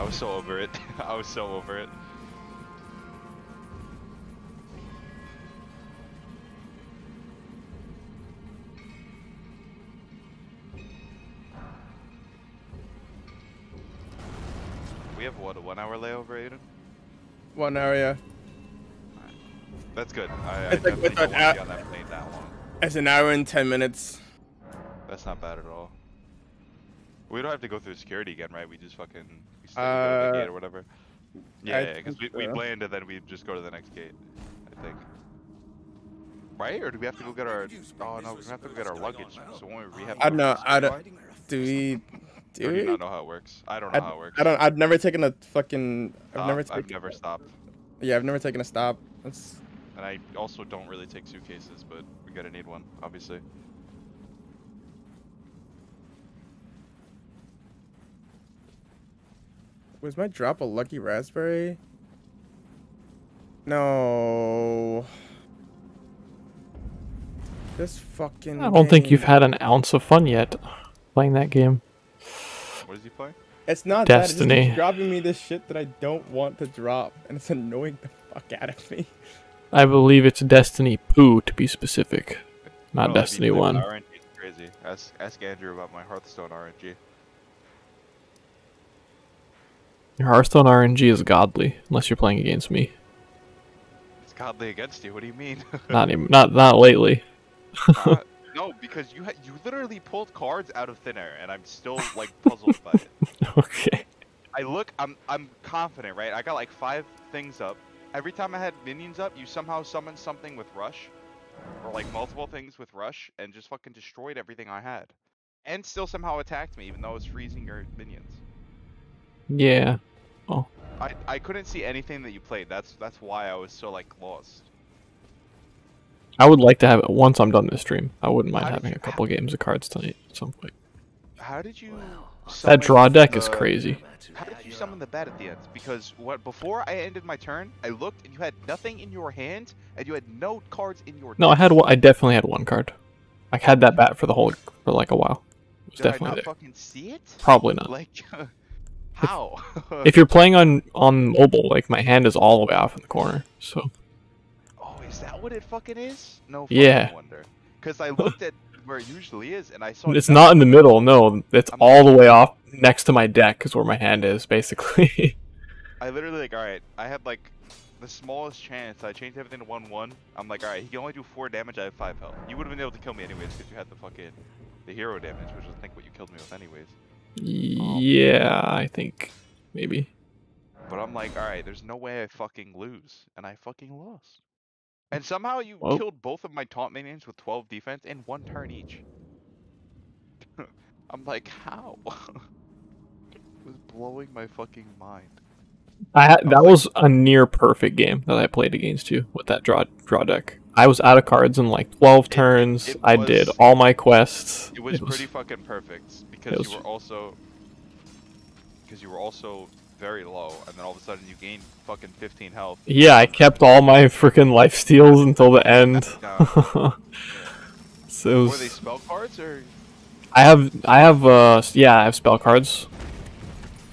I was so over it. I was so over it. We have what a one hour layover, Aiden? One area. That's good. I, I It's like with don't an want to be on that plane that long. It's an hour and ten minutes. That's not bad at all. We don't have to go through security again, right? We just fucking we stay Uh, the gate or whatever. Yeah, I yeah, because we, think we land and then we just go to the next gate. I think. Right? Or do we have to go get our? Oh no, we have to go get our luggage. So when we rehab. I our know. I don't. line? Do we? Do do you we? not know how it works? I don't know I, how it works. I don't. I've never taken a fucking. I've never Stop. I've never stopped. Yeah, I've never taken a stop. That's. And I also don't really take suitcases, but we gotta need one, obviously. Was my drop a lucky raspberry? No. This fucking. I don't think you've had an ounce of fun yet playing that game. What is he playing? It's not that. It's Destiny. dropping me this shit that I don't want to drop, and it's annoying the fuck out of me. I believe it's Destiny Poo to be specific, not I don't know, if Destiny you play with 1. RNG, it's crazy. Ask, ask Andrew about my Hearthstone RNG. Your Hearthstone RNG is godly, unless you're playing against me. It's godly against you. What do you mean? Not even, not not lately. Uh, no, because you ha- you literally pulled cards out of thin air, and I'm still like puzzled by it. okay. I look, I'm I'm confident, right? I got like five things up. Every time I had minions up, you somehow summoned something with rush, or like multiple things with rush, and just fucking destroyed everything I had, and still somehow attacked me, even though I was freezing your minions. Yeah. Oh. I I couldn't see anything that you played. That's that's why I was so like lost. I would like to have it once I'm done this stream. I wouldn't mind How having you- a couple games of cards tonight at some point. How did you? That draw deck is crazy. How did you summon the bat at the end? Because what before I ended my turn, I looked and you had nothing in your hand, and you had no cards in your. No, I had one. I definitely had one card. I had that bat for the whole for like a while. It was Did I definitely not there. fucking see it? Probably not. Like, uh, how? If you're playing on on mobile, like my hand is all the way off in the corner. So oh, is that what it fucking is? No. Fucking Yeah. Wonder. Because I looked at where it usually is, and I saw. it's not in the middle. No, it's I'm- all the way off next to my deck is where my hand is basically. I literally like, all right. I had like the smallest chance. I changed everything to one-one. I'm like, all right. He can only do four damage. I have five health. You would have been able to kill me anyways because you had the fucking the hero damage, which is I think what you killed me with anyways. Yeah, I think maybe. But I'm like, all right, there's no way I fucking lose, and I fucking lost. And somehow you killed both of my taunt minions with 12 defense in one turn each. I'm like, how? it was blowing my fucking mind. I had, that was a near perfect game that I played against you with that draw draw deck. I was out of cards in like 12 turns. it I did all my quests. It was pretty fucking perfect because was- you were also because you were also very low, and then all of a sudden you gained fucking 15 health. Yeah, I kept all my freaking life steals until the end. Yeah. so it Were they spell cards or? I have I have uh yeah I have spell cards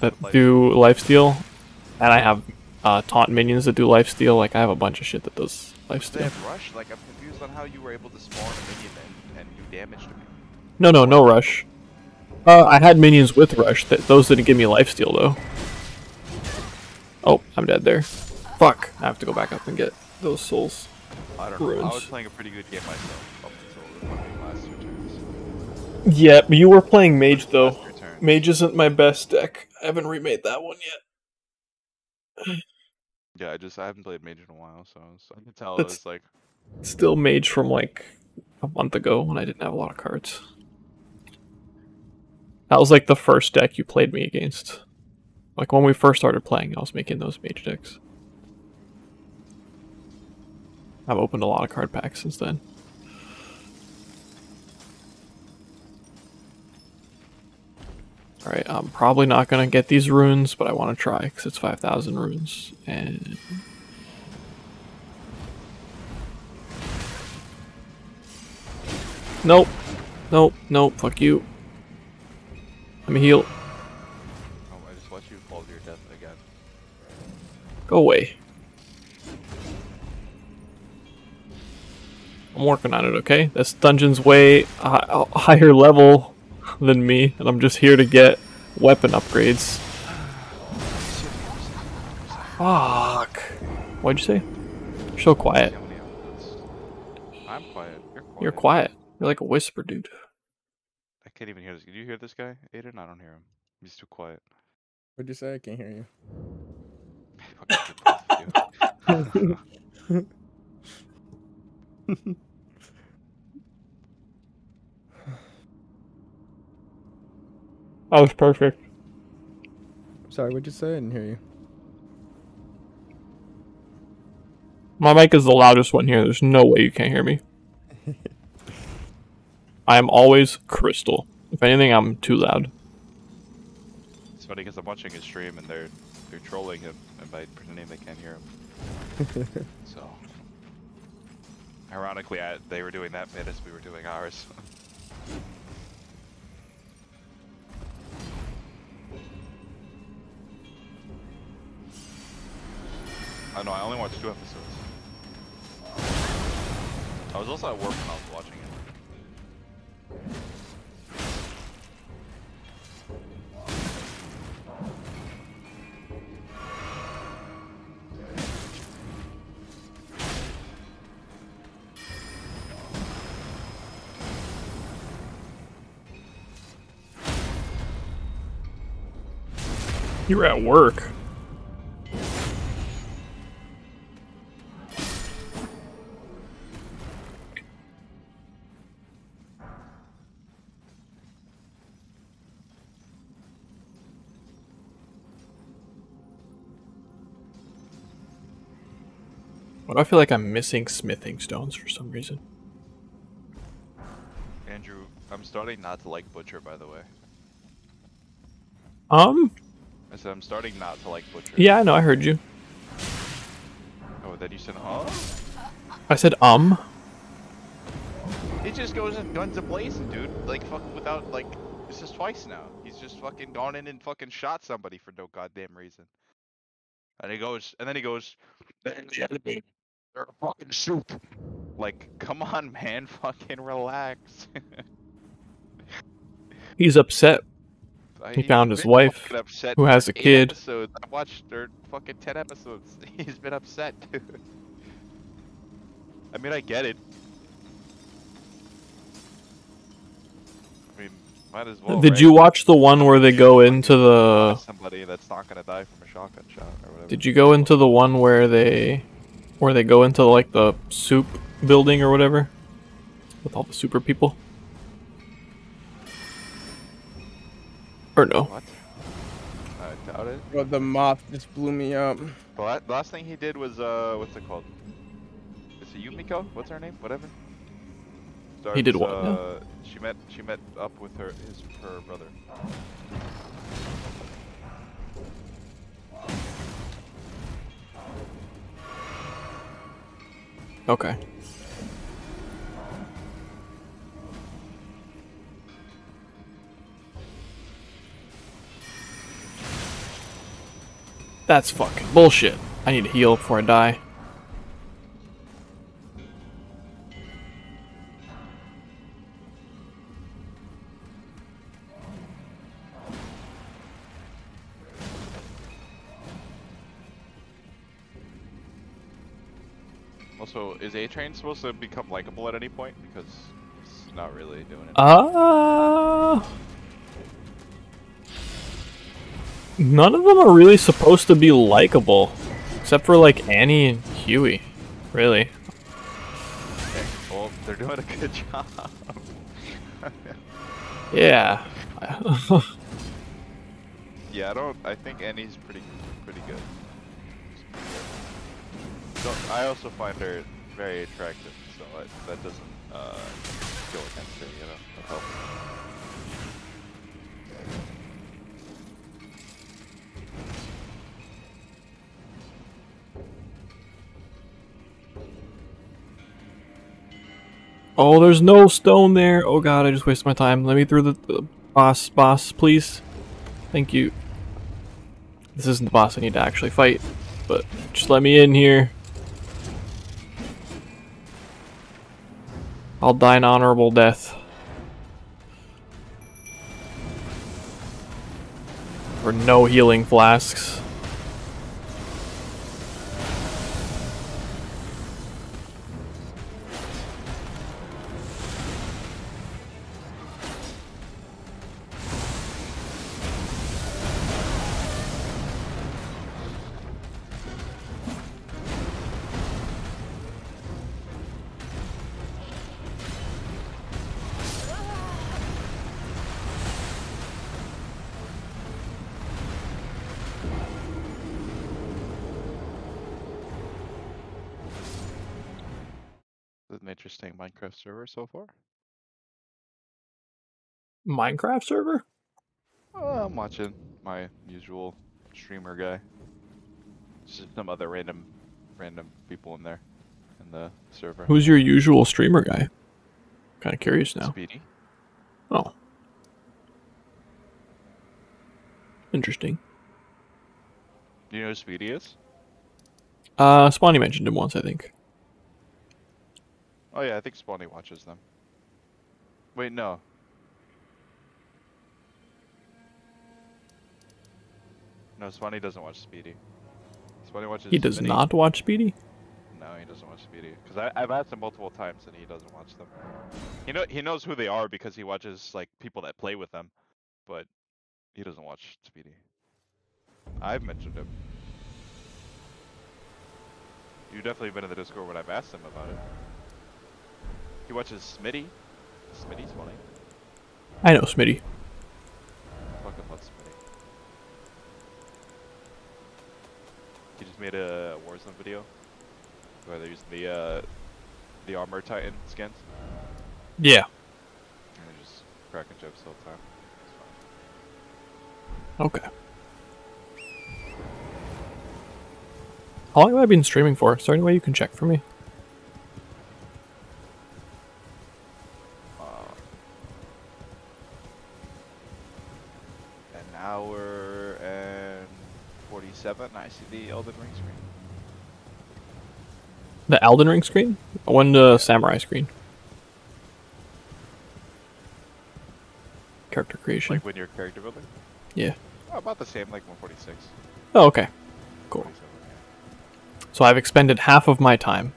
that Life- do life steal, and I have uh, taunt minions that do life steal. Like I have a bunch of shit that does life They steal. have rush. Like I'm confused on how you were able to spawn a minion and, and do damage to me. No, no, no rush. Uh, I had minions with rush. That those didn't give me lifesteal though. Oh, I'm dead there. Fuck. I have to go back up and get those souls. I don't know. I was playing a pretty good game myself up until the last two turns. Yeah, but you were playing mage though. Last three turns. Mage isn't my best deck. I haven't remade that one yet. Yeah, I just I haven't played Mage in a while, so, I can tell That's- it's like Still mage from like a month ago when I didn't have a lot of cards. That was like the first deck you played me against. Like when we first started playing, I was making those mage decks. I've opened a lot of card packs since then. Alright, I'm probably not gonna get these runes, but I want to try because it's 5,000 runes. And Nope. Nope. Nope. Fuck you. Let me heal. oh I just watched you fall to your death again. Go away. I'm working on it, okay? This dungeon's way hi- higher level than me, and I'm just here to get weapon upgrades. Fuck. What'd you say? You're so quiet. How many outputs? I'm quiet. You're quiet. You're quiet. You're like a whisper, dude. I can't even hear this. Did you hear this guy, Aiden? I don't hear him. He's too quiet. What'd you say? I can't hear you. Fucking both of you. That was perfect. Sorry, what'd you say? I didn't hear you. My mic is the loudest one here. There's no way you can't hear me. I am always crystal. If anything, I'm too loud. It's funny because I'm watching his stream and they're they're trolling him and by pretending they can't hear him. so, ironically, I, they were doing that bit as we were doing ours. I know. I only watched two episodes. I was also at work when I was watching it. You were at work. I feel like I'm missing smithing stones for some reason? Andrew, I'm starting not to like Butcher, by the way. Um, I said I'm starting not to like Butcher. yeah, I know, I heard you. Oh, then you said, huh? I said um. He just goes and guns a blazing, dude. Like fucking without like this is twice now. He's just fucking gone in and fucking shot somebody for no goddamn reason. And he goes, and then he goes, "And the enemy, they're a fucking soup. Like, come on, man, fucking relax. He's upset. He he's found his wife, upset who has a kid. Episodes. I watched their fucking ten episodes. He's been upset, dude. I mean, I get it. I mean, might as well. Did right? you watch the one where they go into the somebody that's not gonna die from a shotgun shot or whatever? Did you go into the one where they where they go into like the soup building or whatever? With all the super people? Or no? What? I doubt it. Bro, the moth just blew me up. The last thing he did was uh, what's it called? Is it Yumiko? What's her name? Whatever. He did what now? Uh, she met she met up with her his her brother. Okay. That's fucking bullshit. I need to heal before I die. Is A Train supposed to become likable at any point? Because it's not really doing it. Uh None of them are really supposed to be likable. Except for like Annie and Hughie. Really. Okay, well, they're doing a good job. Yeah. yeah, I don't. I think Annie's pretty, pretty good. She's pretty good. So I also find her very attractive, so that doesn't uh, go against her, you know. Oh, there's no stone there. Oh god, I just wasted my time. Let me through the, the boss, boss, please. Thank you. This isn't the boss I need to actually fight, but just let me in here. I'll die an honorable death. For no healing flasks. Minecraft server so far. Minecraft server? Uh, I'm watching my usual streamer guy. Just some other random, random people in there, in the server. Who's your usual streamer guy? Kind of curious now. Speedy? Oh. Interesting. Do you know who Speedy is? Uh, Spawny mentioned him once, I think. Oh yeah, I think Spawny watches them. Wait, no. No, Spawny doesn't watch Speedy. Spawny watches. He does Smitty. not watch Speedy? No, he doesn't watch Speedy. Because I've asked him multiple times and he doesn't watch them. He know he knows who they are because he watches like people that play with them, but he doesn't watch Speedy. I've mentioned him. You've definitely been in the Discord when I've asked him about it. He watches Smitty. Smitty's funny. I know Smitty. Fucking love Smitty. He just made a Warzone video where they're using the uh, the armor titan skins. Yeah. And they're just cracking jokes all the time. Okay. How long have I been streaming for? Is there any way you can check for me? 47. I see the Elden Ring screen. The Elden Ring screen? When the Samurai screen? Character creation. Like when you're character building? yeah. Oh, about the same, like 146. Oh, okay. Cool. So I've expended half of my time.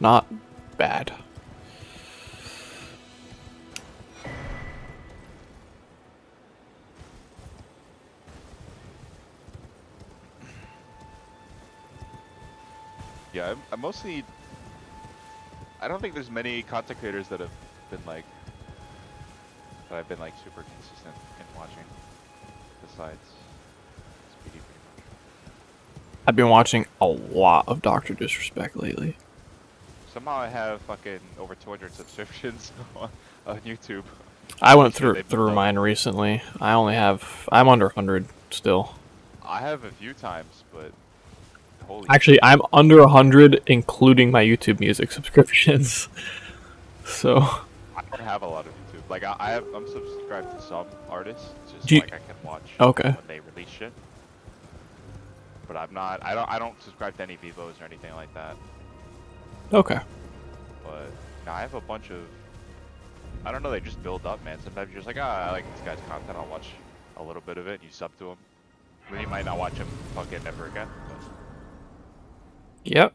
Not bad. Yeah, I'm, I'm mostly. I don't think there's many content creators that have been like. that I've been like super consistent in watching. Besides Speedy, pretty much. I've been watching a lot of Doctor Disrespect lately. Somehow I have fucking over 200 subscriptions on, on YouTube. I went through through mine recently. I only have I'm under 100 still. I have a few times, but holy. Actually, I'm under 100 including my YouTube Music subscriptions. so, I don't have a lot of YouTube. Like I, I have, I'm subscribed to some artists, just you- like I can watch Okay. when they release shit. But I'm not. I don't. I don't subscribe to any Vevos or anything like that. okay. But no, I have a bunch of. I don't know. They just build up, man. Sometimes you're just like, ah, I like this guy's content. I'll watch a little bit of it. And you sub to him. Then you might not watch him fucking ever again. But Yep.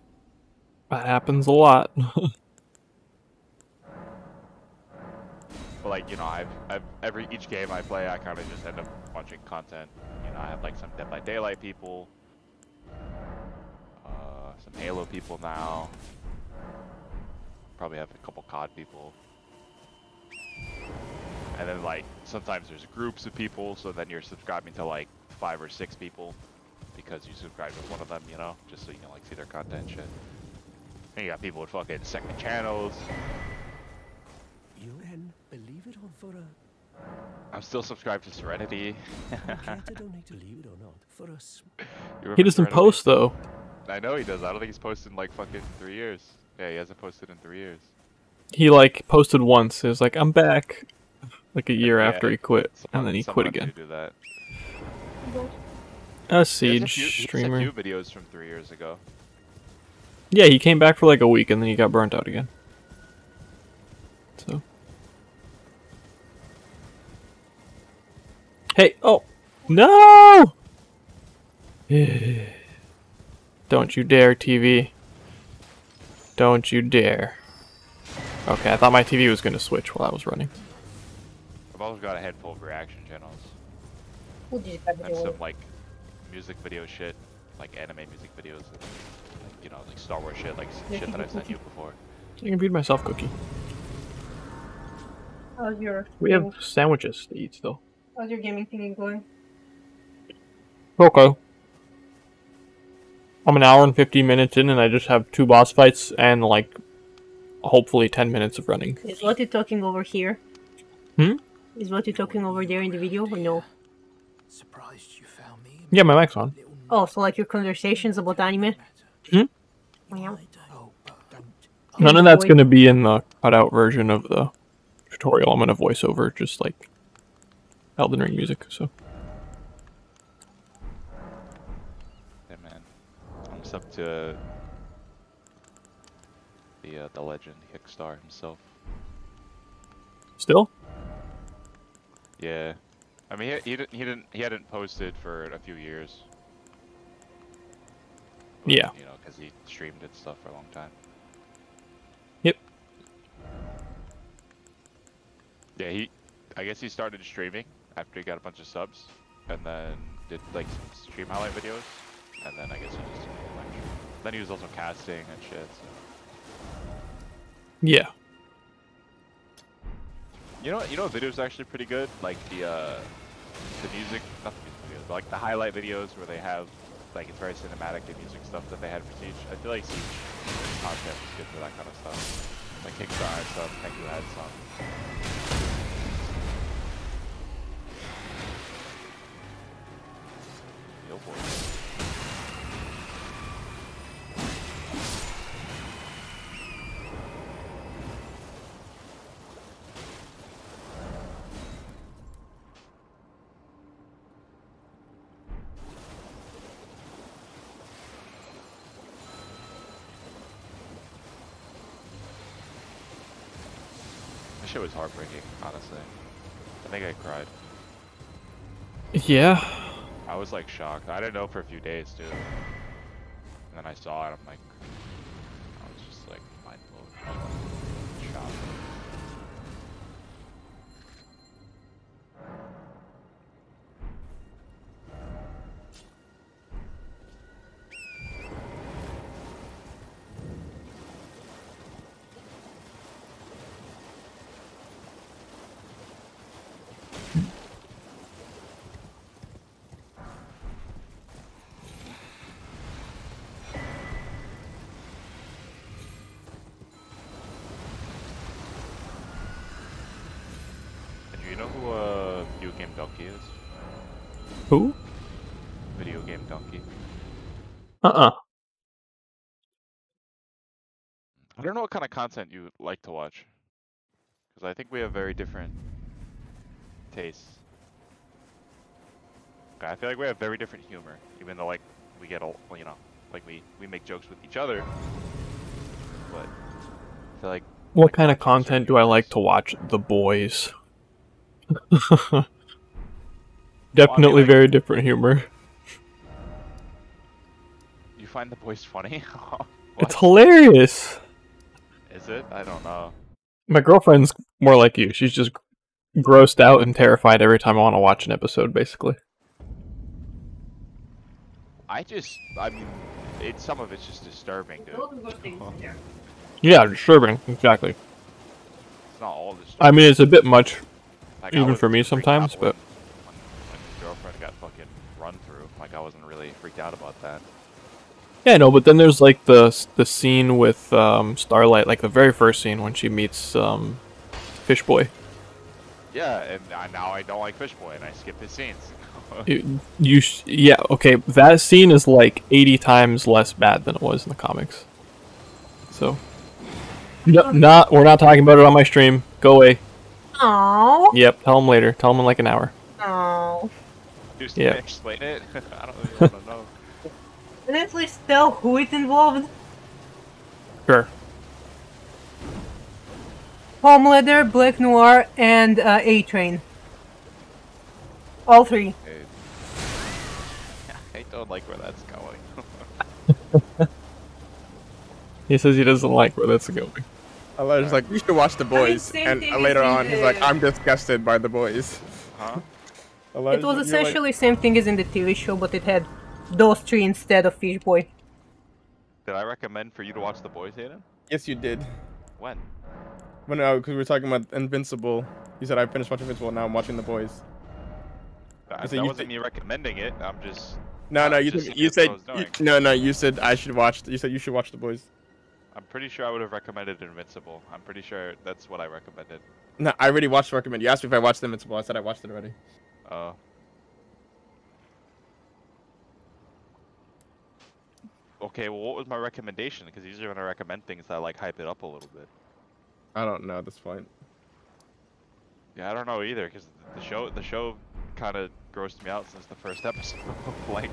That happens a lot. Like you know, I've, I've every each game I play, I kind of just end up watching content. You know, I have like some Dead by Daylight people, uh, some Halo people now. Probably have a couple COD people. And then like sometimes there's groups of people, so then you're subscribing to like five or six people because you subscribe to one of them, you know, just so you can like see their content and shit. And you got people with fucking second channels. You can believe it or for a I'm still subscribed to Serenity. to donate, believe it or not, for a he doesn't Serenity? post though. I know he does. I don't think he's posted in like fucking three years. Yeah, he hasn't posted in three years. He like posted once. It was like I'm back, like a year Yeah. after he quit, and then he quit had to again. Do that. A siege a few, streamer. a few videos from three years ago. Yeah, he came back for like a week and then he got burnt out again. So. Hey, oh! No! Don't you dare, TV. Don't you dare. Okay, I thought my TV was gonna switch while I was running. I've always got a head full of reaction channels Who did that and some like music video shit, like anime music videos, and, like you know, like Star Wars shit, like s- shit that I've sent you before. I can feed myself cookie. How's your We have sandwiches to eat still. how's your gaming thing going? Okay. I'm an hour and 15 minutes in, and I just have two boss fights and like hopefully 10 minutes of running. Is what you're talking over here? Hmm? Is what you're talking over there in the video or no? surprised you found me. Yeah, my mic's on. Little Oh, so like your conversations about anime? Hmm? Yeah. But don't. None of that's gonna be in the cutout version of the tutorial. I'm gonna voice over just like Elden Ring music. So Yeah, man. I'm sub to the uh, the legend Hickstar himself. still, Yeah, I mean he, he didn't he didn't he hadn't posted for a few years. Yeah. You know, because he streamed and stuff for a long time. Yep. Yeah, he. I guess he started streaming after he got a bunch of subs, and then did like some stream highlight videos, and then I guess he just like, then he was also casting and shit. So. yeah. You know, what- you know, what video's actually pretty good. Like the uh, the music, not the music videos, but like the highlight videos where they have like it's very cinematic and music stuff that they had for Siege. I feel like Siege content was good for that kind of stuff. Like Kickstarter stuff. Thank you had some. Boy. Shit was heartbreaking, honestly. I think I cried. Yeah. I was like shocked. I didn't know for a few days dude. And then I saw it, I'm like, I was just like mind blown. Content you like to watch. Because I think we have very different tastes. Okay, I feel like we have very different humor, even though like we get all you know, like we we make jokes with each other. But I feel like What Like kind of content do I like to watch? The Boys. Definitely like- very different humor. you find the boys funny. It's hilarious. Is it? I don't know. My girlfriend's more like you. She's just grossed out and terrified every time I want to watch an episode, basically. I just, I mean, it, some of it's just disturbing, dude. Yeah, disturbing. Exactly. It's not all disturbing. I mean, it's a bit much. Like, even for me sometimes, but- when, when, when girlfriend got fucking run through, like I wasn't really freaked out about that. Yeah, no, but then there's like the the scene with um, Starlight, like the very first scene when she meets um, Fish Boy. Yeah, and I, now I don't like Fish Boy, and I skip his scenes. You, you sh- yeah, okay. That scene is like 80 times less bad than it was in the comics. So, no, not we're not talking about it on my stream. Go away. Oh. Yep, tell him later. Tell him in like an hour. Oh. Just Yeah. explain it. I don't really want to know. Can at least tell who is involved? Sure. Homelander, Black Noir, and uh, A Train. All three. I don't like where that's going. He says he doesn't like where that's going. Elijah's like, you should watch The Boys, same and thing uh, as later in on he's like, I'm disgusted by The Boys. huh? Elijah, It was you're like- essentially same thing as in the TV show, but it had those three instead of Fish Boy. Did I recommend for you to watch The Boys, Hayden? yes, you did. When? When because we were talking about Invincible, you said I finished watching Invincible. Now I'm watching The Boys. That, said that you wasn't me recommending it. I'm just. No, I no, you just said, you said I you- no, no. You said I should watch. You said you should watch The Boys. I'm pretty sure I would have recommended Invincible. I'm pretty sure that's what I recommended. No, I already watched Recommend. You asked me if I watched Invincible. I said I watched it already. Uh. Okay, well, what was my recommendation? Because usually when I recommend things, I like hype it up a little bit. I don't know at this point. Yeah, I don't know either, because the show, the show, kind of grossed me out since the first episode. like,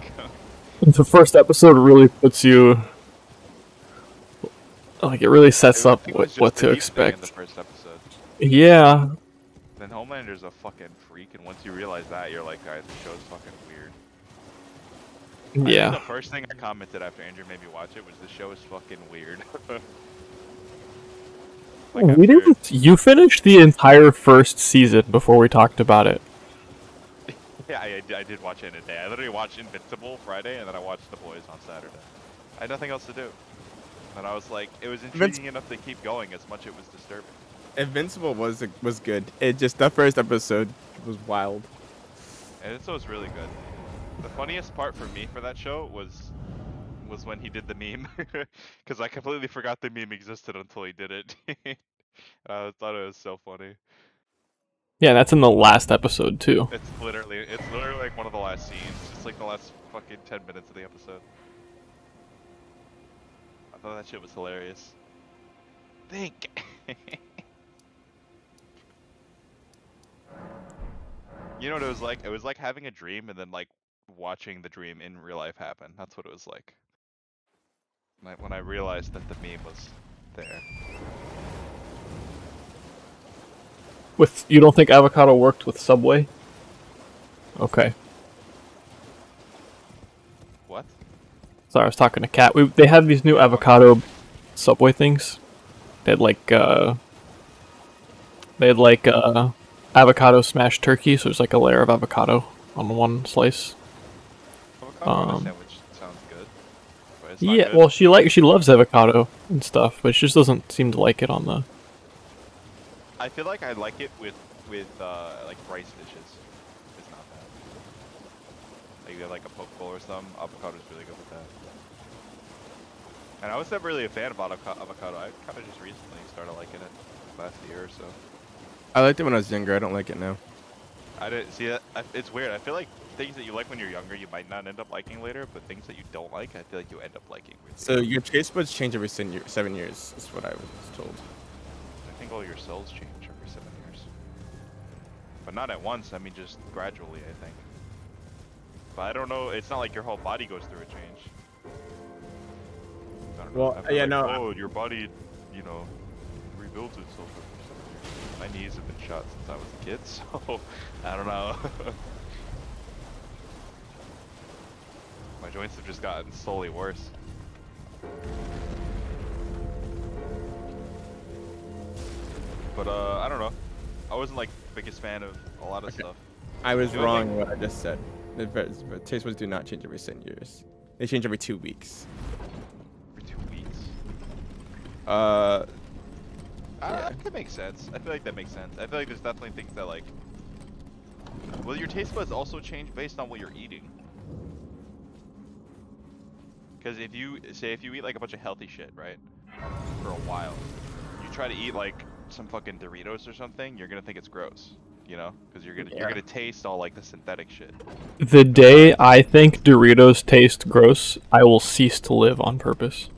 The first episode really puts you. Like, it really sets up it what, was just what the to Heath thing in the expect. first episode. Yeah. Then Homelander's a fucking freak, and once you realize that, you're like, guys, the show's fucking weird. I think Yeah. the first thing I commented after Andrew made me watch it was the show is fucking weird. Like, we after- didn't. You finished the entire first season before we talked about it. Yeah, I, I did watch it in a day. I literally watched Invincible Friday, and then I watched The Boys on Saturday. I had nothing else to do. And I was like, it was intriguing enough to keep going as much it was disturbing. Invincible was was good. It just that first episode was wild. And it was really good. The funniest part for me for that show was was when he did the meme, because I completely forgot the meme existed until he did it. I thought it was so funny. Yeah, that's in the last episode too. It's literally, it's literally like one of the last scenes. It's like the last fucking ten minutes of the episode. I thought that shit was hilarious. Think. you know what it was like? It was like having a dream and then like watching the dream in real life happen. That's what it was like. When I, when I realized that the meme was there. With you don't think avocado worked with Subway? Okay. What? Sorry, I was talking to Kat. We they have these new avocado Subway things. They had like uh they had like uh avocado smashed turkey, so there's like a layer of avocado on one slice. Avocado on a Um, sandwich sounds good. but it's not Yeah, good. well she like she loves avocado and stuff, but she just doesn't seem to like it on the I feel like I like it with with uh, like rice dishes. It's not bad. Like you have like a poke bowl or something. Avocado's really good with that. And I was never really a fan of avocado. I kind of just recently started liking it last year or so. I liked it when I was younger. I don't like it now. I didn't see it. It's weird. I feel like things that you like when you're younger, you might not end up liking later, but things that you don't like, I feel like you end up liking. Really. So your taste buds change every seven year- seven years. Is what I was told. I think all your cells change every seven years. But not at once, I mean just gradually, I think. But I don't know, it's not like your whole body goes through a change. I don't know, Well, I yeah, like, no, I- Oh, your body, you know, rebuilds itself every seven years. My knees have been shot since I was a kid, so I don't know. My joints have just gotten slowly worse. But uh, I don't know. I wasn't like biggest fan of a lot of okay. stuff. I was wrong what I just said. The, taste buds do not change every 10 years. They change every two weeks. Every two weeks? Uh, ah, yeah. could that makes sense. I feel like that makes sense. I feel like there's definitely things that like. Well, your taste buds also change based on what you're eating. Because if you say if you eat like a bunch of healthy shit, right, for a while, you try to eat like some fucking Doritos or something, you're gonna think it's gross, you know? Because you're gonna you're gonna taste all like the synthetic shit. The day I think Doritos taste gross, I will cease to live on purpose.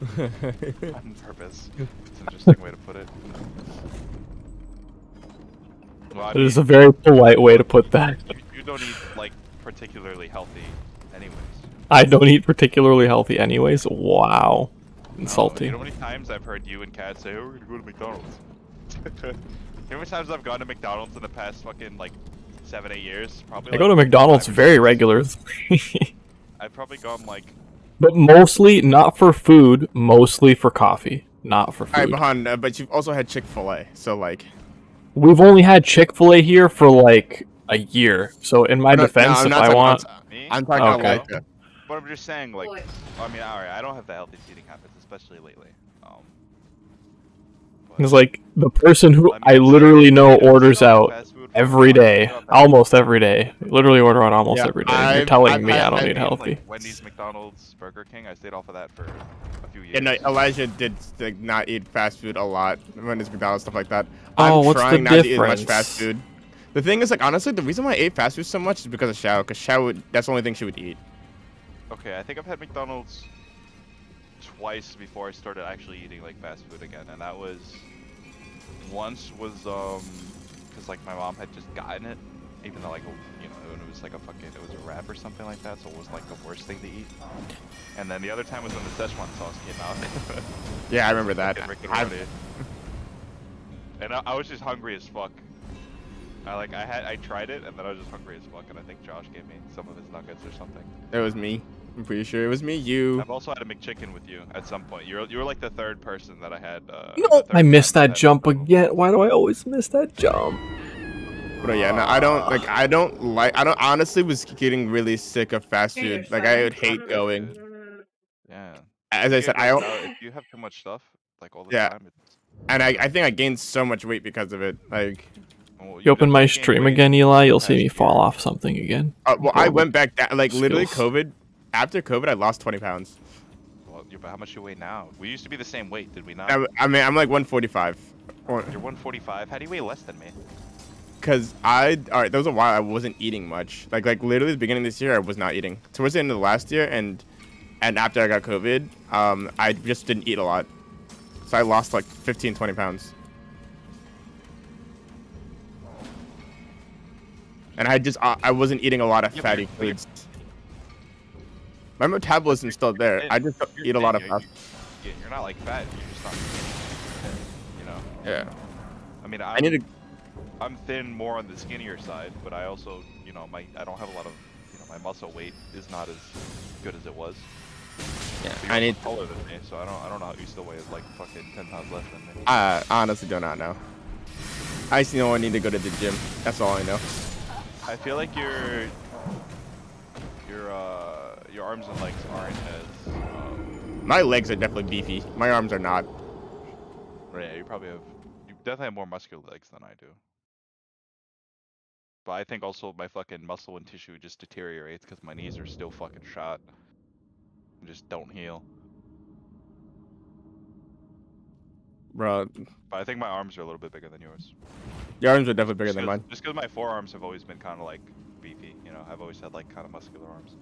on purpose. It's an interesting way to put it. Well, I It is mean, a very polite way to put that. you, you don't eat like particularly healthy, anyways. I don't eat particularly healthy anyways. Wow. No, Insulting. You know how many times I've heard you and Kat say, "Oh, we're gonna go to McDonald's." you know how many times I've gone to McDonald's in the past fucking like seven, eight years? Probably. I like, go to McDonald's very times. regularly. I've probably gone like but mostly not for food, mostly for coffee, not for all right, food. Bahan, uh, but you've also had Chick Fil A, so like. We've only had Chick-fil-A here for like a year. So in my No, no, defense, I'm if I want about- I'm talking Okay. about like. But I'm just saying, like, I mean, alright, I don't have the healthy eating habits, especially lately. Um, it's like the person who I mean, I literally know orders out fast food for every McDonald's, day, you don't have to- almost every day. Literally order out almost Yeah, every day. You're I've- telling I've me I don't I've need had, healthy. Like Wendy's, McDonald's, Burger King. I stayed off of that for a few years. Yeah, no, Elijah did like not eat fast food a lot Wendy's, McDonald's stuff like that. Oh, I'm what's the trying not to eat much difference? fast food. The thing is, like, honestly, the reason why I ate fast food so much is because of Shao. Because Shao, would, that's the only thing she would eat. Okay, I think I've had McDonald's twice before I started actually eating like fast food again, and that was once was um because like my mom had just gotten it, even though like you know when it was like a fucking it was a wrap or something like that, so it wasn't like the worst thing to eat. And then the other time was when the Szechuan sauce came out. Yeah, I remember that. And I, I was just hungry as fuck. I like I had I tried it and then I was just hungry as fuck, and I think Josh gave me some of his nuggets or something. It was me. I'm pretty sure it was me. You. I've also had a McChicken with you at some point. You're you were like the third person that I had. Uh, No, I missed time that jump again. Why do I always miss that jump? But yeah, no, I don't like. I don't like. I don't honestly was getting really sick of fast food. Like I would hate going. Yeah. As I said, I don't. if you have too much stuff like all the Yeah. time. It's, And I, I think I gained so much weight because of it. Like, well, You open my stream again, Eli, you'll see me fall off something again. uh, well, I went back down. Like literally. COVID. After COVID, I lost 20 pounds. Well, you- but how much you weigh now? We used to be the same weight, did we not? I, I mean, I'm like 145. You're 145. How do you weigh less than me? Cause I all right, there was a while I wasn't eating much. Like like literally the beginning of this year I was not eating. Towards the end of the last year and and after I got COVID, um, I just didn't eat a lot. So I lost like 15, 20 pounds. And I just I, I wasn't eating a lot of Yeah, fatty you're- but you're- foods. My metabolism's still there. thin. I just You're eat a lot of fast. you- You're not like fat. You're just not. You know. Yeah. I mean, I'm, I need to I'm thin more on the skinnier side, but I also, you know, my I don't have a lot of, you know, my muscle weight is not as good as it was. yeah, I need taller than me, so I don't I don't know how you still weigh like fucking 10 pounds less than me. I honestly do not know. I I need to go to the gym. That's all I know. I feel like your your uh your arms and legs aren't as um, My legs are definitely beefy. My arms are not. yeah, you probably have you definitely have more muscular legs than I do. But I think also my fucking muscle and tissue just deteriorates because my knees are still fucking shot. Just don't heal. Bro, But I think my arms are a little bit bigger than yours. Your arms are definitely bigger Just than mine. Just because my forearms have always been kind of like beefy, you know, I've always had like kind of muscular arms.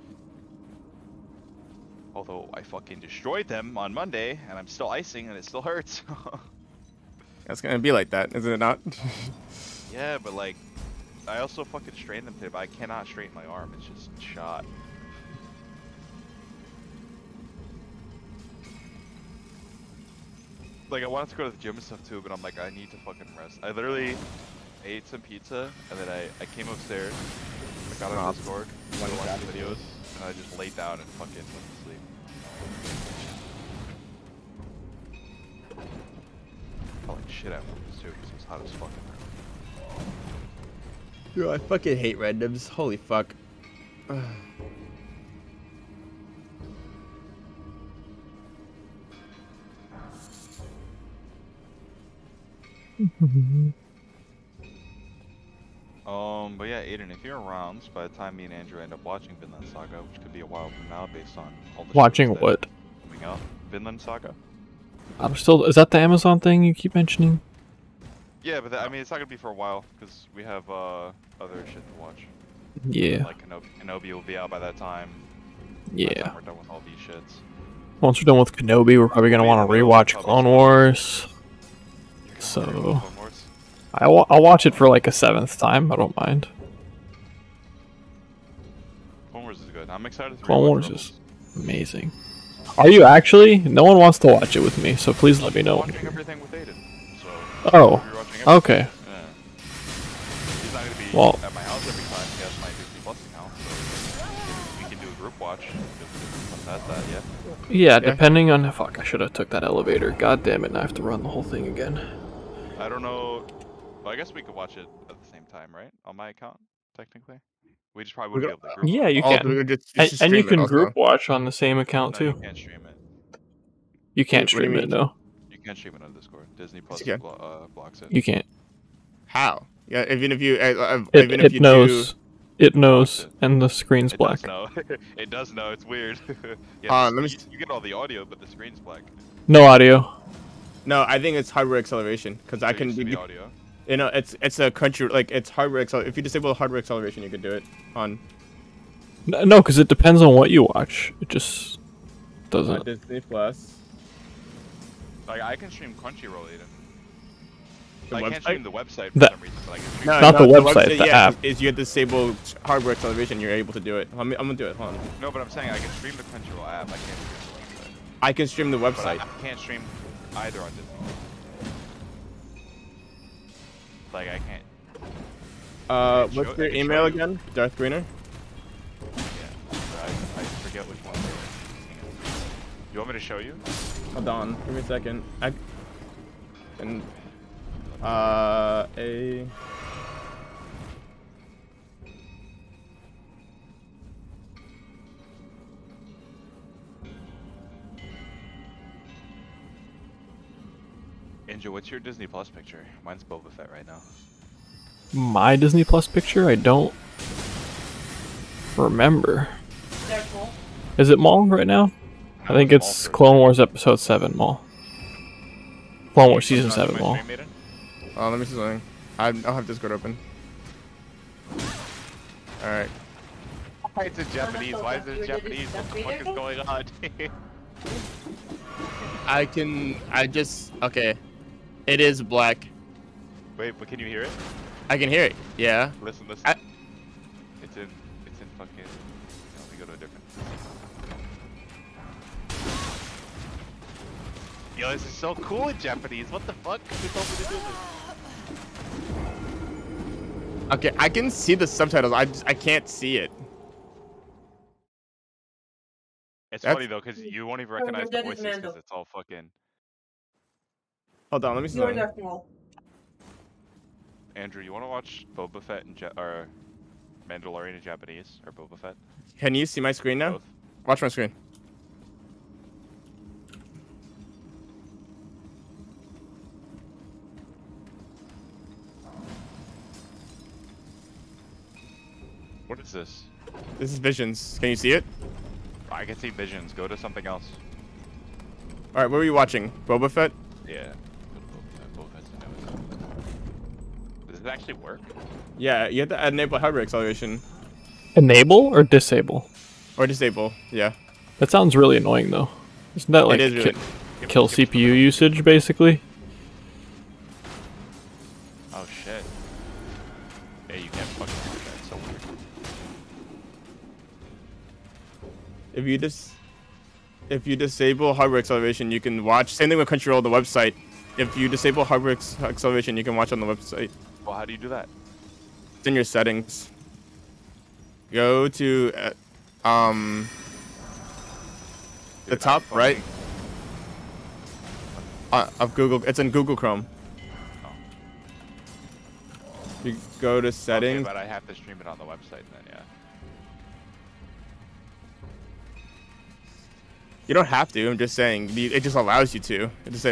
Although I fucking destroyed them on Monday, and I'm still icing, and it still hurts. That's gonna be like that, isn't it not? yeah, but like, I also fucking strained them today, but I cannot straighten my arm. It's just shot. Like I wanted to go to the gym and stuff too, but I'm like, I need to fucking rest. I literally ate some pizza, and then I, I came upstairs, I got on Discord, I watched videos, and I just laid down and fucking went to sleep. felt like shit out of this too because it's hot as fuck. Yo, I fucking hate randoms. Holy fuck. Um, but yeah, Aiden, if you're around by the time me and Andrew end up watching Vinland Saga, which could be a while from now based on all the Watching what? coming out, Vinland Saga. I'm still. Is that the Amazon thing you keep mentioning? Yeah, but that, I mean, it's not gonna be for a while because we have uh other shit to watch. Yeah. Like Kenobi, Kenobi will be out by that time. Yeah. time we're done with all these shits. Once we're done with Kenobi, we're probably gonna want to rewatch Clone Wars. So Clone Wars. I wa- I'll watch it for like a seventh time. I don't mind. Clone Wars is good. I'm excited to Clone Wars Rebels. is amazing. Are you actually? No one wants to watch it with me, so please let me know. when watching everything with Aiden. So Oh, everything. okay. Yeah. He's not gonna be Well- at my house every time. He has my Disney Plus account, so we can do a group watch. That, yeah. Yeah, depending on fuck, I should have took that elevator. God damn it! Now I have to run the whole thing again. I don't know. Well, I guess we could watch it at the same time, right? On my account, technically. We just probably wouldn't be able to group. Yeah, you Oh, can, we could just- and, and you can group watch on the same account No, you can't stream it. You can't What do you stream it, mean? no. You can't stream it on Discord. Disney Plus you blo- uh, blocks it. You can't. How? Yeah, even if you, uh, uh, It, even if it you knows. do. It knows, and the screen's It black. does know. it does know. It's weird. yeah, Uh, let me you, you get all the audio, but the screen's black. No audio. No, I think it's hardware acceleration because I So you can. see You, the audio. you know, it's it's a country like it's hardware. Accel- if you disable hardware acceleration, you can do it on No, because it depends on what you watch. It just uh, doesn't. Disney Plus. Like I can stream Crunchyroll, Aiden. The I can't stream the website for The- some reason, but I can stream. No, Not no, the website, the yeah, app. Is you disable hardware acceleration, you're able to do it. I'm, I'm gonna do it. Hold on. No, but I'm saying I can stream the Crunchyroll app. I can't stream the website. I can stream the But website. I can't stream either on Disney. Like I can't. Uh, show- what's your email again? Darth Greener. Yeah. I, I forget which one. You want me to show you? Hold on, give me a second. I and uh a. Angel, what's your Disney Plus picture? Mine's Boba Fett right now. My Disney Plus picture? I don't remember. Is it Maul right now? I No, think it's Maul it's. Clone Wars Episode 7 Maul. Clone Wars Season put it on 7 Maul. stream, Oh, let me see something. I, I'll have Discord open. All right. Why it's in Japanese. Why is it Japanese? What the fuck is going on? I can. I just. Okay. It is black. Wait, but can you hear it? I can hear it. Yeah. Listen, listen. I- It's in. It's in fucking. Let me go to a different. Yo, this is so cool in Japanese. What the fuck? Who told me to do this? Okay. I can see the subtitles. I just. I can't see it. It's That's- funny though, because you won't even recognize the voices because it's all fucking. Hold on. Let me see. something. Andrew, you want to watch Boba Fett in ja- or Mandalorian in Japanese or Boba Fett? Can you see my screen now? Both. Watch my screen. What is this? This is Visions. Can you see it? I can see visions. Go to something else. All right. What were you watching? Boba Fett. Yeah. Go to Boba Fett. Boba Fett's the newest. Does it actually work? Yeah. You have to enable hardware acceleration Enable or disable? or disable. Yeah. That sounds really annoying though. Isn't that like it is really. ki- Give- kill give CPU usage basically? Oh shit. Yeah, you can't fucking do that. It's so weird. If you just if you disable hardware acceleration, you can watch. Same thing with Crunchyroll, the website. If you disable hardware acceleration, you can watch on the website. Well, how do you do that? It's in your settings. Go to uh, um the Dude, top iPhone right uh, of Google. It's in Google Chrome. You go to Okay, settings. but I have to stream it on the website then, yeah. You don't have to. I'm just saying. It just allows you to. It just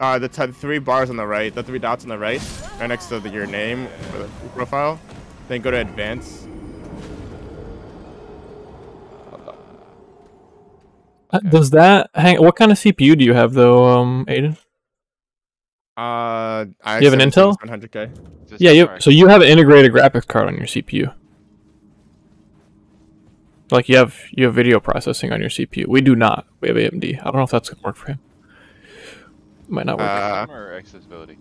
uh, the t- three bars on the right, the three dots on the right, right next to the, your name or the profile. Then go to advanced. Uh, Does that hang? What kind of CPU do you have though, um, Aiden? Uh, I You have an Intel? 100k. Is Yeah, you, so you have an integrated graphics card on your CPU. Like you have you have video processing on your CPU. We do not. We have AMD. I don't know if that's gonna work for him. Might not work. Uh, or accessibility?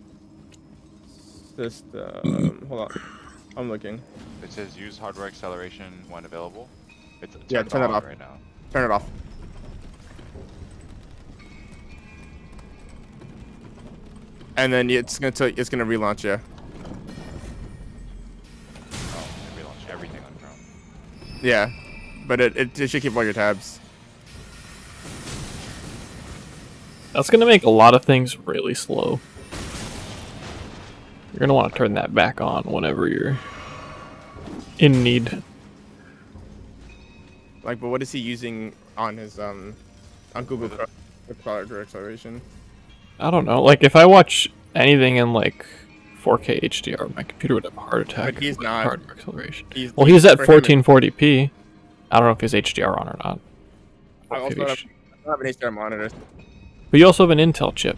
just um, hold on. I'm looking. It says use hardware acceleration when available. It's Yeah, turned turn it off. right now. Turn it off. And then it's gonna tell, it's gonna relaunch you. Oh, it relaunched everything on Chrome. Yeah, but it, it, it should keep all your tabs. That's gonna make a lot of things really slow. You're gonna want to turn that back on whenever you're in need. Like, but what is he using on his um on Google hardware acceleration? I don't know. Like if I watch anything in like 4K HDR, my computer would have a heart attack. But he's not. hardware acceleration. He's, Well, he's at 1440p. I don't know if his HDR on or not. I also have, I have an HDR monitor. But you also have an Intel chip.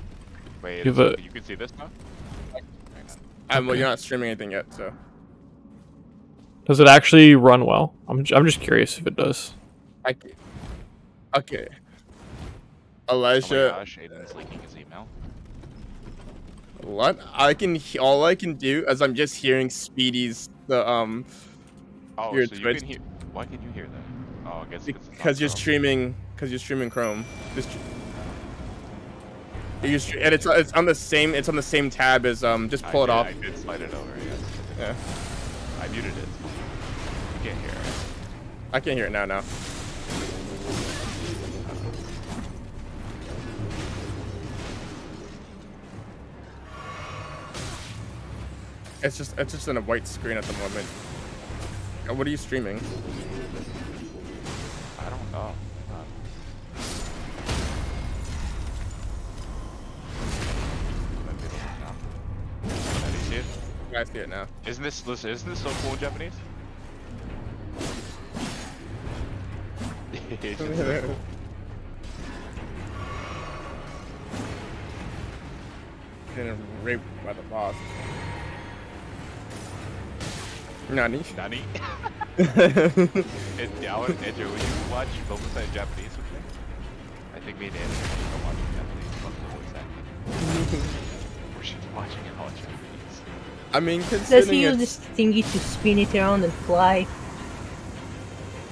Wait, You have a- you can see this now? Hang. Um, well, you're not streaming anything yet, so Does it actually run well? I'm, j- I'm just curious if it does. I. c- Okay. Elijah. Oh my Elijah, gosh, Aiden's leaking his email. what? I can. he- All I can do is I'm just hearing Speedy's the um Oh, Your so you Twitch- can hear. Why can you hear that? Oh, I guess it's because you're Chrome. streaming because you're streaming Chrome. Just. And it's it's on the same it's on the same tab as um just pull I it did, off. I did slide it over. Yes. Yeah. I muted it. You can't hear it. I can't hear it now. Now. It's just it's just in a white screen at the moment. Uh, What are you streaming? I don't know. I see it now. Isn't this listen? Isn't this so cool in Japanese? It's so cool. Getting raped by the boss. Nani? Nani? It, yeah, I want, Andrew, will you watch Boba Fett in Japanese with me? I think me and Andrew are watching Japanese. Fuck the voice acting. We're just watching I mean, Does he use this thingy to spin it around and fly?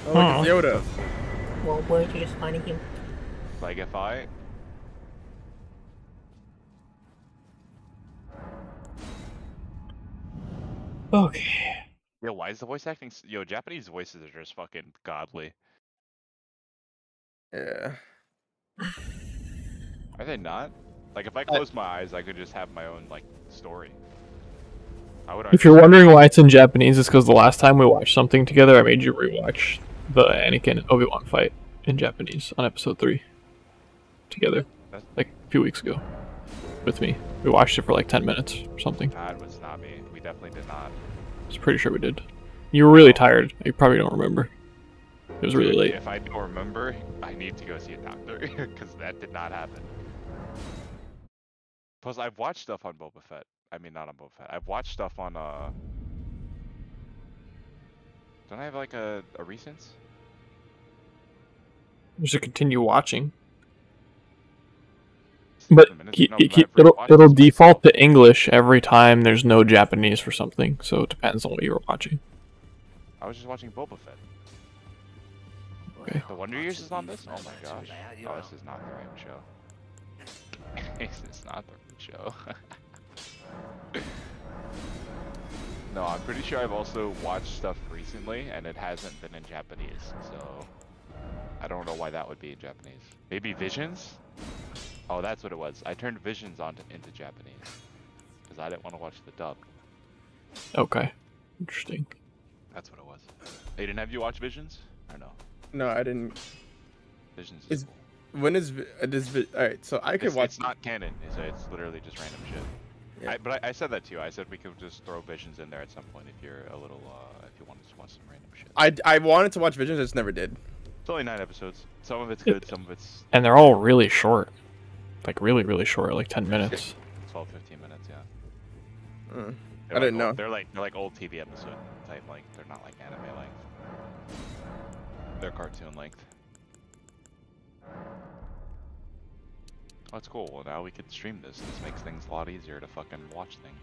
oh, look, it's Yoda. Well, weren't you just finding him? Like if I Okay. Yo, why is the voice acting? Yo, Japanese voices are just fucking godly. Yeah. Are they not? Like, if I close my eyes, I could just have my own like story. If you're wondering why it's in Japanese, it's because the last time we watched something together, I made you rewatch the Anakin and Obi Wan fight in Japanese on episode three. Together, like a few weeks ago, with me. We watched it for like ten minutes or something. that was not me. We definitely did not. I was pretty sure we did. You were really tired. You probably don't remember. It was really late. If I don't remember, I need to go see a doctor because that did not happen. Plus, I've watched stuff on Boba Fett. I mean, not on Boba Fett. I've watched stuff on uh. Don't I have like a a recent? You should continue watching. But minutes? he, No, he, it'll it'll default to English every time there's no Japanese for something. So it depends on what you were watching. I was just watching Boba Fett. Okay. The Wonder Years is on this? Oh my gosh. Oh, this is not the right show. this is not the right show. no, I'm pretty sure I've also watched stuff recently and it hasn't been in Japanese, so I don't know why that would be in Japanese. Maybe Visions? Oh, that's what it was. I turned Visions on to, into Japanese. because I didn't want to watch the dub. Okay. Interesting. That's what it was. Aiden, have you watched Visions? Or no? No, I didn't. Visions Is- is cool. When is uh, this? All right, so I could It's, watch. it's not canon. It's, it's literally just random shit. Yeah. I, but I, I said that to you. I said we could just throw Visions in there at some point if you're a little, uh, if you wanted to watch some random shit. I I wanted to watch Visions, I just never did. It's only nine episodes. Some of it's good, some of it's And they're all really short. Like really, really short, like 10 minutes. 12, 15 minutes, yeah. Mm. They're I didn't like know. They're like they're like old TV episode type like, They're not like anime length. They're cartoon length. That's cool. Well, now we can stream this. This makes things a lot easier to fucking watch things.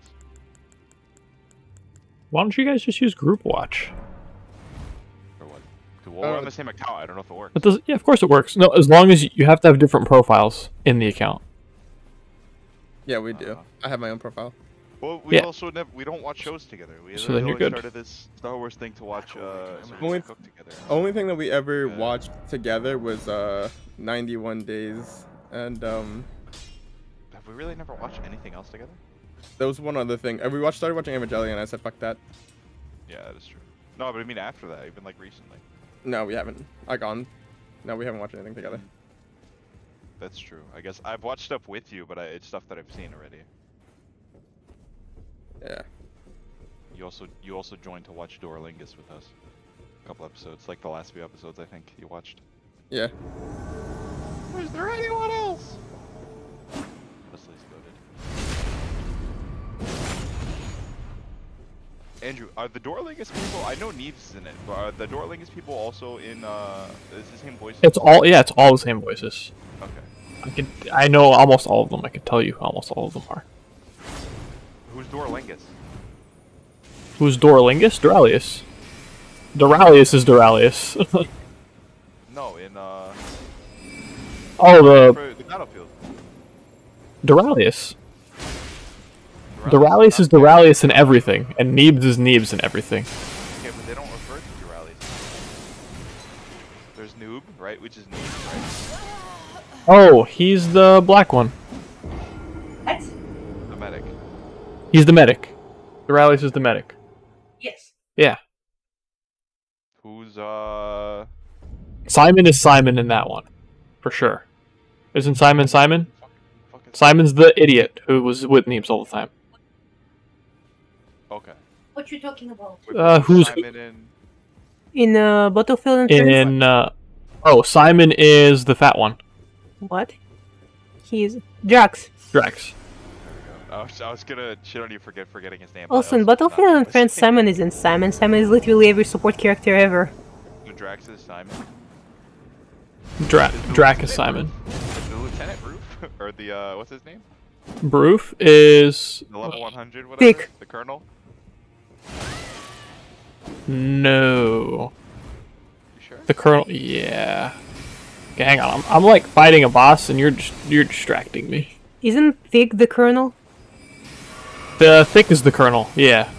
Why don't you guys just use Group Watch? Or what? 'Cause, Well, we're Uh, on the same account. I don't know if it works. It does. Yeah, of course it works. No, as long as you have to have different profiles in the account. Yeah, we do. Uh, I have my own profile. Well, we Yeah. also never we don't watch shows together. We So then you're always good. started this Star Wars thing to watch uh Only- could cook together. Only thing that we ever Yeah. watched together was uh 91 Days, and um Have we really never watched anything else together? there was one other thing. We watched started watching Evangelion. and I said fuck that. Yeah, that is true. No, but I mean after that, even like recently. No, we haven't. I gone. No, we haven't watched anything together. That's true. I guess I've watched stuff with you, but I, it's stuff that I've seen already. Yeah. You also you also joined to watch Doralingus with us. A couple episodes, like the last few episodes, I think you watched. Yeah. Is there anyone else? Wesley's goaded. Andrew, are the Doralingus people? I know Neebs is in it, but are the Doralingus people also in? uh Is the same voice? It's all yeah, it's all the same voices. Okay. I could I know almost all of them. I can tell you almost all of them are. Who's Doralingus? Who's Doralingus? Doraleous. Doraleous is Doraleous. No, in uh oh, the for the battlefield. Doraleous. Doraleous is Doraleous in everything, and Neebs is Neebs in everything. Okay, but they don't refer to Doraleous. There's Noob, right? Which is Noob, right? Oh, he's the black one. What? The medic. He's the medic. Doraleous is the medic. Yes. Yeah. Who's uh Simon is Simon in that one, for sure. Isn't Simon Simon? fuck, fuck is Simon's the idiot who was with Neebs all the time. Okay. What you talking about? Uh, who's- Simon and In uh, Battlefield and Friends? In uh, oh, Simon is the fat one. What? He's Drax. Drax. I was, I was gonna shit on you for get, forgetting his name. Also, in Battlefield and Friends. Simon isn't Simon. Simon is literally every support character ever. Drax is Simon. Dra- Is the Drax is Simon. Roof? The lieutenant roof or the uh what's his name? Broof is The level 100 whatever. Thick. The colonel. no. You sure? The colonel. Yeah. Okay, hang on. I'm, I'm like fighting a boss, and you're just, you're distracting me. Isn't Thick the Colonel? The thick is the colonel. Yeah.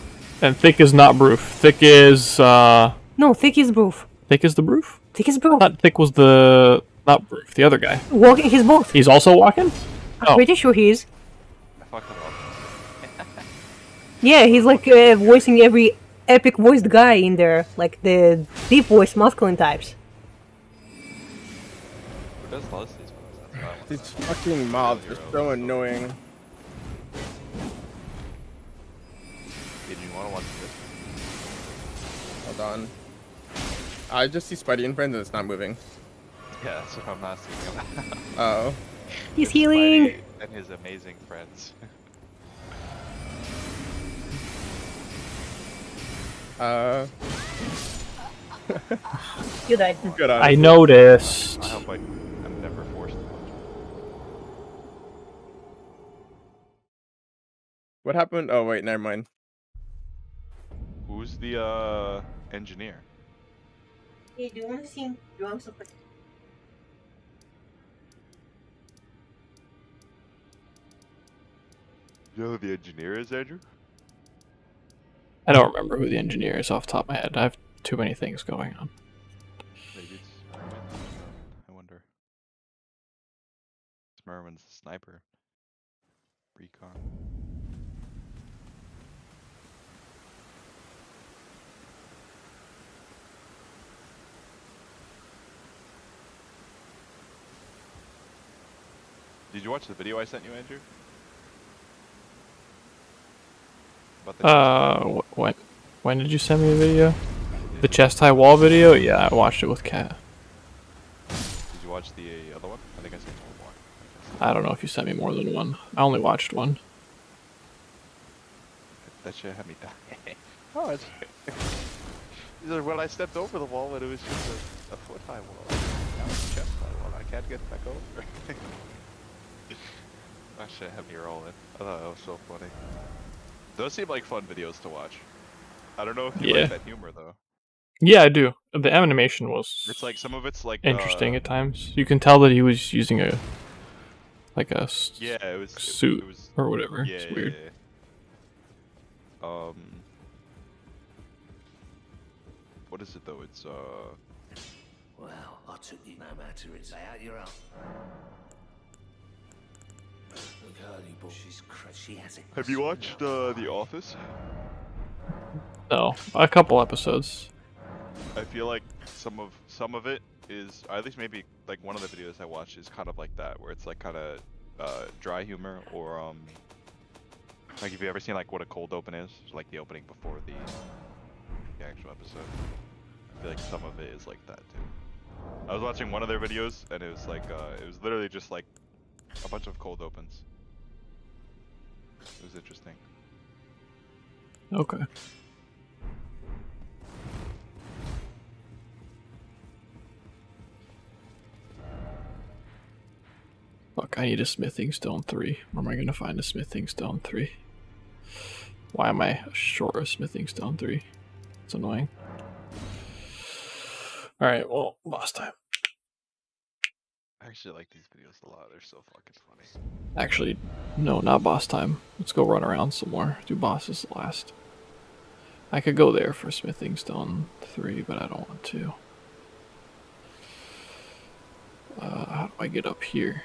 And thick is not Broof. Thick is uh. No, Thick is Broof. Thick is the Broof. Thick is Broof. Not thick was the not Broof. The other guy. Walking, he's both. He's also walking. I'm Oh. pretty sure he is. I fucked him up. Yeah, he's like uh, voicing every epic voiced guy in there, like the deep voiced masculine types. Who does Leslie's voice? That's what I want. These fucking mobs are so annoying. Did you want to watch this? Hold on. I just see Spidey and Friends and it's not moving. Yeah, that's what I'm asking about. Oh. He's healing. Spidey and his amazing friends. Uh. You died. Good on. I noticed. I hope I, I'm never forced to watch. What happened? Oh wait, never mind. Who's the uh engineer? Hey, do you want to sing drums of You know who the engineer is, Andrew? I don't remember who the engineer is off the top of my head. I have too many things going on. Maybe it's Merwin. Merwin, I wonder. It's Merwin's the sniper. Recon. Did you watch the video I sent you, Andrew? Uh, wh- when when did you send me a video? The chest high wall video? Yeah, I watched it with Kat. Did you watch the other one? I think I sent you one. I don't know if you sent me more than one. I only watched one. That shit had me die. oh, it's. He's like, well, I stepped over the wall, but it was just a, a foot high wall. Now it's a chest high wall. I can't get back over. that shit had me rolling. I thought that was so funny. Those seem like fun videos to watch. I don't know if you Yeah. like that humor though. Yeah, I do. The animation was It's like some of it's like interesting uh, at times. You can tell that he was using a like a Yeah, it was suit It was, or whatever. yeah, it's yeah, weird. yeah. Um. What is it though? It's uh. Well, I took you no matter it's out your own. Have you watched uh The Office? No, a couple episodes. I feel like some of some of it is, or at least maybe like one of the videos I watched is kind of like that, where it's like kind of uh, dry humor, or um, like if you ever seen like what a cold open is, It's like the opening before the the actual episode. I feel like some of it is like that too. I was watching one of their videos, and it was like uh, it was literally just like a bunch of cold opens. It was interesting. Okay. Fuck, I need a smithing stone 3. Where am I gonna find a smithing stone 3? Why am I short of smithing stone 3? It's annoying. Alright, well, boss time. I actually like these videos a lot. They're so fucking funny. Actually, no, not boss time. Let's go run around some more. Do bosses last. I could go there for smithing stone 3, but I don't want to. Uh, how do I get up here?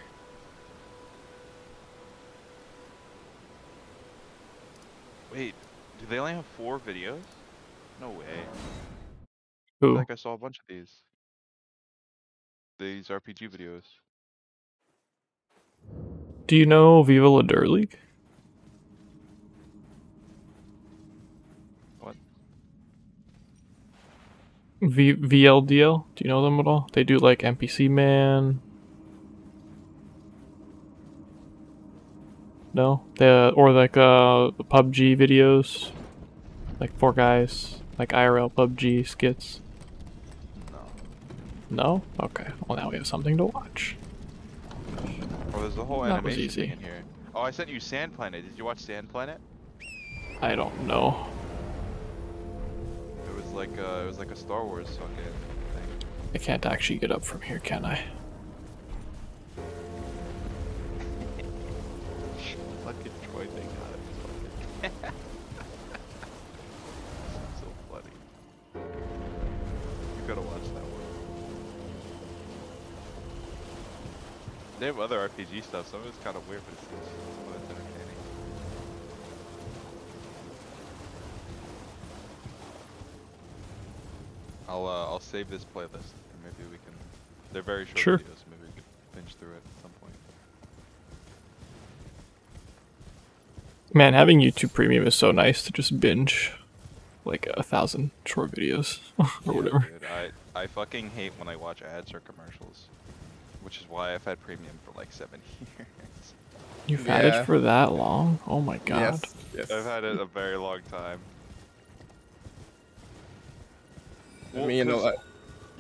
Wait, do they only have four videos? No way. I Who? feel like I saw a bunch of these. These RPG videos. Do you know Viva La Dirt League? What? V VLDL? Do you know them at all? They do like NPC Man. No, the or like uh PUBG videos, like four guys, like IRL PUBG skits. No. Okay. Well, now we have something to watch. Oh, there's a whole That was animation easy. in here. Oh, I sent you Sand Planet. Did you watch Sand Planet? I don't know. It was like uh, it was like a Star Wars fucking thing. I can't actually get up from here, can I? They have other RPG stuff. Some of it's kind of weird, but it's, some of it's entertaining. I'll uh, I'll save this playlist, and maybe we can. They're very short Sure. videos. Maybe we can binge through it at some point. Man, having YouTube Premium is so nice to just binge like a thousand short videos or Yeah, whatever. dude, I I fucking hate when I watch ads or commercials, which is why I've had premium for like seven years. You've had it for that long? Oh my god. Yes. Yes. I've had it a very long time. Well, Me and the 'cause- li-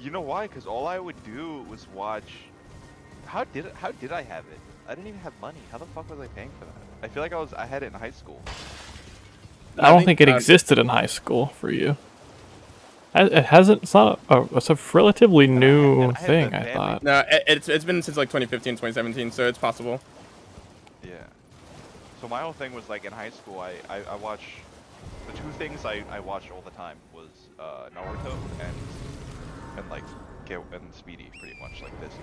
You know why? Because all I would do was watch. How did it, how did I have it? I didn't even have money. How the fuck was I paying for that? I feel like I was I had it in high school. I don't think, think, it uh, existed in high school for you. I- It hasn't. It's not. A, it's a relatively new and I thing. I thought. No, it, it's it's been since like 2015, 2017, so it's possible. Yeah. So my whole thing was like in high school, I I, I watch the two things I, I watched all the time was uh, Naruto and and like Get and Speedy pretty much like this.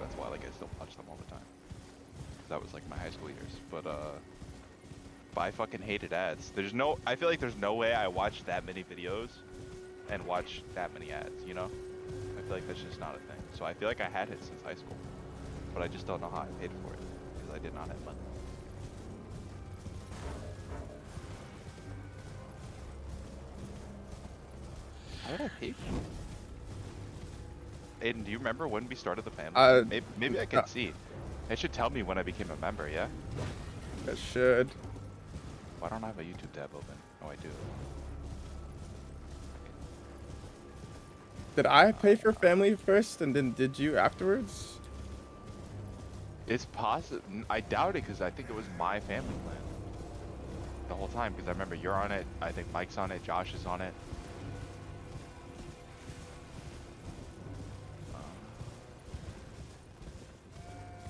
That's why like I still watch them all the time. That was like my high school years. But uh, but I fucking hated ads. There's no. I feel like there's no way I watched that many videos and watch that many ads. You know. I feel like that's just not a thing. So I feel like I had it since high school, but I just don't know how I paid for it. because I did not have money. How did I pay for it? Aiden, do you remember when we started the family? Uh, maybe, maybe I can uh, see. It should tell me when I became a member, yeah? It should. Why don't I have a YouTube tab open? Oh, I do. Did I pay for family first and then did you afterwards? It's possible. I doubt it because I think it was my family plan the whole time. Because I remember you're on it. I think Mike's on it. Josh is on it. Um,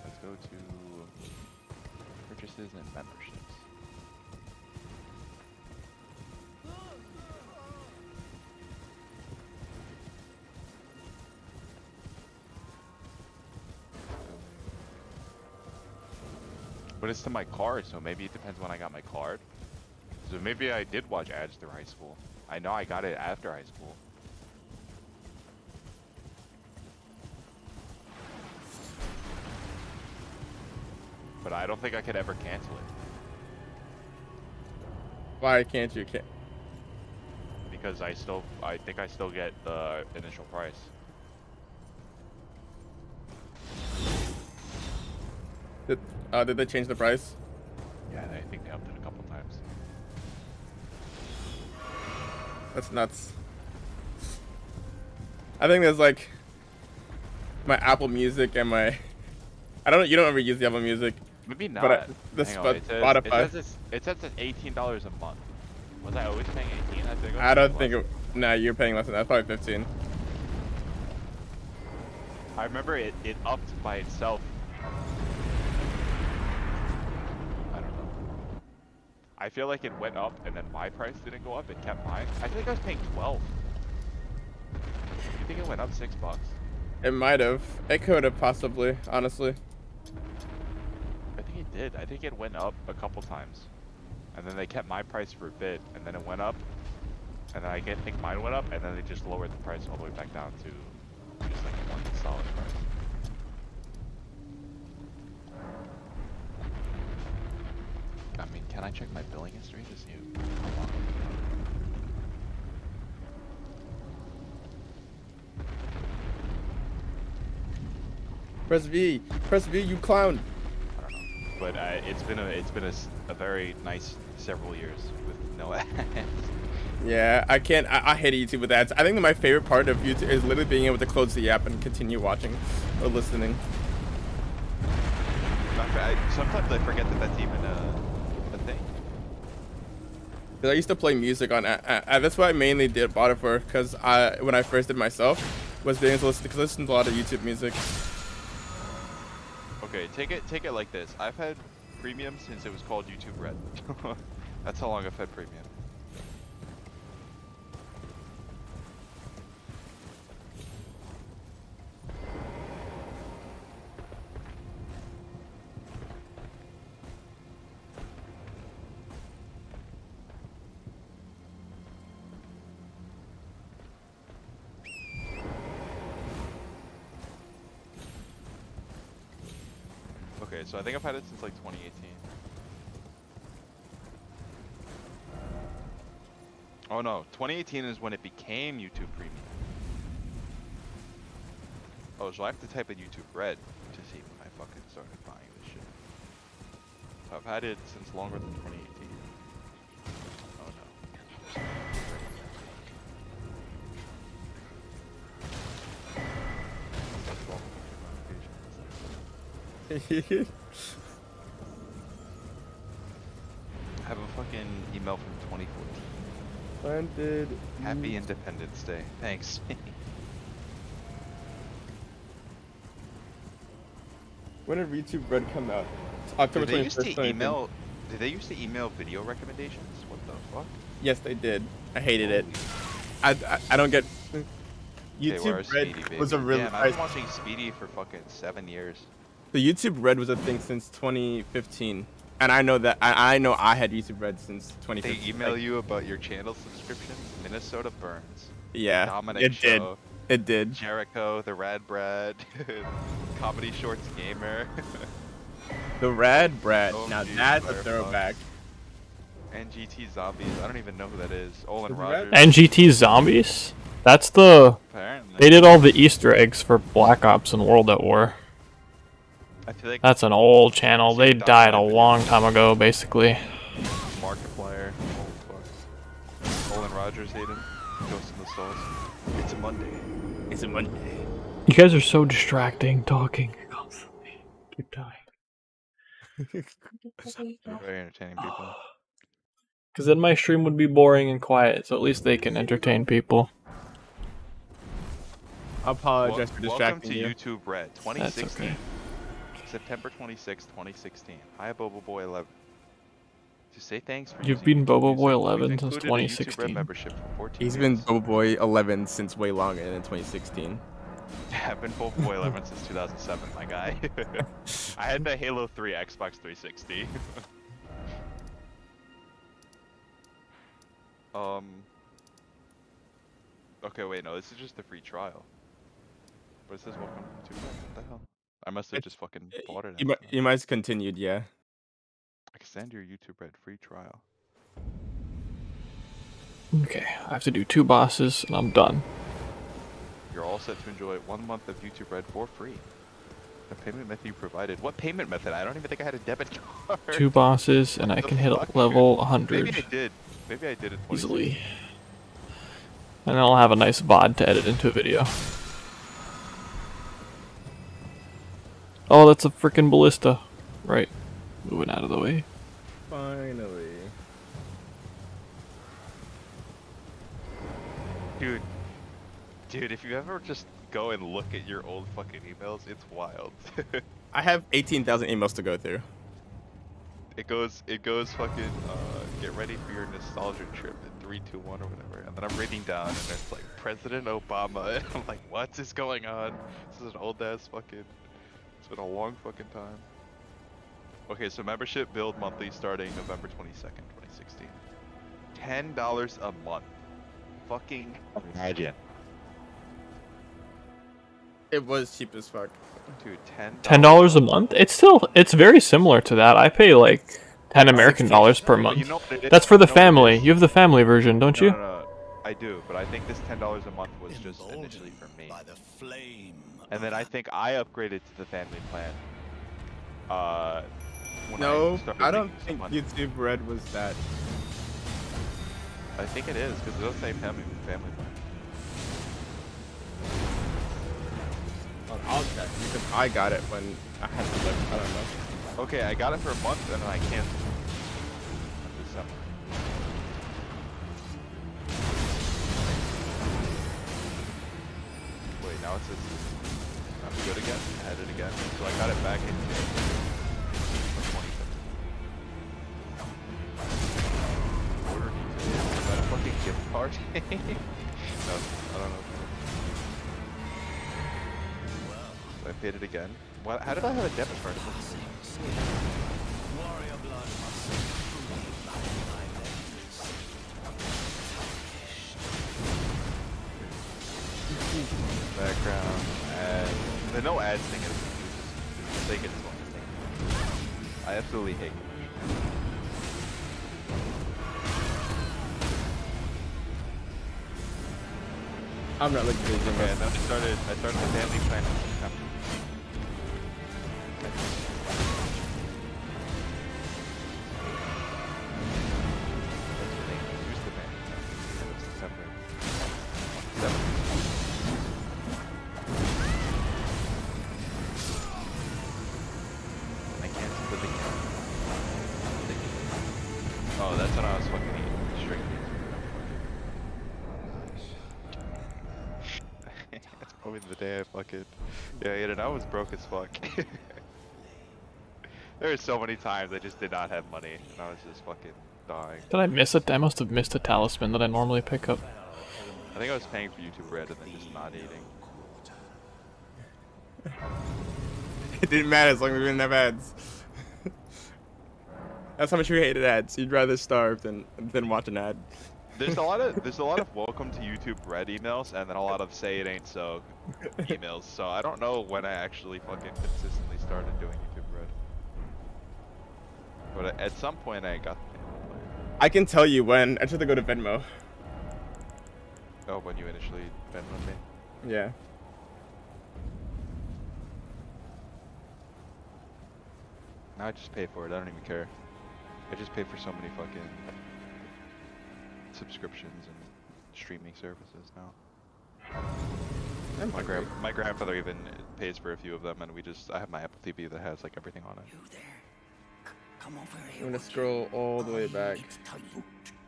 let's go to purchases and memberships. But it's to my card, so maybe it depends when I got my card. So maybe I did watch ads through high school. I know I got it after high school. But I don't think I could ever cancel it Why can't you? Can't. because I still, I think I still get the initial price. Did, uh, did they change the price? Yeah, I think they upped it a couple times. That's nuts. I think there's like my Apple Music and my. I don't. Know you don't ever use the Apple Music. Maybe not. But I- the Hang on, it says, Spotify- It says, it's, it says eighteen dollars a month. Was I always paying eighteen? I think. I don't think. It, nah, you're paying less than that. Probably 15. I remember it, it upped by itself. I don't know. I feel like it went up and then my price didn't go up. It kept mine. I think I was paying 12. You think it went up six bucks? It might have. It could have possibly. Honestly. I think it did. I think it went up a couple times. And then they kept my price for a bit and then it went up. And then I think mine went up and then they just lowered the price all the way back down to just like one solid price. I mean, can I check my billing history to see how long? Press V. Press V. You clown. I don't know. But uh, it's been a it's been a, a very nice several years with no ads. Yeah, I can't. I, I hate YouTube with ads. I think that my favorite part of YouTube is literally being able to close the app and continue watching or listening. Sometimes I forget that that's even a. 'Cause I used to play music on. that's what I mainly did bought it for. Cause I when I first did myself was being to listen. Cause I listened to a lot of YouTube music. Okay, take it take it like this. I've had premium since it was called YouTube Red. That's how long I've had premium. So I think I've had it since like 2018. Oh no, 2018 is when it became YouTube Premium. Oh, so I have to type in YouTube Red to see when I fucking started buying this shit. So I've had it since longer than 2018. Oh no. I have a fucking email from 2014. When did Happy Independence Day. Thanks. when did YouTube Red come out? October did they used to 2010. email? Did they used to email video recommendations? What the fuck? Yes, they did. I hated it. I, I, I don't get. YouTube Red was a really. Damn, I've been watching Speedy for fucking seven years. The YouTube Red was a thing since 2015, and I know that I, I know I had YouTube Red since 2015. They 2015. email Like, you about your channel subscriptions. Minnesota Burns, Yeah, Dominic it did. It did. Jericho, the Rad Brad, Comedy Shorts Gamer. The red bread. Oh, now geez, that's a throwback. NGT Zombies. I don't even know who that is. Olan Rogers. NGT Zombies? That's the. Apparently. They did all the Easter eggs for Black Ops and World at War. I feel like That's an old channel. They died a long time ago, basically. Markiplier. Fuck. Olan Rogers, Hayden. Ghost in the Stalls. It's a Monday. It's a Monday. You guys are so distracting talking constantly. Keep dying. They're very entertaining people. Because then my stream would be boring and quiet, so at least they can entertain people. I apologize for Wel- Welcome to you. YouTube Red That's 2016. Okay. September 26, 2016. Hi, Bobo Boy 11. To say thanks for You've been Bobo Boy 11 since a YouTube Red 2016. membership for 14 He's been. Bobo Boy 11 since way longer than 2016. I've been Bobo Boy 11 since 2007, my guy. I had the Halo 3 Xbox 360. um. Okay, wait, no, this is just the free trial. But it says welcome to What the hell? I must have It- just fucking eh, bought it. You might, you might have continued, yeah. Extend your YouTube Red free trial. Okay, I have to do two bosses and I'm done. You're all set to enjoy one month of YouTube Red for free. The payment method you provided. What payment method? I don't even think I had a debit card. Two bosses and I can hit fuck? a level Maybe I 100 did. Maybe I did it easily. And I'll have a nice VOD to edit into a video. Oh, that's a freaking ballista. Right. Moving out of the way. Finally. Dude, dude, if you ever just go and look at your old fucking emails, it's wild. I have 18,000 emails to go through. it goes, it goes fucking, uh, get ready for your nostalgia trip at 321 or whatever. And then I'm reading down and it's like President Obama. And I'm like, what is going on? This is an old ass fucking, it's been a long fucking time. Okay, so membership build monthly starting November 22nd, 2016. $10 a month. Fucking imagine. It was cheap as fuck. Dude, ten. Ten dollars a month? It's still it's very similar to that. I pay like ten American dollars per month. you know what it is? That's for the You know what it family. You have the family version, don't No, you? no, no, I do, but I think this ten dollars a month was just initially for me, By the flame and then I think I upgraded to the family plan. Uh, when No, started I don't think money. YouTube Red was that. I think it is because it does say family family plan. Well, I'll check because I got it when I had to look. I don't know. Okay, I got it for a month and then I canceled. in December. Wait, now it says I'm good again. I had it again, so I got it back in January of 2017. Order. Fucking gift card? no, I don't know. So I paid it again. What, how did I have a debit card? background, the no ads thing is get this thing. I absolutely hate. I'm not looking at these Okay, emails. and then I started. I started the family plan was broke as fuck. there were so many times I just did not have money, and I was just fucking dying. Did I miss it? I must have missed a talisman that I normally pick up. I think I was paying for YouTube Red and then just not eating. It didn't matter as long as we didn't have ads. That's how much we hated ads. You'd rather starve than than watch an ad. There's a lot of there's a lot of welcome to YouTube Red emails, and then a lot of say it ain't so emails. So I don't know when I actually fucking consistently started doing YouTube Red. But at some point, I got. the I can tell you when. I just to go to Venmo. Oh, when you initially Venmoed me. Yeah. Now I just pay for it. I don't even care. I just pay for so many fucking subscriptions and streaming services now. I'm My hungry. grand my grandfather even pays for a few of them, and we just I have my Apple TV that has like everything on it. You there? C- come over here. I'm gonna will you? scroll all the way back. need to tell you,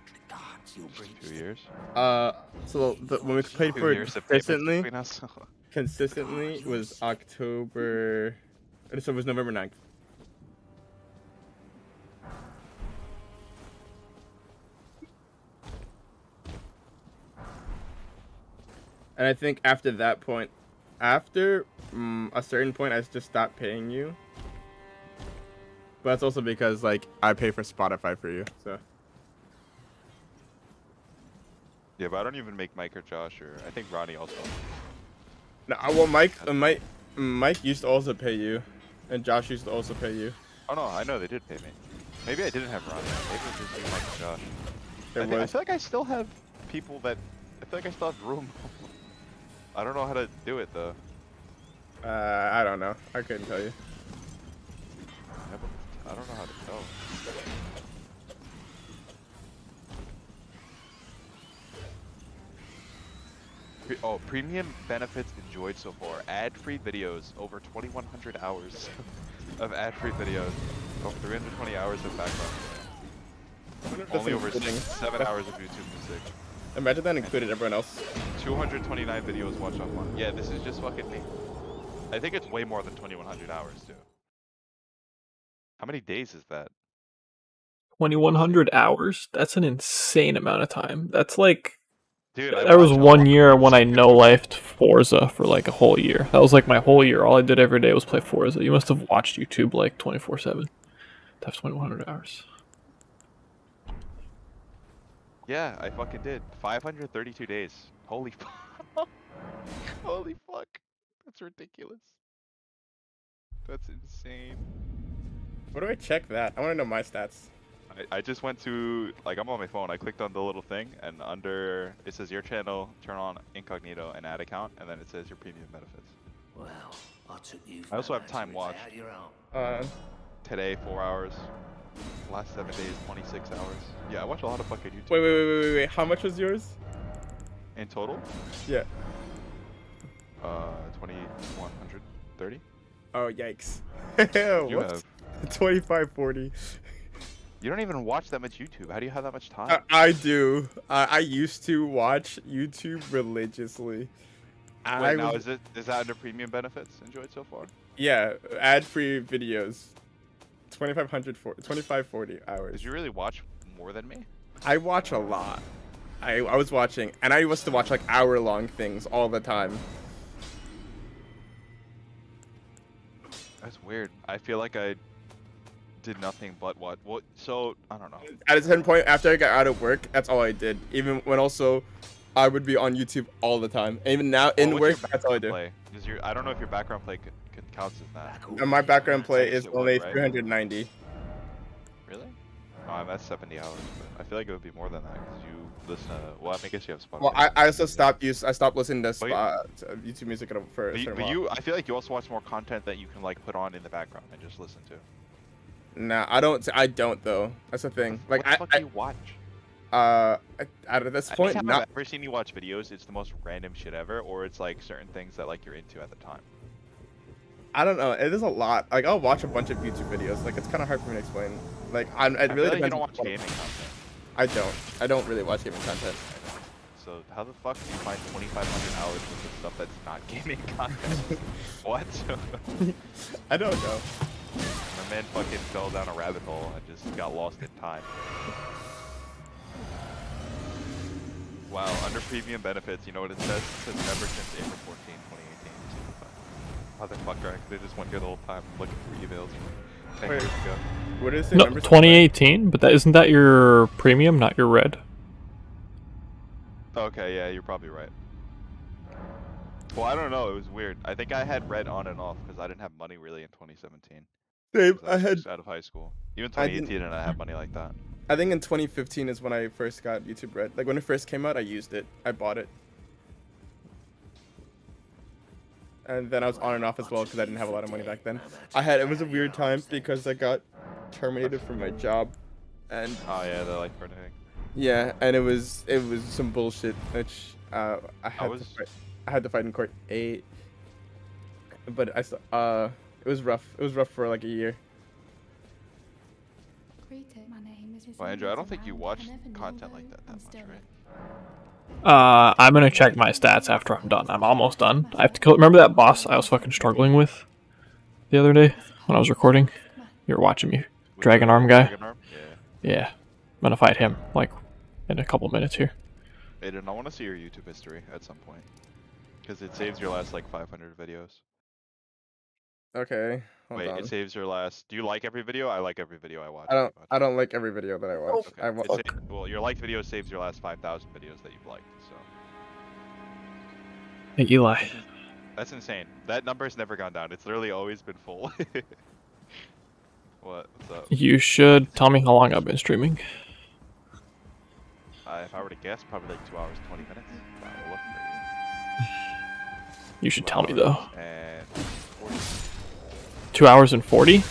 the gods you Just breached. two years. Uh, so the, when we played for it consistently, between us. consistently was October. So it was November 9th. And I think after that point, after mm, a certain point, I just stopped paying you. But that's also because like I pay for Spotify for you, so. yeah, but I don't even make Mike or Josh or I think Ronnie also. No, well, Mike, uh, Mike, Mike used to also pay you, and Josh used to also pay you. Oh no, I know they did pay me. Maybe I didn't have Ronnie. Maybe it was just Mike and Josh. I, think, I feel like I still have people that. I feel like I still have room. I don't know how to do it though. Uh, I don't know. I couldn't tell you. I don't- know how to tell. Pre- oh, premium benefits enjoyed so far. Ad-free videos, over 2,100 hours of ad-free videos, over 320 hours of background. Only over six, seven hours of YouTube music. Imagine that included everyone else. 229 videos watched online. Yeah, this is just fucking me. I think it's way more than 2,100 hours too. How many days is that? 2100 hours? That's an insane amount of time. That's like Dude, I there was one lot of year when I no lifed Forza for like a whole year. That was like my whole year. All I did every day was play Forza. You must have watched YouTube like 24 7. That's 2100 hours. Yeah, I fucking did. 532 days. Holy fuck. Holy fuck. That's ridiculous. That's insane. Where do I check that? I want to know my stats. I, I just went to, like, I'm on my phone. I clicked on the little thing, and under, it says your channel, turn on incognito and add account, and then it says your premium benefits. Well, I took you. I also have time to watched. out your own. Uh, Today, four hours. Last seven days, 26 hours. Yeah, I watch a lot of fucking YouTube. wait, wait, wait, wait, wait, wait. How much was yours? In total, Yeah. uh, 2130. Oh, yikes. You Whoops. have. 2540. You don't even watch that much YouTube. How do you have that much time? I, I do. I, I used to watch YouTube religiously. I Wait, now is it is that under premium benefits enjoyed so far? Yeah, ad-free videos. 2500 for 2540 hours. Did you really watch more than me? I watch a lot. I I was watching, and I used to watch like hour-long things all the time. That's weird. I feel like I did nothing but what? What? So I don't know. At a certain point, after I got out of work, that's all I did. Even when also, I would be on YouTube all the time. Even now in work, that's all I do. Play? Is your I don't know if your background play counts as that. Back And my background play is only right? 390. Really? Oh, at 70 hours. But I feel like it would be more than that because you listen to. Well, I guess you have Spotify. Well, I, I also stopped use I stopped listening to But you- to YouTube music at a- for But, you, certain but while. you, I feel like you also watch more content that you can like put on in the background and just listen to. Nah, I don't. I don't though. That's the thing. Like what the fuck I, do you watch? Uh, at this point, Anytime not I've ever seen you watch videos, it's the most random shit ever, or it's like certain things that like you're into at the time. I don't know. It is a lot. Like I'll watch a bunch of YouTube videos. Like it's kind of hard for me to explain. Like I'm. It I really feel like you don't watch gaming content. I don't. I don't really watch gaming content. So how the fuck do you find 2,500 hours worth of stuff that's not gaming content? what? I don't know. My man fucking fell down a rabbit hole and just got lost in time. Wow, under premium benefits, you know what it says? It says ever since April 14, 2018. Motherfucker, I could have just went here the whole time looking for emails 10 Wait. years ago. What it? No, numbers? 2018, but that isn't that your premium, not your red. Okay, yeah, you're probably right. Well, I don't know. It was weird. I think I had red on and off because I didn't have money really in 2017. Dave, 'cause I was had out of high school. Even I didn't- 2018, and I had money like that. I think in 2015 is when I first got YouTube Red. Like when it first came out, I used it. I bought it. And then I was on and off as well because I didn't have a lot of money back then. I had it was a weird time because I got terminated from my job, and Oh yeah, the like thing. yeah, and it was it was some bullshit which uh, I had was- to fight. I had to fight in court eight, but I s- uh it was rough. It was rough for like a year. Greeting. My name is Well, Andrew, I don't think you Around. watch I never knew content like that that I'm much, right? Uh, I'm gonna check my stats after I'm done. I'm almost done. I have to kill. Remember that boss I was fucking struggling with the other day when I was recording? You were watching me. Dragon Arm guy? Dragon Arm? Yeah. Yeah, I'm gonna fight him like in a couple minutes here. Aiden, I want to see your YouTube history at some point. Because it saves your last like 500 videos. Okay, hold Wait, on. it saves your last. Do you like every video? I like every video I watch. I don't I don't like every video that I watch. Okay. I wa- it sa- well, your liked video saves your last 5,000 videos that you've liked. So Hey Eli, that's insane. That number's never gone down. It's literally always been full. what? What's up? you should tell me how long I've been streaming. Uh, if I were to guess, probably like two hours, 20 minutes. I look you. You should Two tell me though. And 40. Two hours and forty.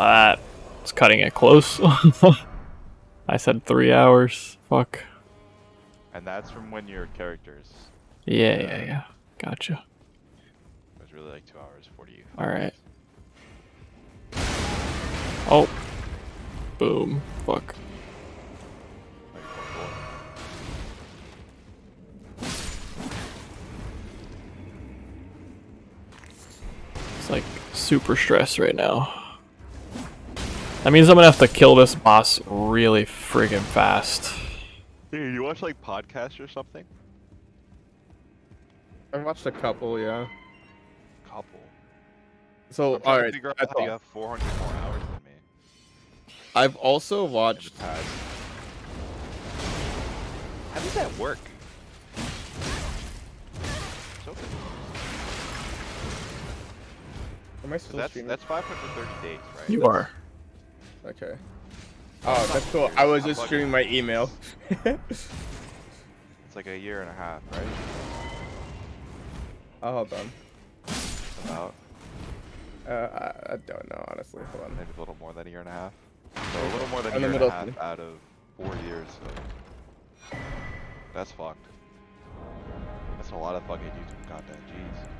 Yeah. That's cutting it close. I said three hours. Fuck. And that's from when your characters. Yeah, yeah, yeah. Gotcha. It was really like two hours, 40. All right. Oh. Boom. Fuck. It's like super stressed right now. That means I'm gonna have to kill this boss really friggin' fast. Dude, you watch like podcasts or something? I've watched a couple, yeah. Couple. So I'm trying all to right, figure out that's how you have 400 more hours than me I've also watched. How does that work? Am I 'Cause still That's streaming? that's 530 days, right? You are. Okay. Oh, that's cool. I was just streaming my email. It's like a year and a half, right? oh, hold on. About Uh, I, I don't know honestly. Hold on. maybe a little more than a year and a half. So a little more than a I'm in year and a half of out of four years. So that's fucked. That's a lot of fucking YouTube content. Jeez.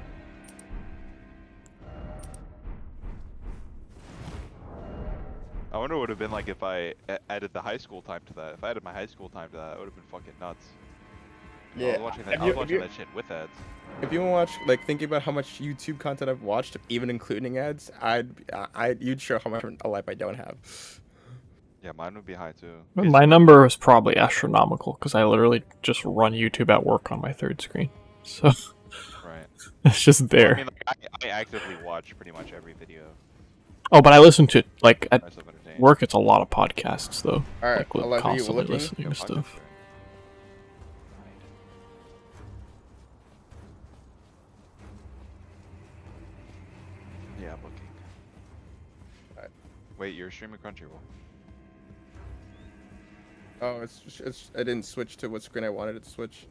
I wonder what it would have been like if I added the high school time to that. If I added my high school time to that, it would have been fucking nuts. I Yeah, was watching that, if I was watching that shit with ads. If you watch, like, thinking about how much YouTube content I've watched, even including ads, I'd, I, I you'd show how much of a life I don't have. Yeah, mine would be high too. But My number is probably astronomical because I literally just run YouTube at work on my third screen. So Right. it's just there. I mean, like, I, I actively watch pretty much every video. Oh, but I listen to like at Myself work. It's a lot of podcasts though. All right, like li- I'll let you constantly looking. listening to stuff. are- Yeah, I'm looking. Alright. Wait, you're streaming Crunchyroll. Oh, it's, it's I didn't switch to what screen I wanted it to switch.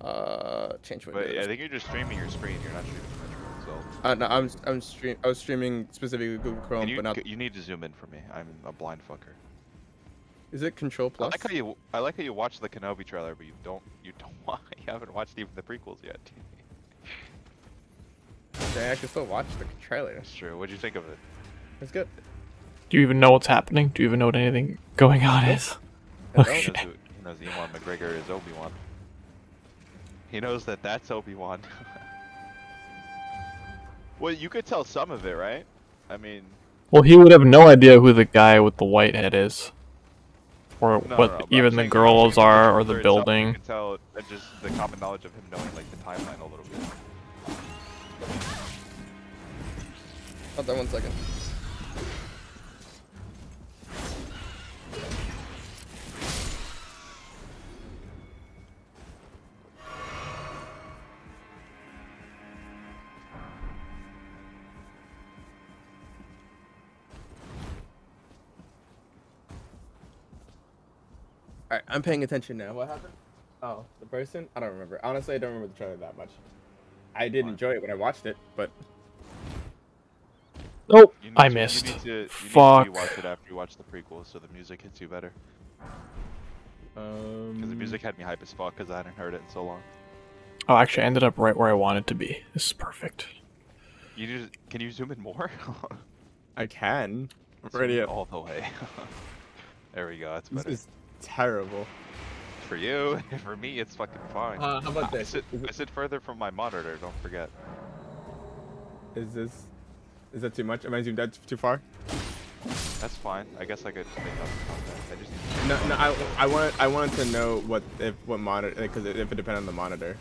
Uh, change But windows. I think you're just streaming your screen. You're not streaming Crunchyroll. So Uh, no, I'm I'm stream. I was streaming specifically Google Chrome, you but not. you need to zoom in for me. I'm a blind fucker. Is it Control Plus? I Plus? like how you I like how you watch the Kenobi trailer, but you don't you don't want you haven't watched even the prequels yet. Okay, I can still watch the trailer. That's true. What'd you think of it? It's good. Do you even know what's happening? Do you even know what anything going on is? I He Okay. knows, who, he knows Ewan McGregor is Obi Wan. He knows that that's Obi Wan. Well, you could tell some of it, right? I mean, Well, he would have no idea who the guy with the white head is, or no, what no, no, even the girls are, or the itself, You building. can tell just the common knowledge of him knowing like the timeline a little bit. Hold on one second. I'm paying attention now. What happened? Oh, the person? I don't remember. Honestly, I don't remember the trailer that much. I did enjoy it when I watched it, but Oh, You need I to- missed. You need to, you Fuck. Need to rewatch it after you watch the prequel, so the music hits you better. um, Because the music had me hype as fuck, because I hadn't heard it in so long. Oh, actually, I ended up right where I wanted to be. This is perfect. You just can you zoom in more? I can. I'm Zoom already in at. all the way. there we go. That's This better. Is terrible. For you, for me, it's fucking fine. Uh, how about I this? sit, Is I it- sit further from my monitor. Don't forget. Is this? Is that too much? Am I zoomed out too far? That's fine. I guess I could make up the content. I just need No, no. I, I wanted, I wanted to know what if what monitor because if it depended on the monitor.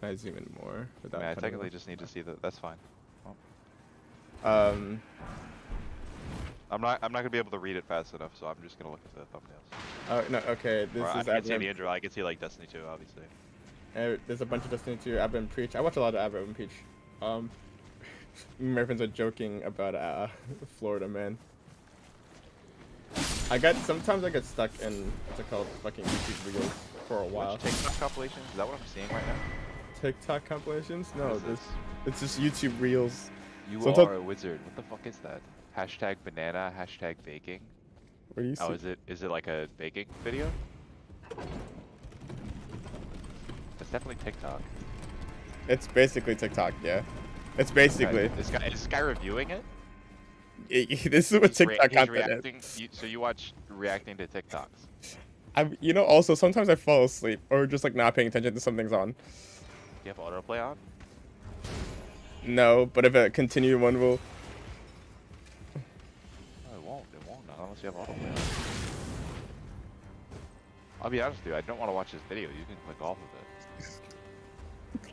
Can I zoom in more I, without? mean, I technically just need to see that. That's fine. Um. I'm not. I'm not gonna be able to read it fast enough, so I'm just gonna look at the thumbnails. Oh no. Okay. This Or I is. can see the intro. I can see like Destiny 2, obviously. Uh, there's a bunch of Destiny 2, Abram Preach. I watch a lot of Abram Preach. Um, my friends are joking about uh, Florida man. I get sometimes I get stuck in what's it called fucking YouTube reels for a while. Watch TikTok compilations. Is that what I'm seeing right now? TikTok compilations? No, What is this it's just YouTube reels. You Sometimes- are a wizard. What the fuck is that? Hashtag banana. Hashtag baking. What do you oh, see? Oh, is it? Is it like a baking video? That's definitely TikTok. It's basically TikTok, yeah. It's Okay, basically This guy is this guy reviewing it? this is what He's TikTok he's content is. reacting. You, so you watch reacting to TikToks? I, you know, also sometimes I fall asleep or just like not paying attention to something's on. Do you have autoplay on? No, but if a continued one will. Won't. Not have autoplay on. I'll be honest with you. I don't want to watch this video. You can click off of it.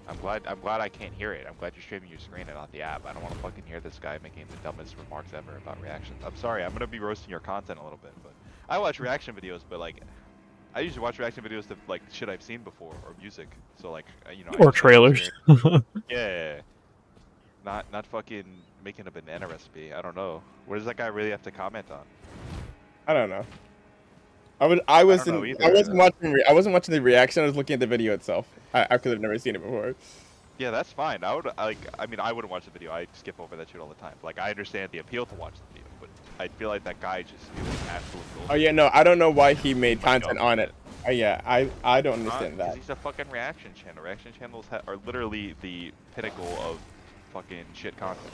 I'm glad. I'm glad I can't hear it. I'm glad you're streaming your screen and not the app. I don't want to fucking hear this guy making the dumbest remarks ever about reactions. I'm sorry. I'm gonna be roasting your content a little bit, but I watch reaction videos. But like, I usually watch reaction videos to like shit I've seen before or music. So like, uh, you know. Or just like to trailers. Yeah. Not not fucking making a banana recipe. I don't know. What does that guy really have to comment on? I don't know. I was I was don't know either. I wasn't watching I wasn't watching the reaction. I was looking at the video itself. I, I could have never seen it before. Yeah, that's fine. I would like. I mean, I wouldn't watch the video. I skip over that shit all the time. Like, I understand the appeal to watch the video, but I feel like that guy just it was absolute Oh yeah, no, I don't know why he made content on it. Uh, yeah, I I don't understand 'cause that. He's a fucking reaction channel. Reaction channels ha- are literally the pinnacle of fucking shit content.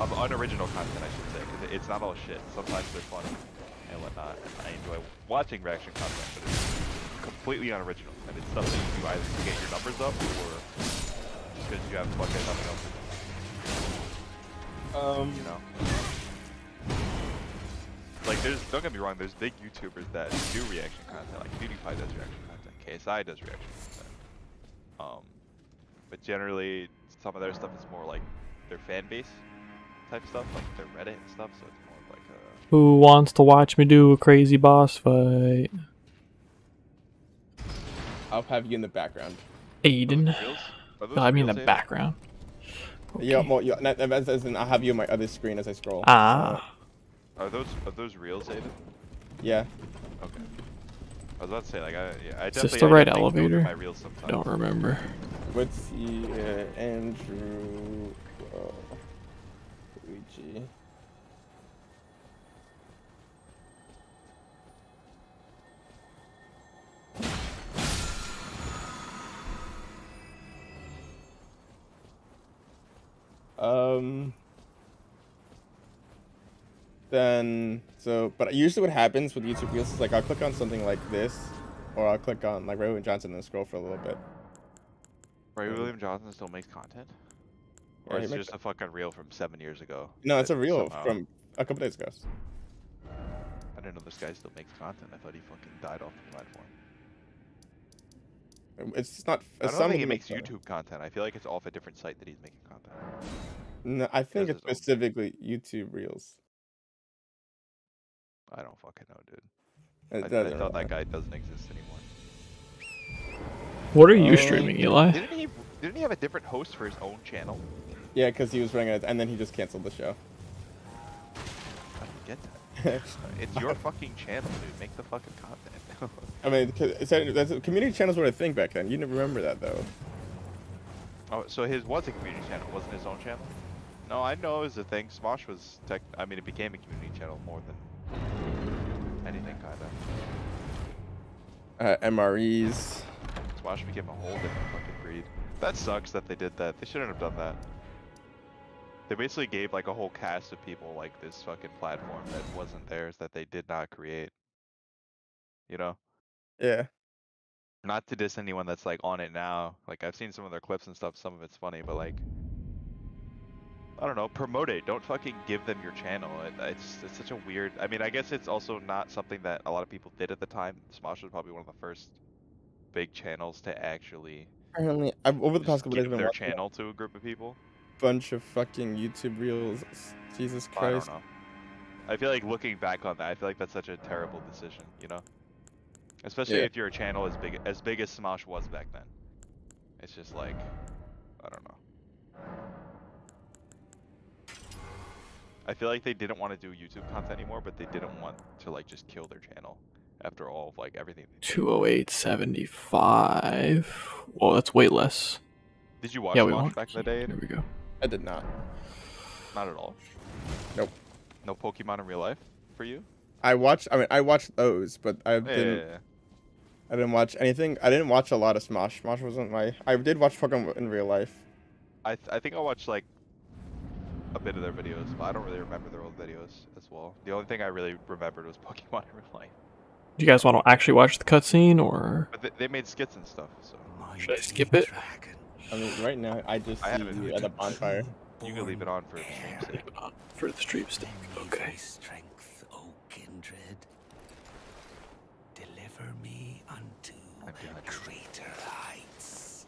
of unoriginal content, I should say, because it's not all shit. Sometimes they're funny and whatnot, and I enjoy watching reaction content, but it's completely unoriginal, and it's stuff that you do either to get your numbers up or just because you have fucking nothing else to do. Um, you know. Like, there's don't get me wrong. There's big YouTubers that do reaction content, like PewDiePie does reaction content, KSI does reaction content. Um, but generally, some of their stuff is more like their fan base type stuff, like their Reddit and stuff. So it's more of like a Who wants to watch me do a crazy boss fight? I'll have you in the background. Aiden. Reels? Are those No, I mean the Aiden? background. Yeah, Okay. well, yeah, not- as, as in, I'll have you on my other screen as I scroll. Ah. Are those are those reels, Aiden? Yeah. Okay. I was about to say like I yeah I Is this the right definitely go through elevator? My reels sometimes. Don't remember. Let's see. Uh, Andrew. Uh, Luigi. Um. Then so, but usually what happens with YouTube Reels is like I'll click on something like this, or I'll click on like ray william Johnson and scroll for a little bit. Ray William Johnson still makes content? Or he it's just a fucking reel from seven years ago? No, it's a reel somehow- from a couple days ago. I didn't know this guy still makes content. I thought he fucking died off the platform. It's not. I uh, don't some think he makes them- YouTube content. I feel like it's off a different site that he's making content. No, I think it's own- specifically YouTube Reels. I don't fucking know, dude. It I, I thought really that guy doesn't exist anymore. What are you Um, streaming, Eli? Didn't he? Didn't he have a different host for his own channel? Yeah, because he was running it, and then he just canceled the show. I don't get that. It's your fucking channel, dude. Make the fucking content. I mean, it's that, that's community channels were a thing back then. You didn't remember that though. oh, so his was a community channel, wasn't his own channel? No, I know it was a thing. Smosh was tech. I mean, it became a community channel more than anything, kinda. Uh, MREs. Smosh became a whole different fucking breed. That sucks that they did that. They shouldn't have done that. They basically gave like a whole cast of people like this fucking platform that wasn't theirs that they did not create. You know? Yeah. Not to diss anyone that's like on it now. Like I've seen some of their clips and stuff, some of it's funny, but like I don't know, promote it. Don't fucking give them your channel. It, it's it's such a weird. I mean, I guess it's also not something that a lot of people did at the time. Smosh was probably one of the first big channels to actually Apparently, I've over the past couple days been their channel to a group of people. bunch of fucking YouTube reels. Jesus I don't Christ. know. I feel like looking back on that, I feel like that's such a terrible decision, you know? Especially Yeah. if you're a channel as big as big as Smosh was back then. It's just like I don't know. I feel like they didn't want to do YouTube content anymore, but they didn't want to like just kill their channel after all of like everything. They 208.75. Well, that's way less. Did you watch Yeah, we Smosh back in the day? There we go. I did not. Not at all. Nope. No Pokemon in real life for you? I watched. I mean, I watched those, but I Yeah, didn't. yeah, yeah. I didn't watch anything. I didn't watch a lot of Smosh. Smosh wasn't my. I did watch Pokemon in real life. I th- I think I watched like a bit of their videos, but I don't really remember their old videos as well. The only thing I really remembered was Pokemon in real life. Do you guys want to actually watch the cutscene or But they, they made skits and stuff, so should I skip it? I mean, right now I just I see haven't you at the bonfire. you can leave it on for the stream's sake. For the stream stick. Okay. Strength, O kindred. Deliver me unto I'm behind you. greater heights.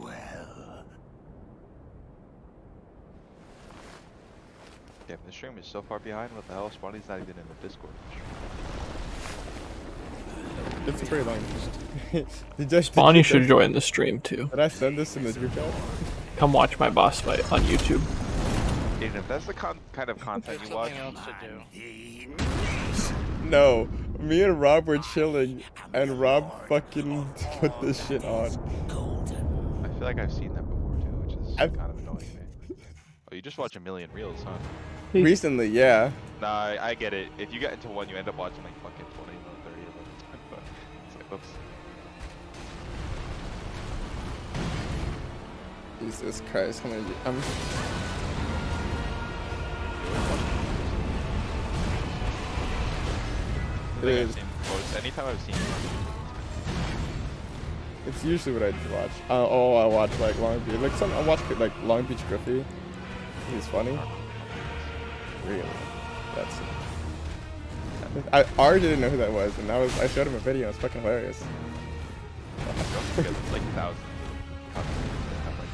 Well, Damn, the stream is so far behind. What the hell? Spawny's not even in the Discord. It's pretty long. did, I, did, Bonnie should join the stream too. Did I send this in the group chat? Come watch my boss fight on YouTube. Aiden, if that's the con- kind of content you watch, Something else to do. No, me and Rob were chilling, and Rob fucking put this shit on. I feel like I've seen that before too, which is I've- kind of annoying me. Oh, you just watch a million reels, huh? Recently, yeah. Nah, I, I get it. If you get into one, you end up watching like fucking 20 or 30 of them. it's like, oops. Jesus Christ, how many? I'm. The thing I've seen most, anytime I've seen It's usually what I watch. Uh, oh, I watch like Long Beach. Like some, I watch like Long Beach Griffy. He's funny. Really, that's. I already didn't know who that was, and I was I showed him a video. It's fucking hilarious. like thousands of content that have like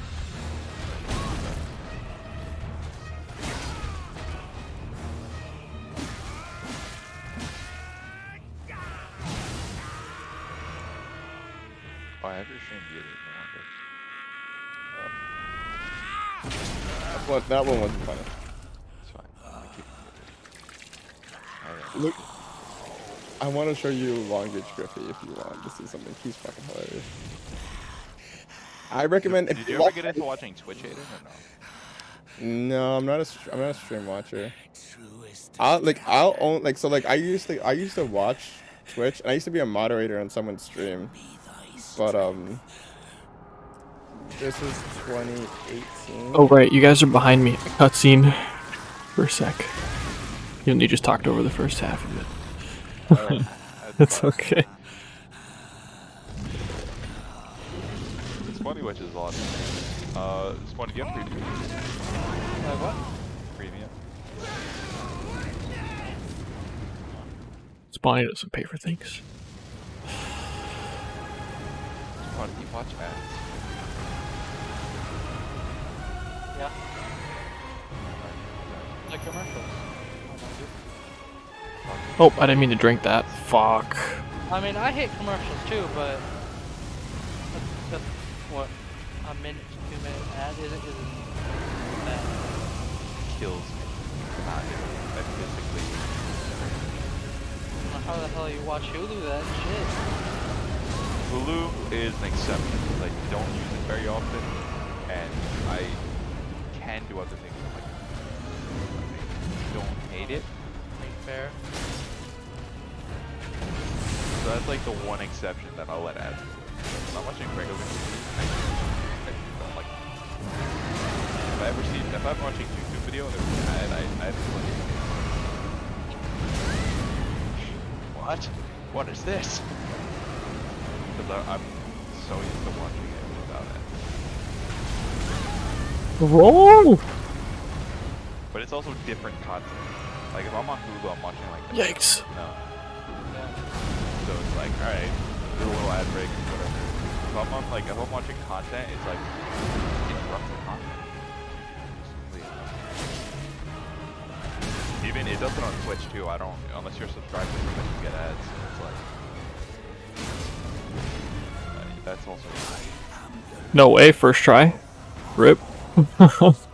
Oh, I have your stream muted, no. That that one wasn't funny. It's fine. I'm gonna keep it muted. I don't- Look, I want to show you Long Beach Griffy if you want to see something. He's fucking hilarious. I recommend. Did if you wa- ever get into watching Twitch, Aiden, or no? No, I'm not a str- I'm not a stream watcher. I'll like I'll own like so like I used to I used to watch Twitch and I used to be a moderator on someone's stream, but um. This is 2018. Oh right, you guys are behind me. Cutscene for a sec. You you just talked over the first half of it. Alright, That's okay. Spawny Witch is a lot. Uh, Spawny, do you premium? Like what? Premium? Spawny doesn't pay for things. Spawny, you watch ads? Yeah. Like commercials. I don't know, Oh, I didn't mean to drink that. Fuck. I mean, I hate commercials too, but that's, that's what a minute to two minute ad is. Isn't bad. kills me. Not I physically. I don't know how the hell you watch Hulu that shit. Hulu is an exception because I don't use it very often, and I can do other things. I'm like, I don't hate it. I mean, fair. So that's like the one exception that I'll let add. If I'm watching regular TV, I, I don't like. If I ever see, if I'm watching YouTube video and there's an ad, I, I have to like. What? What is this? Because I'm so used to watching it without it. Roll! But it's also different content. Like if I'm on Hulu, I'm watching like. the- Yikes. No. So it's like, alright, do a little ad break, or whatever. If I'm on like, if I'm watching content, it's like interrupt the content. Just leave. Even it does it on Twitch too. I don't unless you're subscribed to Twitch, you get ads. So it's like that's also. No way, first try. Rip.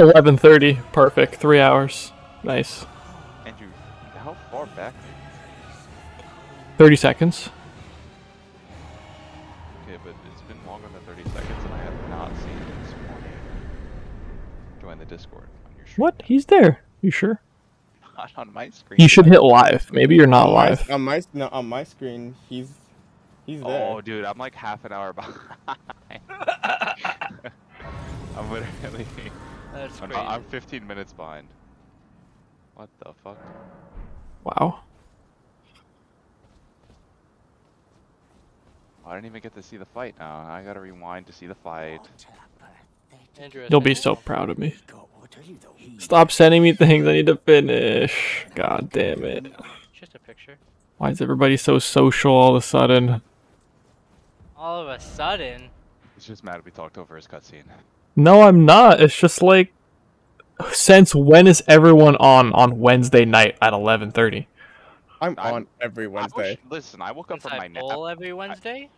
Eleven thirty, perfect. Three hours, nice. Andrew, how far back? Thirty seconds. Okay, but it's been longer than 30 seconds, and I have not seen it this morning. Join the Discord on your stream. What? He's there. You sure? Not on my screen. You should hit live. Maybe you're not On my- live. on my no, on my screen, he's he's there. Oh, dude, I'm like half an hour behind. I'm literally. That's I'm, crazy. I'm 15 minutes behind. What the fuck? Wow. I didn't even get to see the fight now. I gotta rewind to see the fight. You'll be so proud of me. Stop sending me things I need to finish. God damn it. Just a picture. Why is everybody so social all of a sudden? All of a sudden, He's just mad we talked over his cutscene. No, I'm not. It's just like since when is everyone on on Wednesday night at 11:30? I'm I'm- on every I wish- Wednesday. listen, I woke up from I my nap. every Wednesday.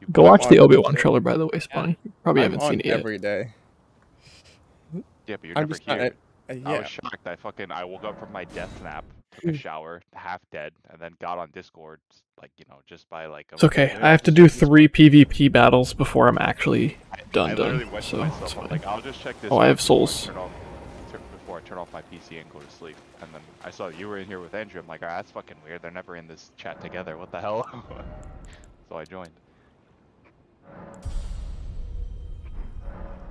You Go watch the Obi-Wan trailer by the way, Spawny. You probably I'm haven't on seen it yet. every day. Yeah, but you're I'm never just not. here. uh, I was shocked. I fucking I woke up from my death nap, took Mm. a shower, half dead, and then got on Discord, like you know, just by like. a- It's okay. I have to do three PvP battles before I'm actually done I done. So myself, it's I'm fine. like, I'll just check this. Oh, I have souls. Turn before I turn off my PC and go to sleep, and then I saw you were in here with Andrew. I'm like, ah, that's fucking weird. They're never in this chat together. What the hell? so I joined.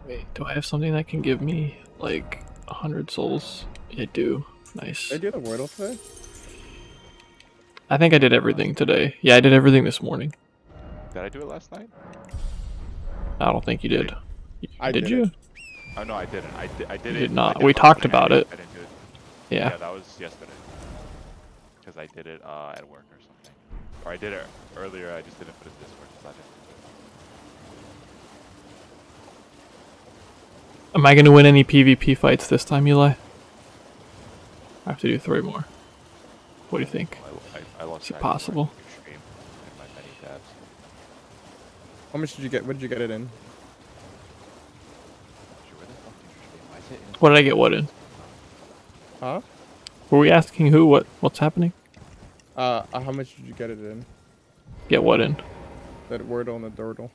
Wait, do I have something that can give me like a hundred souls? I do. Nice. Did I do the Wordle today? I think I did everything today. Yeah, I did everything this morning. Did I do it last night? I don't think you did. I did did you? it. Oh no, I didn't. I did. I did You it. did I not. did We talked thing. About didn't- it. I didn't do it. Yeah. Yeah, that was yesterday. Because I did it uh, at work or something. Or I did it earlier. I just didn't put it in Discord. 'cause I didn't. Am I gonna win any PvP fights this time, Eli? I have to do three more. What do you think? I, I, I Is it possible? where your stream in my many tabs. How much did you get? What did you get it in? Actually, where the fuck did your stream? Why is it in- What did I get? What in? Huh? Were we asking who? What? What's happening? Uh, uh, how much did you get it in? Get what in? That word on the Dordle.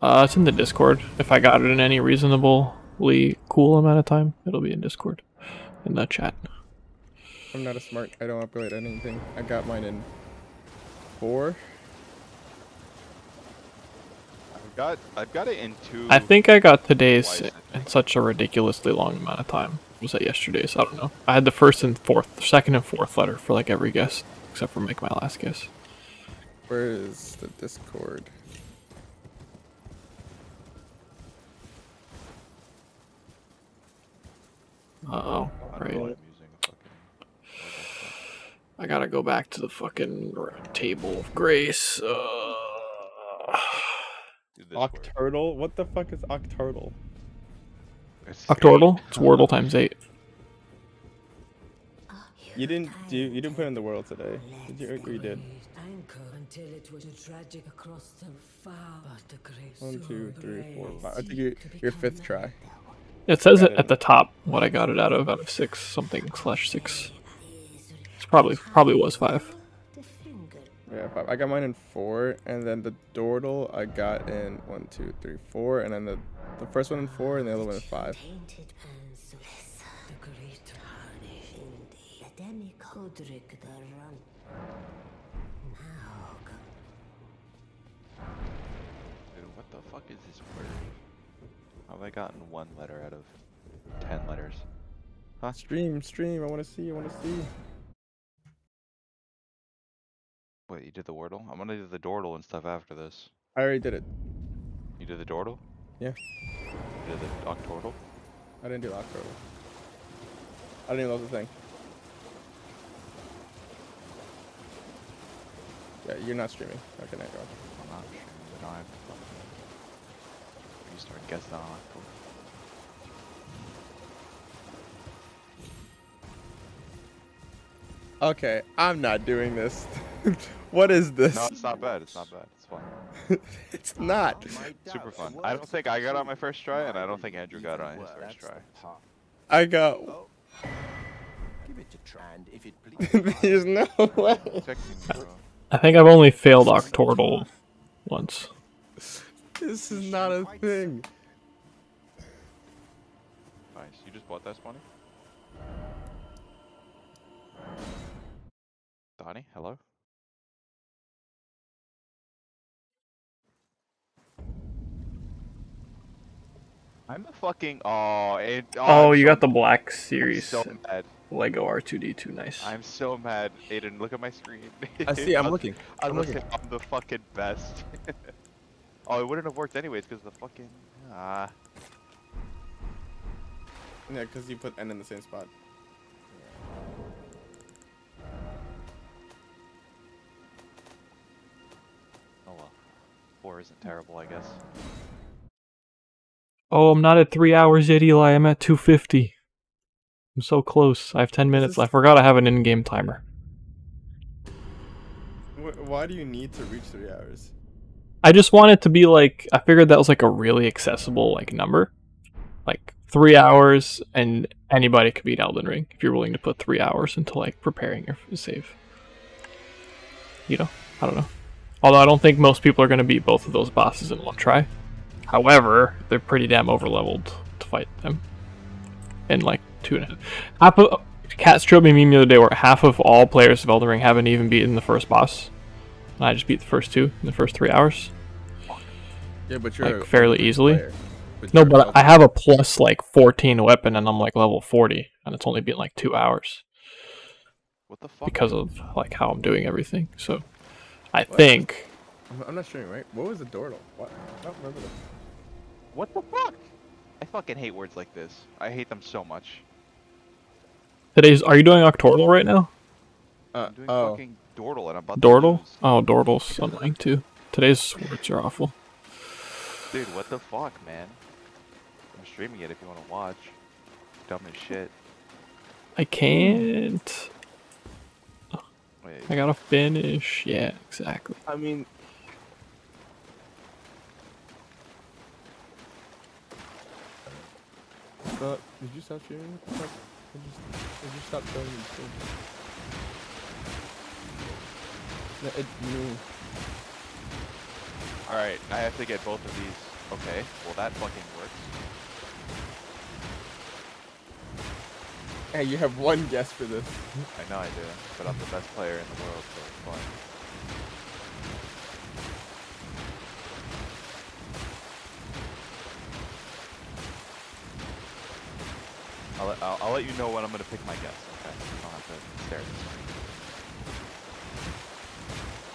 Uh, it's in the Discord. If I got it in any reasonably cool amount of time, it'll be in Discord, in the chat. I'm not a smart. I don't upgrade anything. I got mine in four. I've got I've got it in two. I think I got today's Twice, in such a ridiculously long amount of time. Was that yesterday's? I don't know. I had the first and fourth, second and fourth letter for like every guess, except for make my last guess. Where is the Discord? Uh oh. I don't know why Right. I'm using a fucking. I gotta go back to the fucking table of grace. Uh, Do Discord. Octurtle? What the fuck is Octurtle? It's Octordle? eight. It's Wordle times eight. you didn't do you didn't put in the Wordle today. Did you? Or you did? Anchor until it was tragic across the far. But the great One, two, soul three, four, prays five. I think you your fifth try. It says it it. at the top what I got it out of out of six something slash six. It's probably probably was five. Yeah, five. I got mine in four, and then the Dordle I got in one, two, three, four, and then the the first one in four, and the other one in five. Painted pencils. The great tarnish. The demi-Codric the run. Now Dude, what the fuck is this word? How have I gotten one letter out of ten letters? Huh? Stream, stream. I want to see. I want to see. Wait, you did the Wordle? I'm gonna do the Dordle and stuff after this. I already did it. You did the Dordle? Yeah. You did the Octordle? I didn't do October. I didn't even know a thing. Yeah, you're not streaming. Okay, now go. I'm not sure, but I'm fucking... You start guessing on October. Okay, I'm not doing this. what is this? No, it's not bad. It's not bad. It's fun. it's not. Um, Super fun. I don't think I got on my first try, and I don't think Andrew got on his first try. I got. Oh. Give it a try, and if it pleases. There's no way. I think I've only failed Octordle once. This is not a thing. Nice. You just bought that, Spawny? Donnie, hello? I'm a fucking oh it Oh, I'm you so- got the Black I'm Series so mad. Lego R2D2. Nice. I'm so mad. Aiden, look at my screen. I see, I'm was- looking, I I'm was looking. I'm the fucking best. oh, it wouldn't have worked anyways because the fucking ah. Yeah, because you put N in the same spot. Oh well. Four isn't terrible, I guess. Oh, I'm not at three hours yet, Eli. I'm at 250. I'm so close. I have 10 minutes. I forgot I have an in-game timer. Why do you need to reach three hours? I just want it to be like I figured that was like a really accessible like number, like three hours, and anybody could beat Elden Ring if you're willing to put three hours into like preparing your save. You know, I don't know. Although I don't think most people are going to beat both of those bosses in one try. However, they're pretty damn overleveled to fight them. In like two and a half. Half of, Kat showed me a meme the other day where half of all players of Elden Ring haven't even beaten the first boss. And I just beat the first two in the first three hours. Yeah, but you're like a fairly easily. player. But no, but I have a plus like 14 weapon and I'm like level 40 and it's only been like two hours. What the fuck? Because of like how I'm doing everything. So I think I'm, I'm not streaming, right? What was the Dordle? What? I don't remember that. What the fuck? I fucking hate words like this. I hate them so much. today's. Are you doing Octordle right now? Uh, I'm doing oh, fucking Dordle and I'm about Dordle? to lose. Oh, Dordle's annoying too. Today's words are awful. Dude, what the fuck, man? I'm streaming it if you want to watch. Dumb as shit. I can't. Wait, I gotta finish. Yeah, exactly. I mean, did you stop streaming? I thought- Did you, did you stop showing me? No, it, Alright, I have to get both of these. Okay, well that fucking works. hey, you have one guess for this. I know I do, but I'm the best player in the world, so it's fine. I'll, let- I'll, I'll let you know when I'm gonna pick my guess, okay? Don't have to stare at the screen.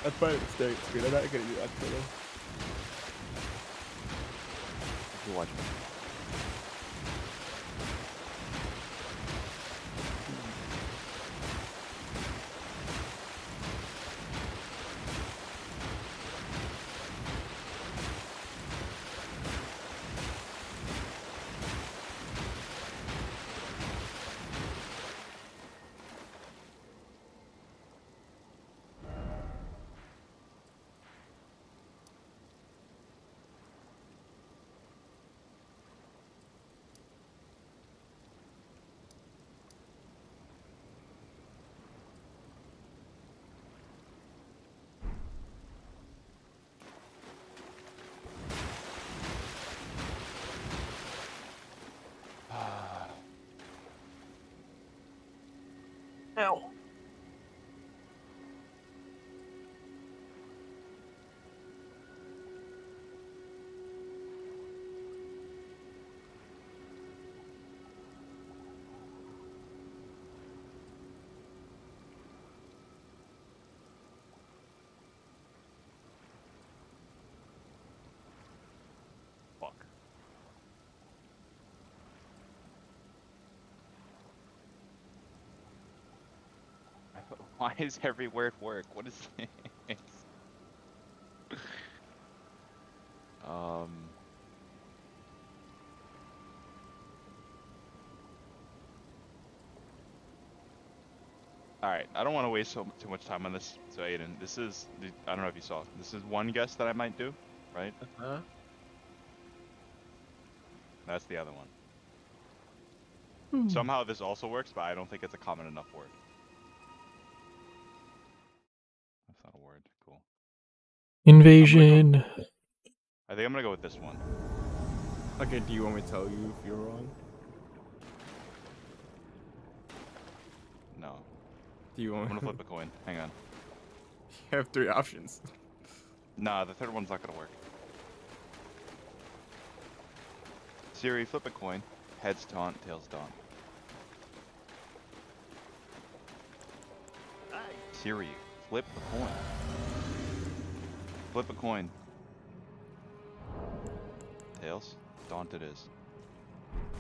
That's fine. It's staring at the screen. I'm not gonna do that for them. You watch Why is every word work? What is this? um. Alright, I don't want to waste so too much time on this. So Aiden, this is I don't know if you saw. This is one guess that I might do, right? Uh-huh. That's the other one. Somehow this also works, but I don't think it's a common enough word. Invasion. I think I'm gonna go with this one. Okay, do you want me to tell you if you're wrong? No. Do you want? I'm want gonna flip a coin. Hang on. You have three options. Nah, the third one's not gonna work. Siri, flip a coin. Heads taunt, tails taunt. Siri, flip a coin. Flip a coin. Tails. Daunt it is.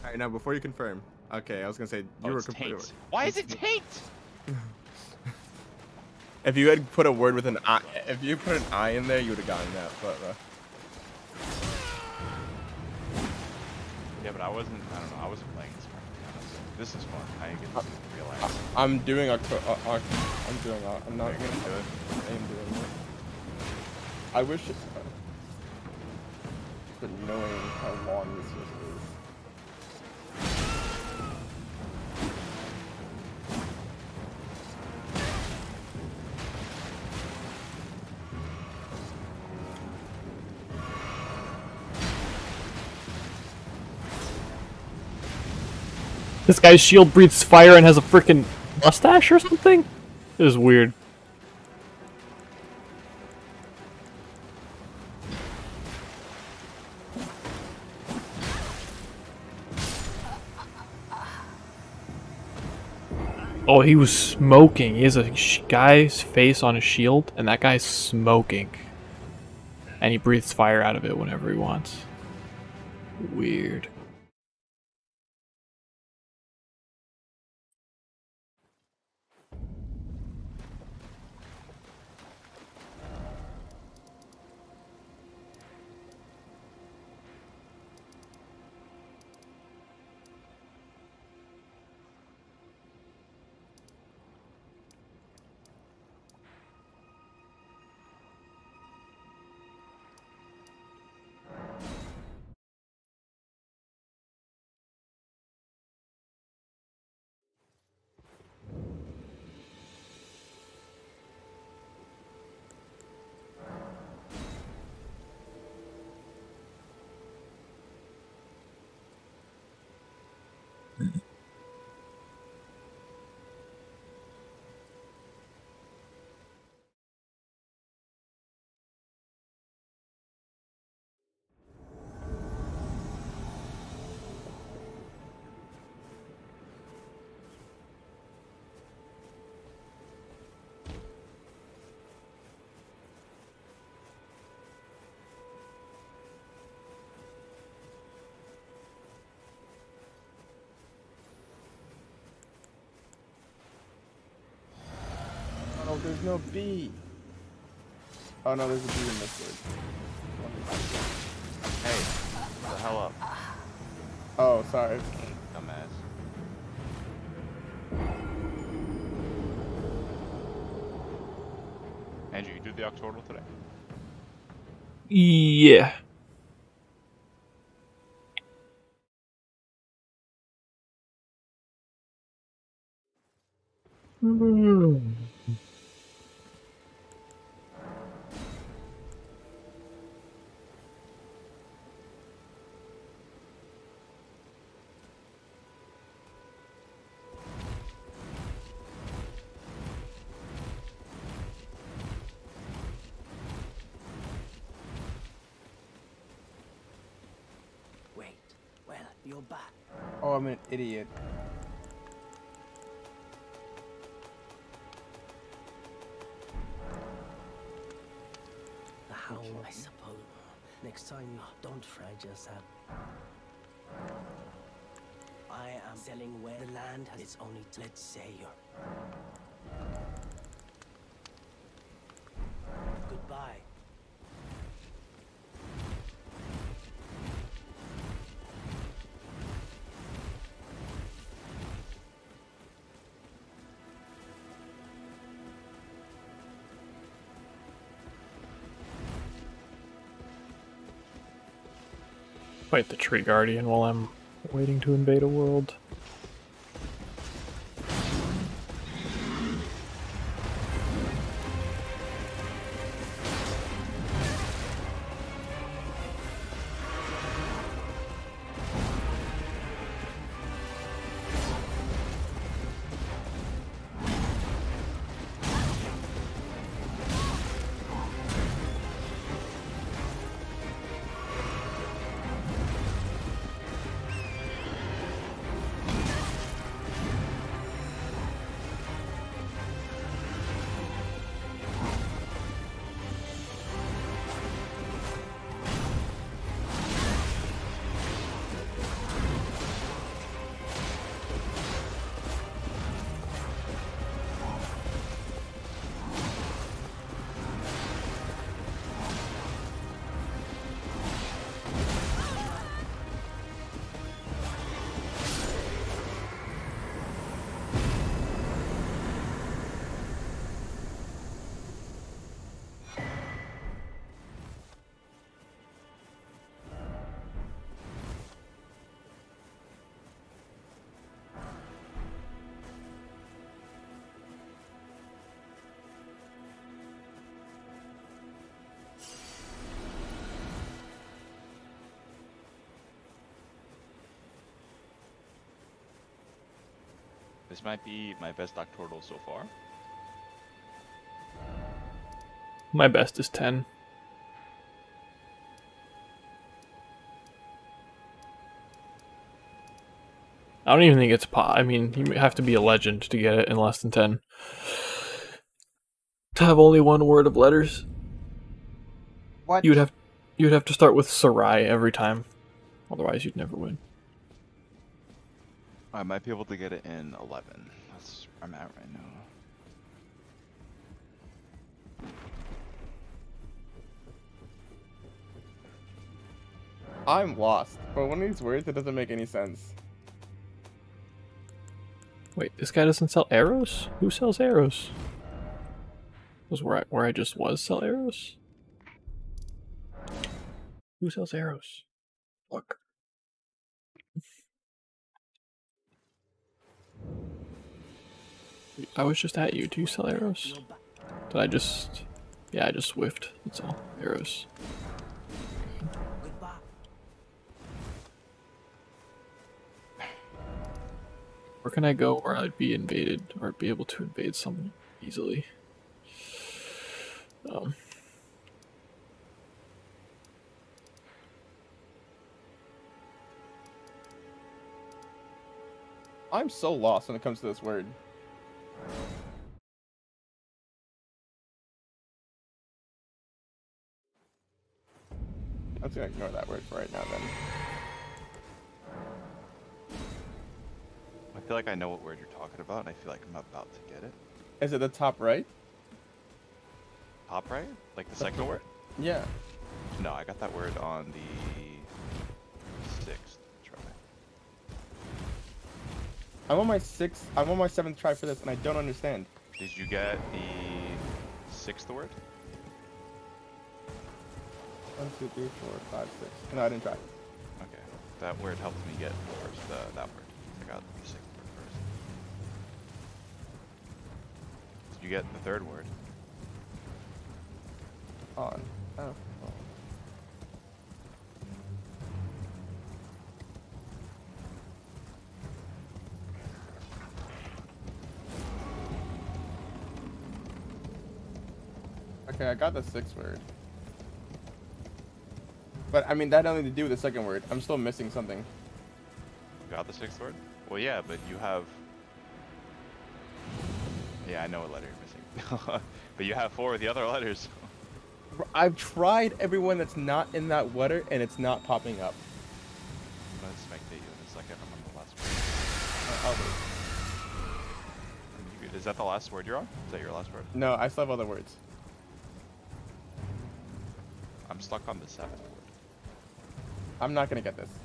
Alright, now before you confirm. Okay, I was gonna say you Oh, were completely taint. Why is it taint? If you had put a word with an I, if you put an I in there, you would have gotten that. But uh, Yeah, but I wasn't. I don't know. I wasn't playing this. part, This is fun. I get to relax. I'm doing Octo. Uh, I'm doing. Uh, I'm not gonna do it? I am doing it. I wish. It, but knowing how long this is. This guy's shield breathes fire and has a freaking mustache or something? It is weird. Oh, he was smoking. He has a guy's face on his shield, and that guy's smoking. And he breathes fire out of it whenever he wants. Weird. There's no B. Oh no, there's a B in this word. Hey, the hell up, Oh, sorry. dumbass. Andrew, you do the octototal today? Yeah. You're back. Oh, I'm an idiot. The howl, I suppose. Next time, don't fret yourself. I am selling where the land has its only, let's say, your. Goodbye. Fight the tree guardian while I'm waiting to invade a world. This might be my best Doctortle so far. My best is 10. I don't even think it's po I mean, you have to be a legend to get it in less than 10. To have only one word of letters. What? You would have you would have to start with Sarai every time. Otherwise you'd never win. I might be able to get it in 11. That's where I'm at right now. I'm lost. But one of these words that doesn't make any sense. Wait, this guy doesn't sell arrows? Who sells arrows? Was where I where I just was sell arrows? Who sells arrows? Look. I was just at you. Do you sell arrows? Did I just Yeah, I just whiffed. That's all. Arrows. Where can I go where I'd be invaded or be able to invade someone easily? Um, I'm so lost when it comes to this word. I'm just gonna ignore that word for right now then. I feel like I know what word you're talking about, and I feel like I'm about to get it. Is it the top right? Top right? Like the second word? Yeah. No, I got that word on the I'm on my sixth I'm on my seventh try for this and I don't understand. Did you get the sixth word? One, two, three, four, five, six. No, I didn't try. Okay, that word helped me get first. Uh, that word. I got the sixth word first. Did you get the third word? On. Oh. Okay, I got the sixth word. But I mean, that had nothing to do with the second word. I'm still missing something. got the sixth word? Well, yeah, but you have. Yeah, I know what letter you're missing. but you have four of the other letters. I've tried everyone that's not in that letter, and it's not popping up. I'm gonna spectate you in a second. I'm on the last word. Uh, I'll wait. Is that the last word you're on? Is that your last word? No, I still have other words. I'm stuck on the word. I'm not gonna get this.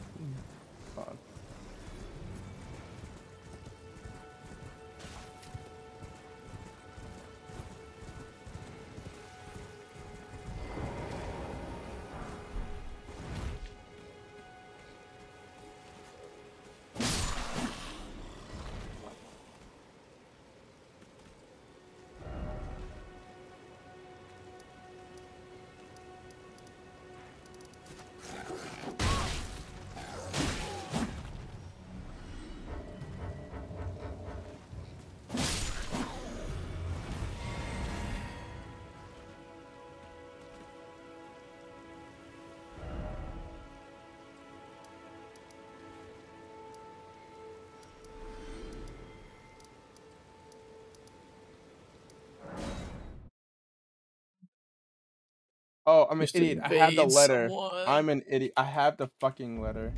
I'm an Just idiot. I have the letter. someone. I'm an idiot. I have the fucking letter.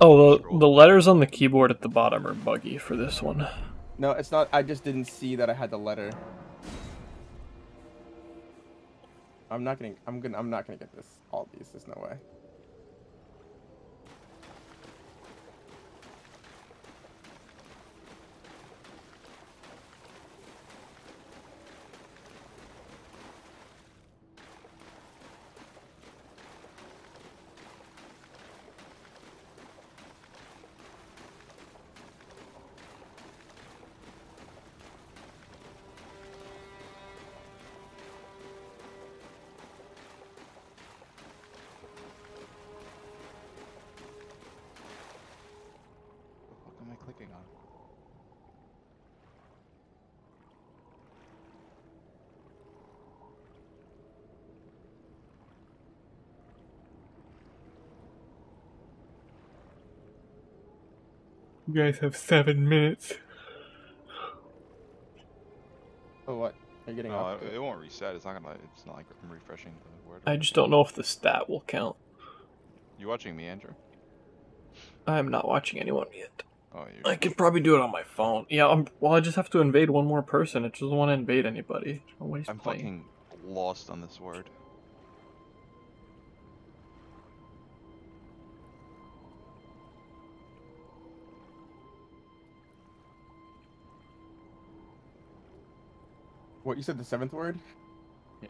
Oh, the, the letters on the keyboard at the bottom are buggy for this one. No, it's not. I just didn't see that I had the letter. I'm not gonna. I'm gonna. I'm not gonna get this. All these. There's no way. You guys have seven minutes. Oh what? Are you getting No, off? it, it won't reset. It's not gonna. It's not like I'm refreshing the word. I just don't know if the stat will count. You watching me, Andrew? I am not watching anyone yet. Oh, you. I could probably do it on my phone. Yeah, I'm, well, I just have to invade one more person. It doesn't want to invade anybody. No waste I'm playing. fucking lost on this word. What you said? The seventh word? Yeah.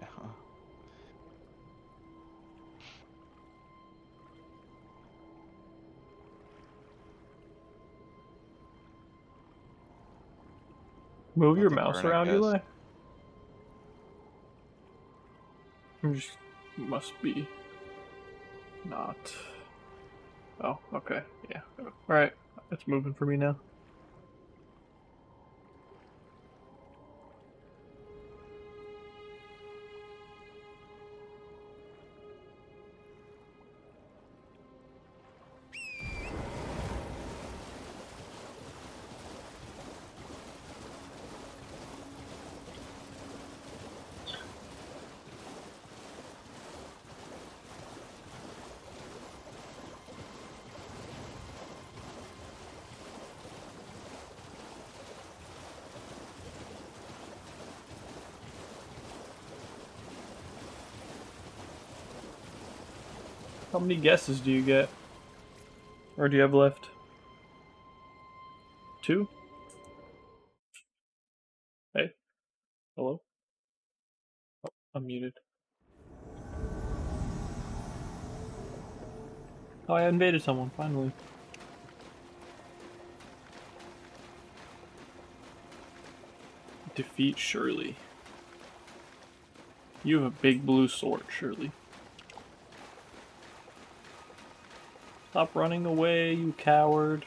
Move your That's a mouse burn, around, guess. Eli. I'm just must be not. Oh, okay, yeah. All right, it's moving for me now. How many guesses do you get? Or do you have left? Two? Hey? Hello? Oh, I'm muted. Oh, I invaded someone, finally. Defeat Shirley. You have a big blue sword, Shirley. Stop running away, you coward.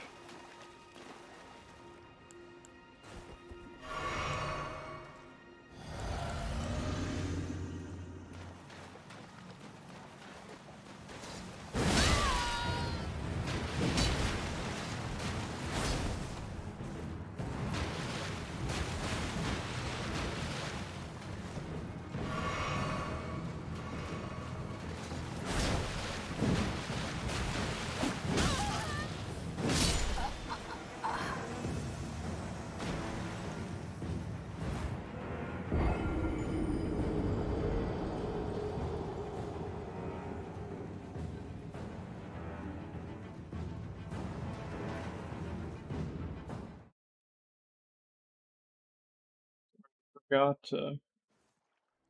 Forgot uh,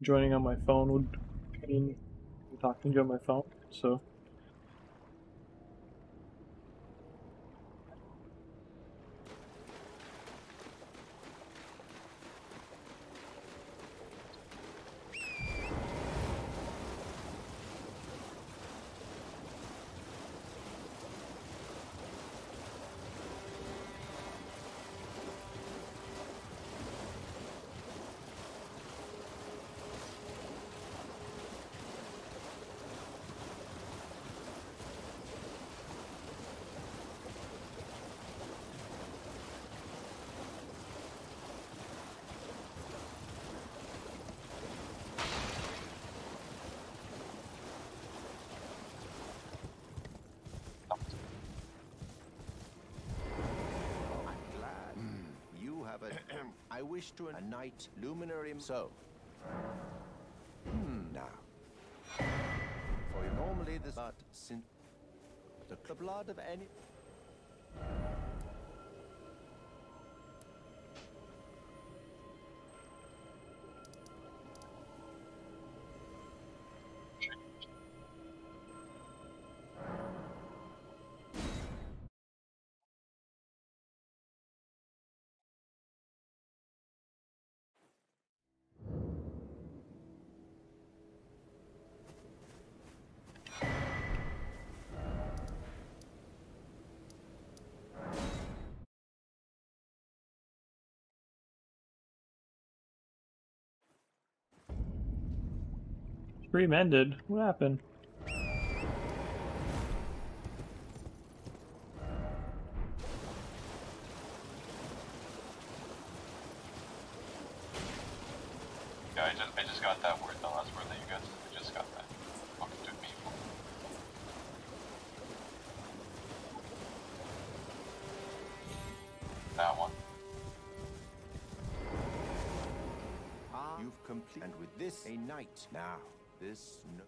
joining on my phone would mean talking to you on my phone, so I'm glad. You have a. I wish to a night luminary. So. Hmm. Now. For you normally this but sin. The blood of any. One. Ah, you've complete. And with this, a night. Now, this. No-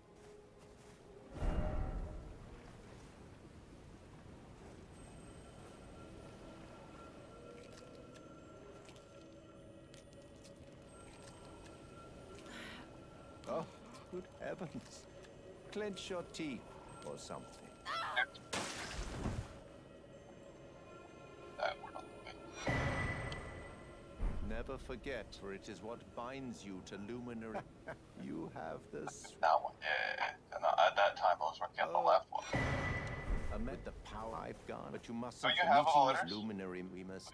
Oh, good heavens. Clench your teeth or something. Never forget, for it is what binds you to luminary. you have this. That one. Yeah, yeah, yeah. And uh, at that time I was working on the left one. Amid the power I've gone, but you must. So you have all letters? luminary. We must.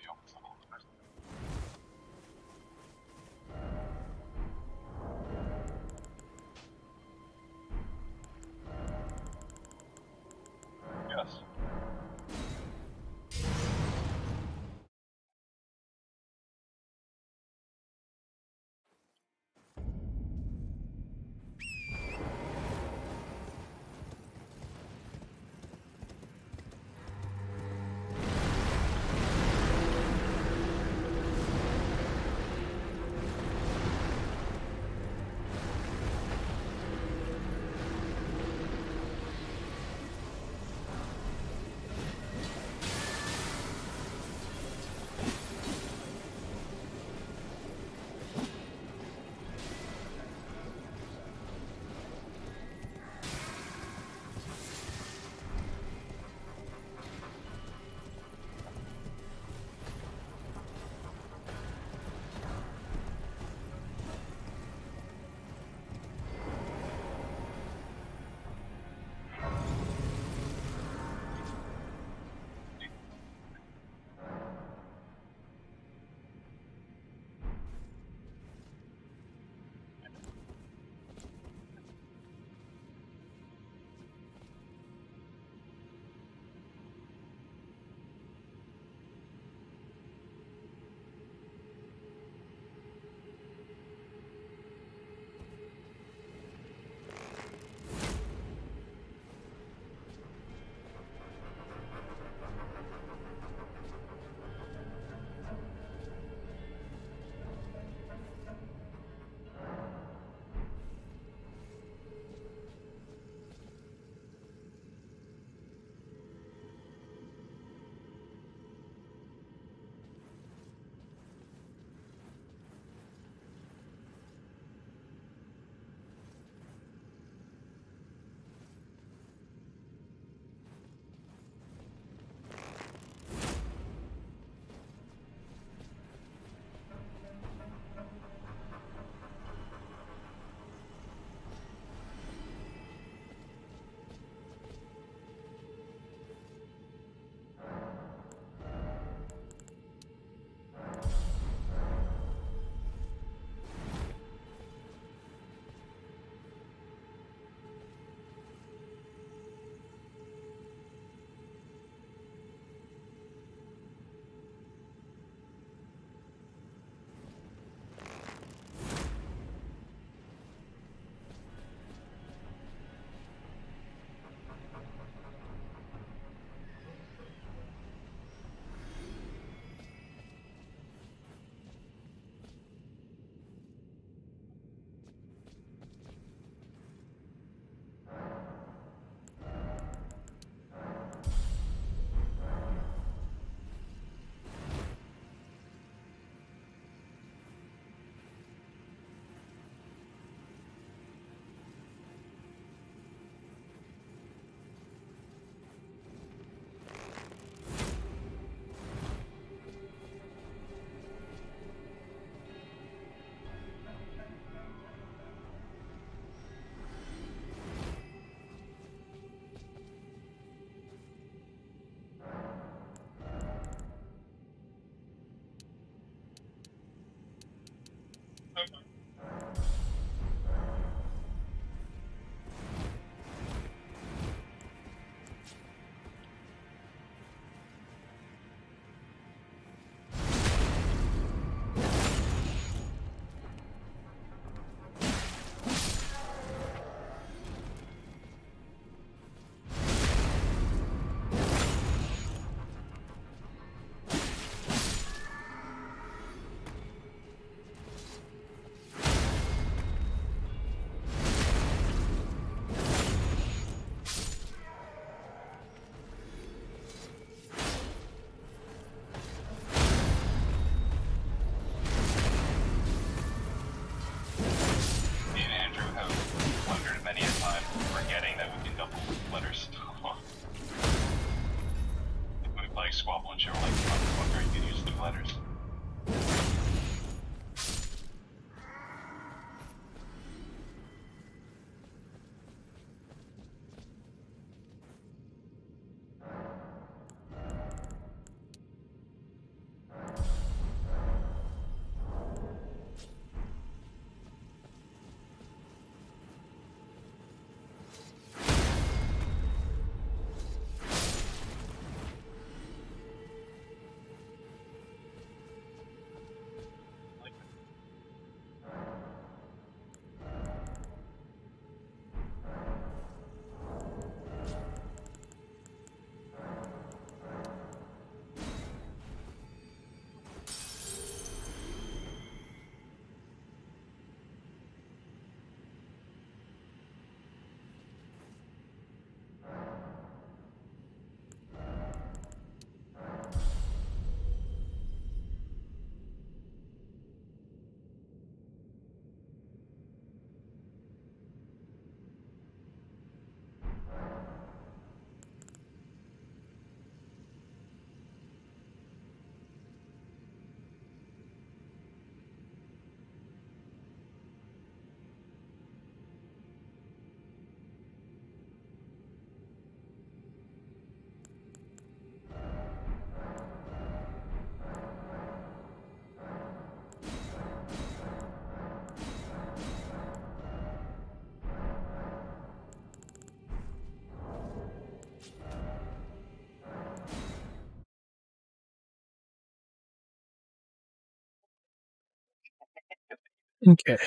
Okay.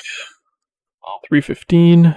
Eh, 315.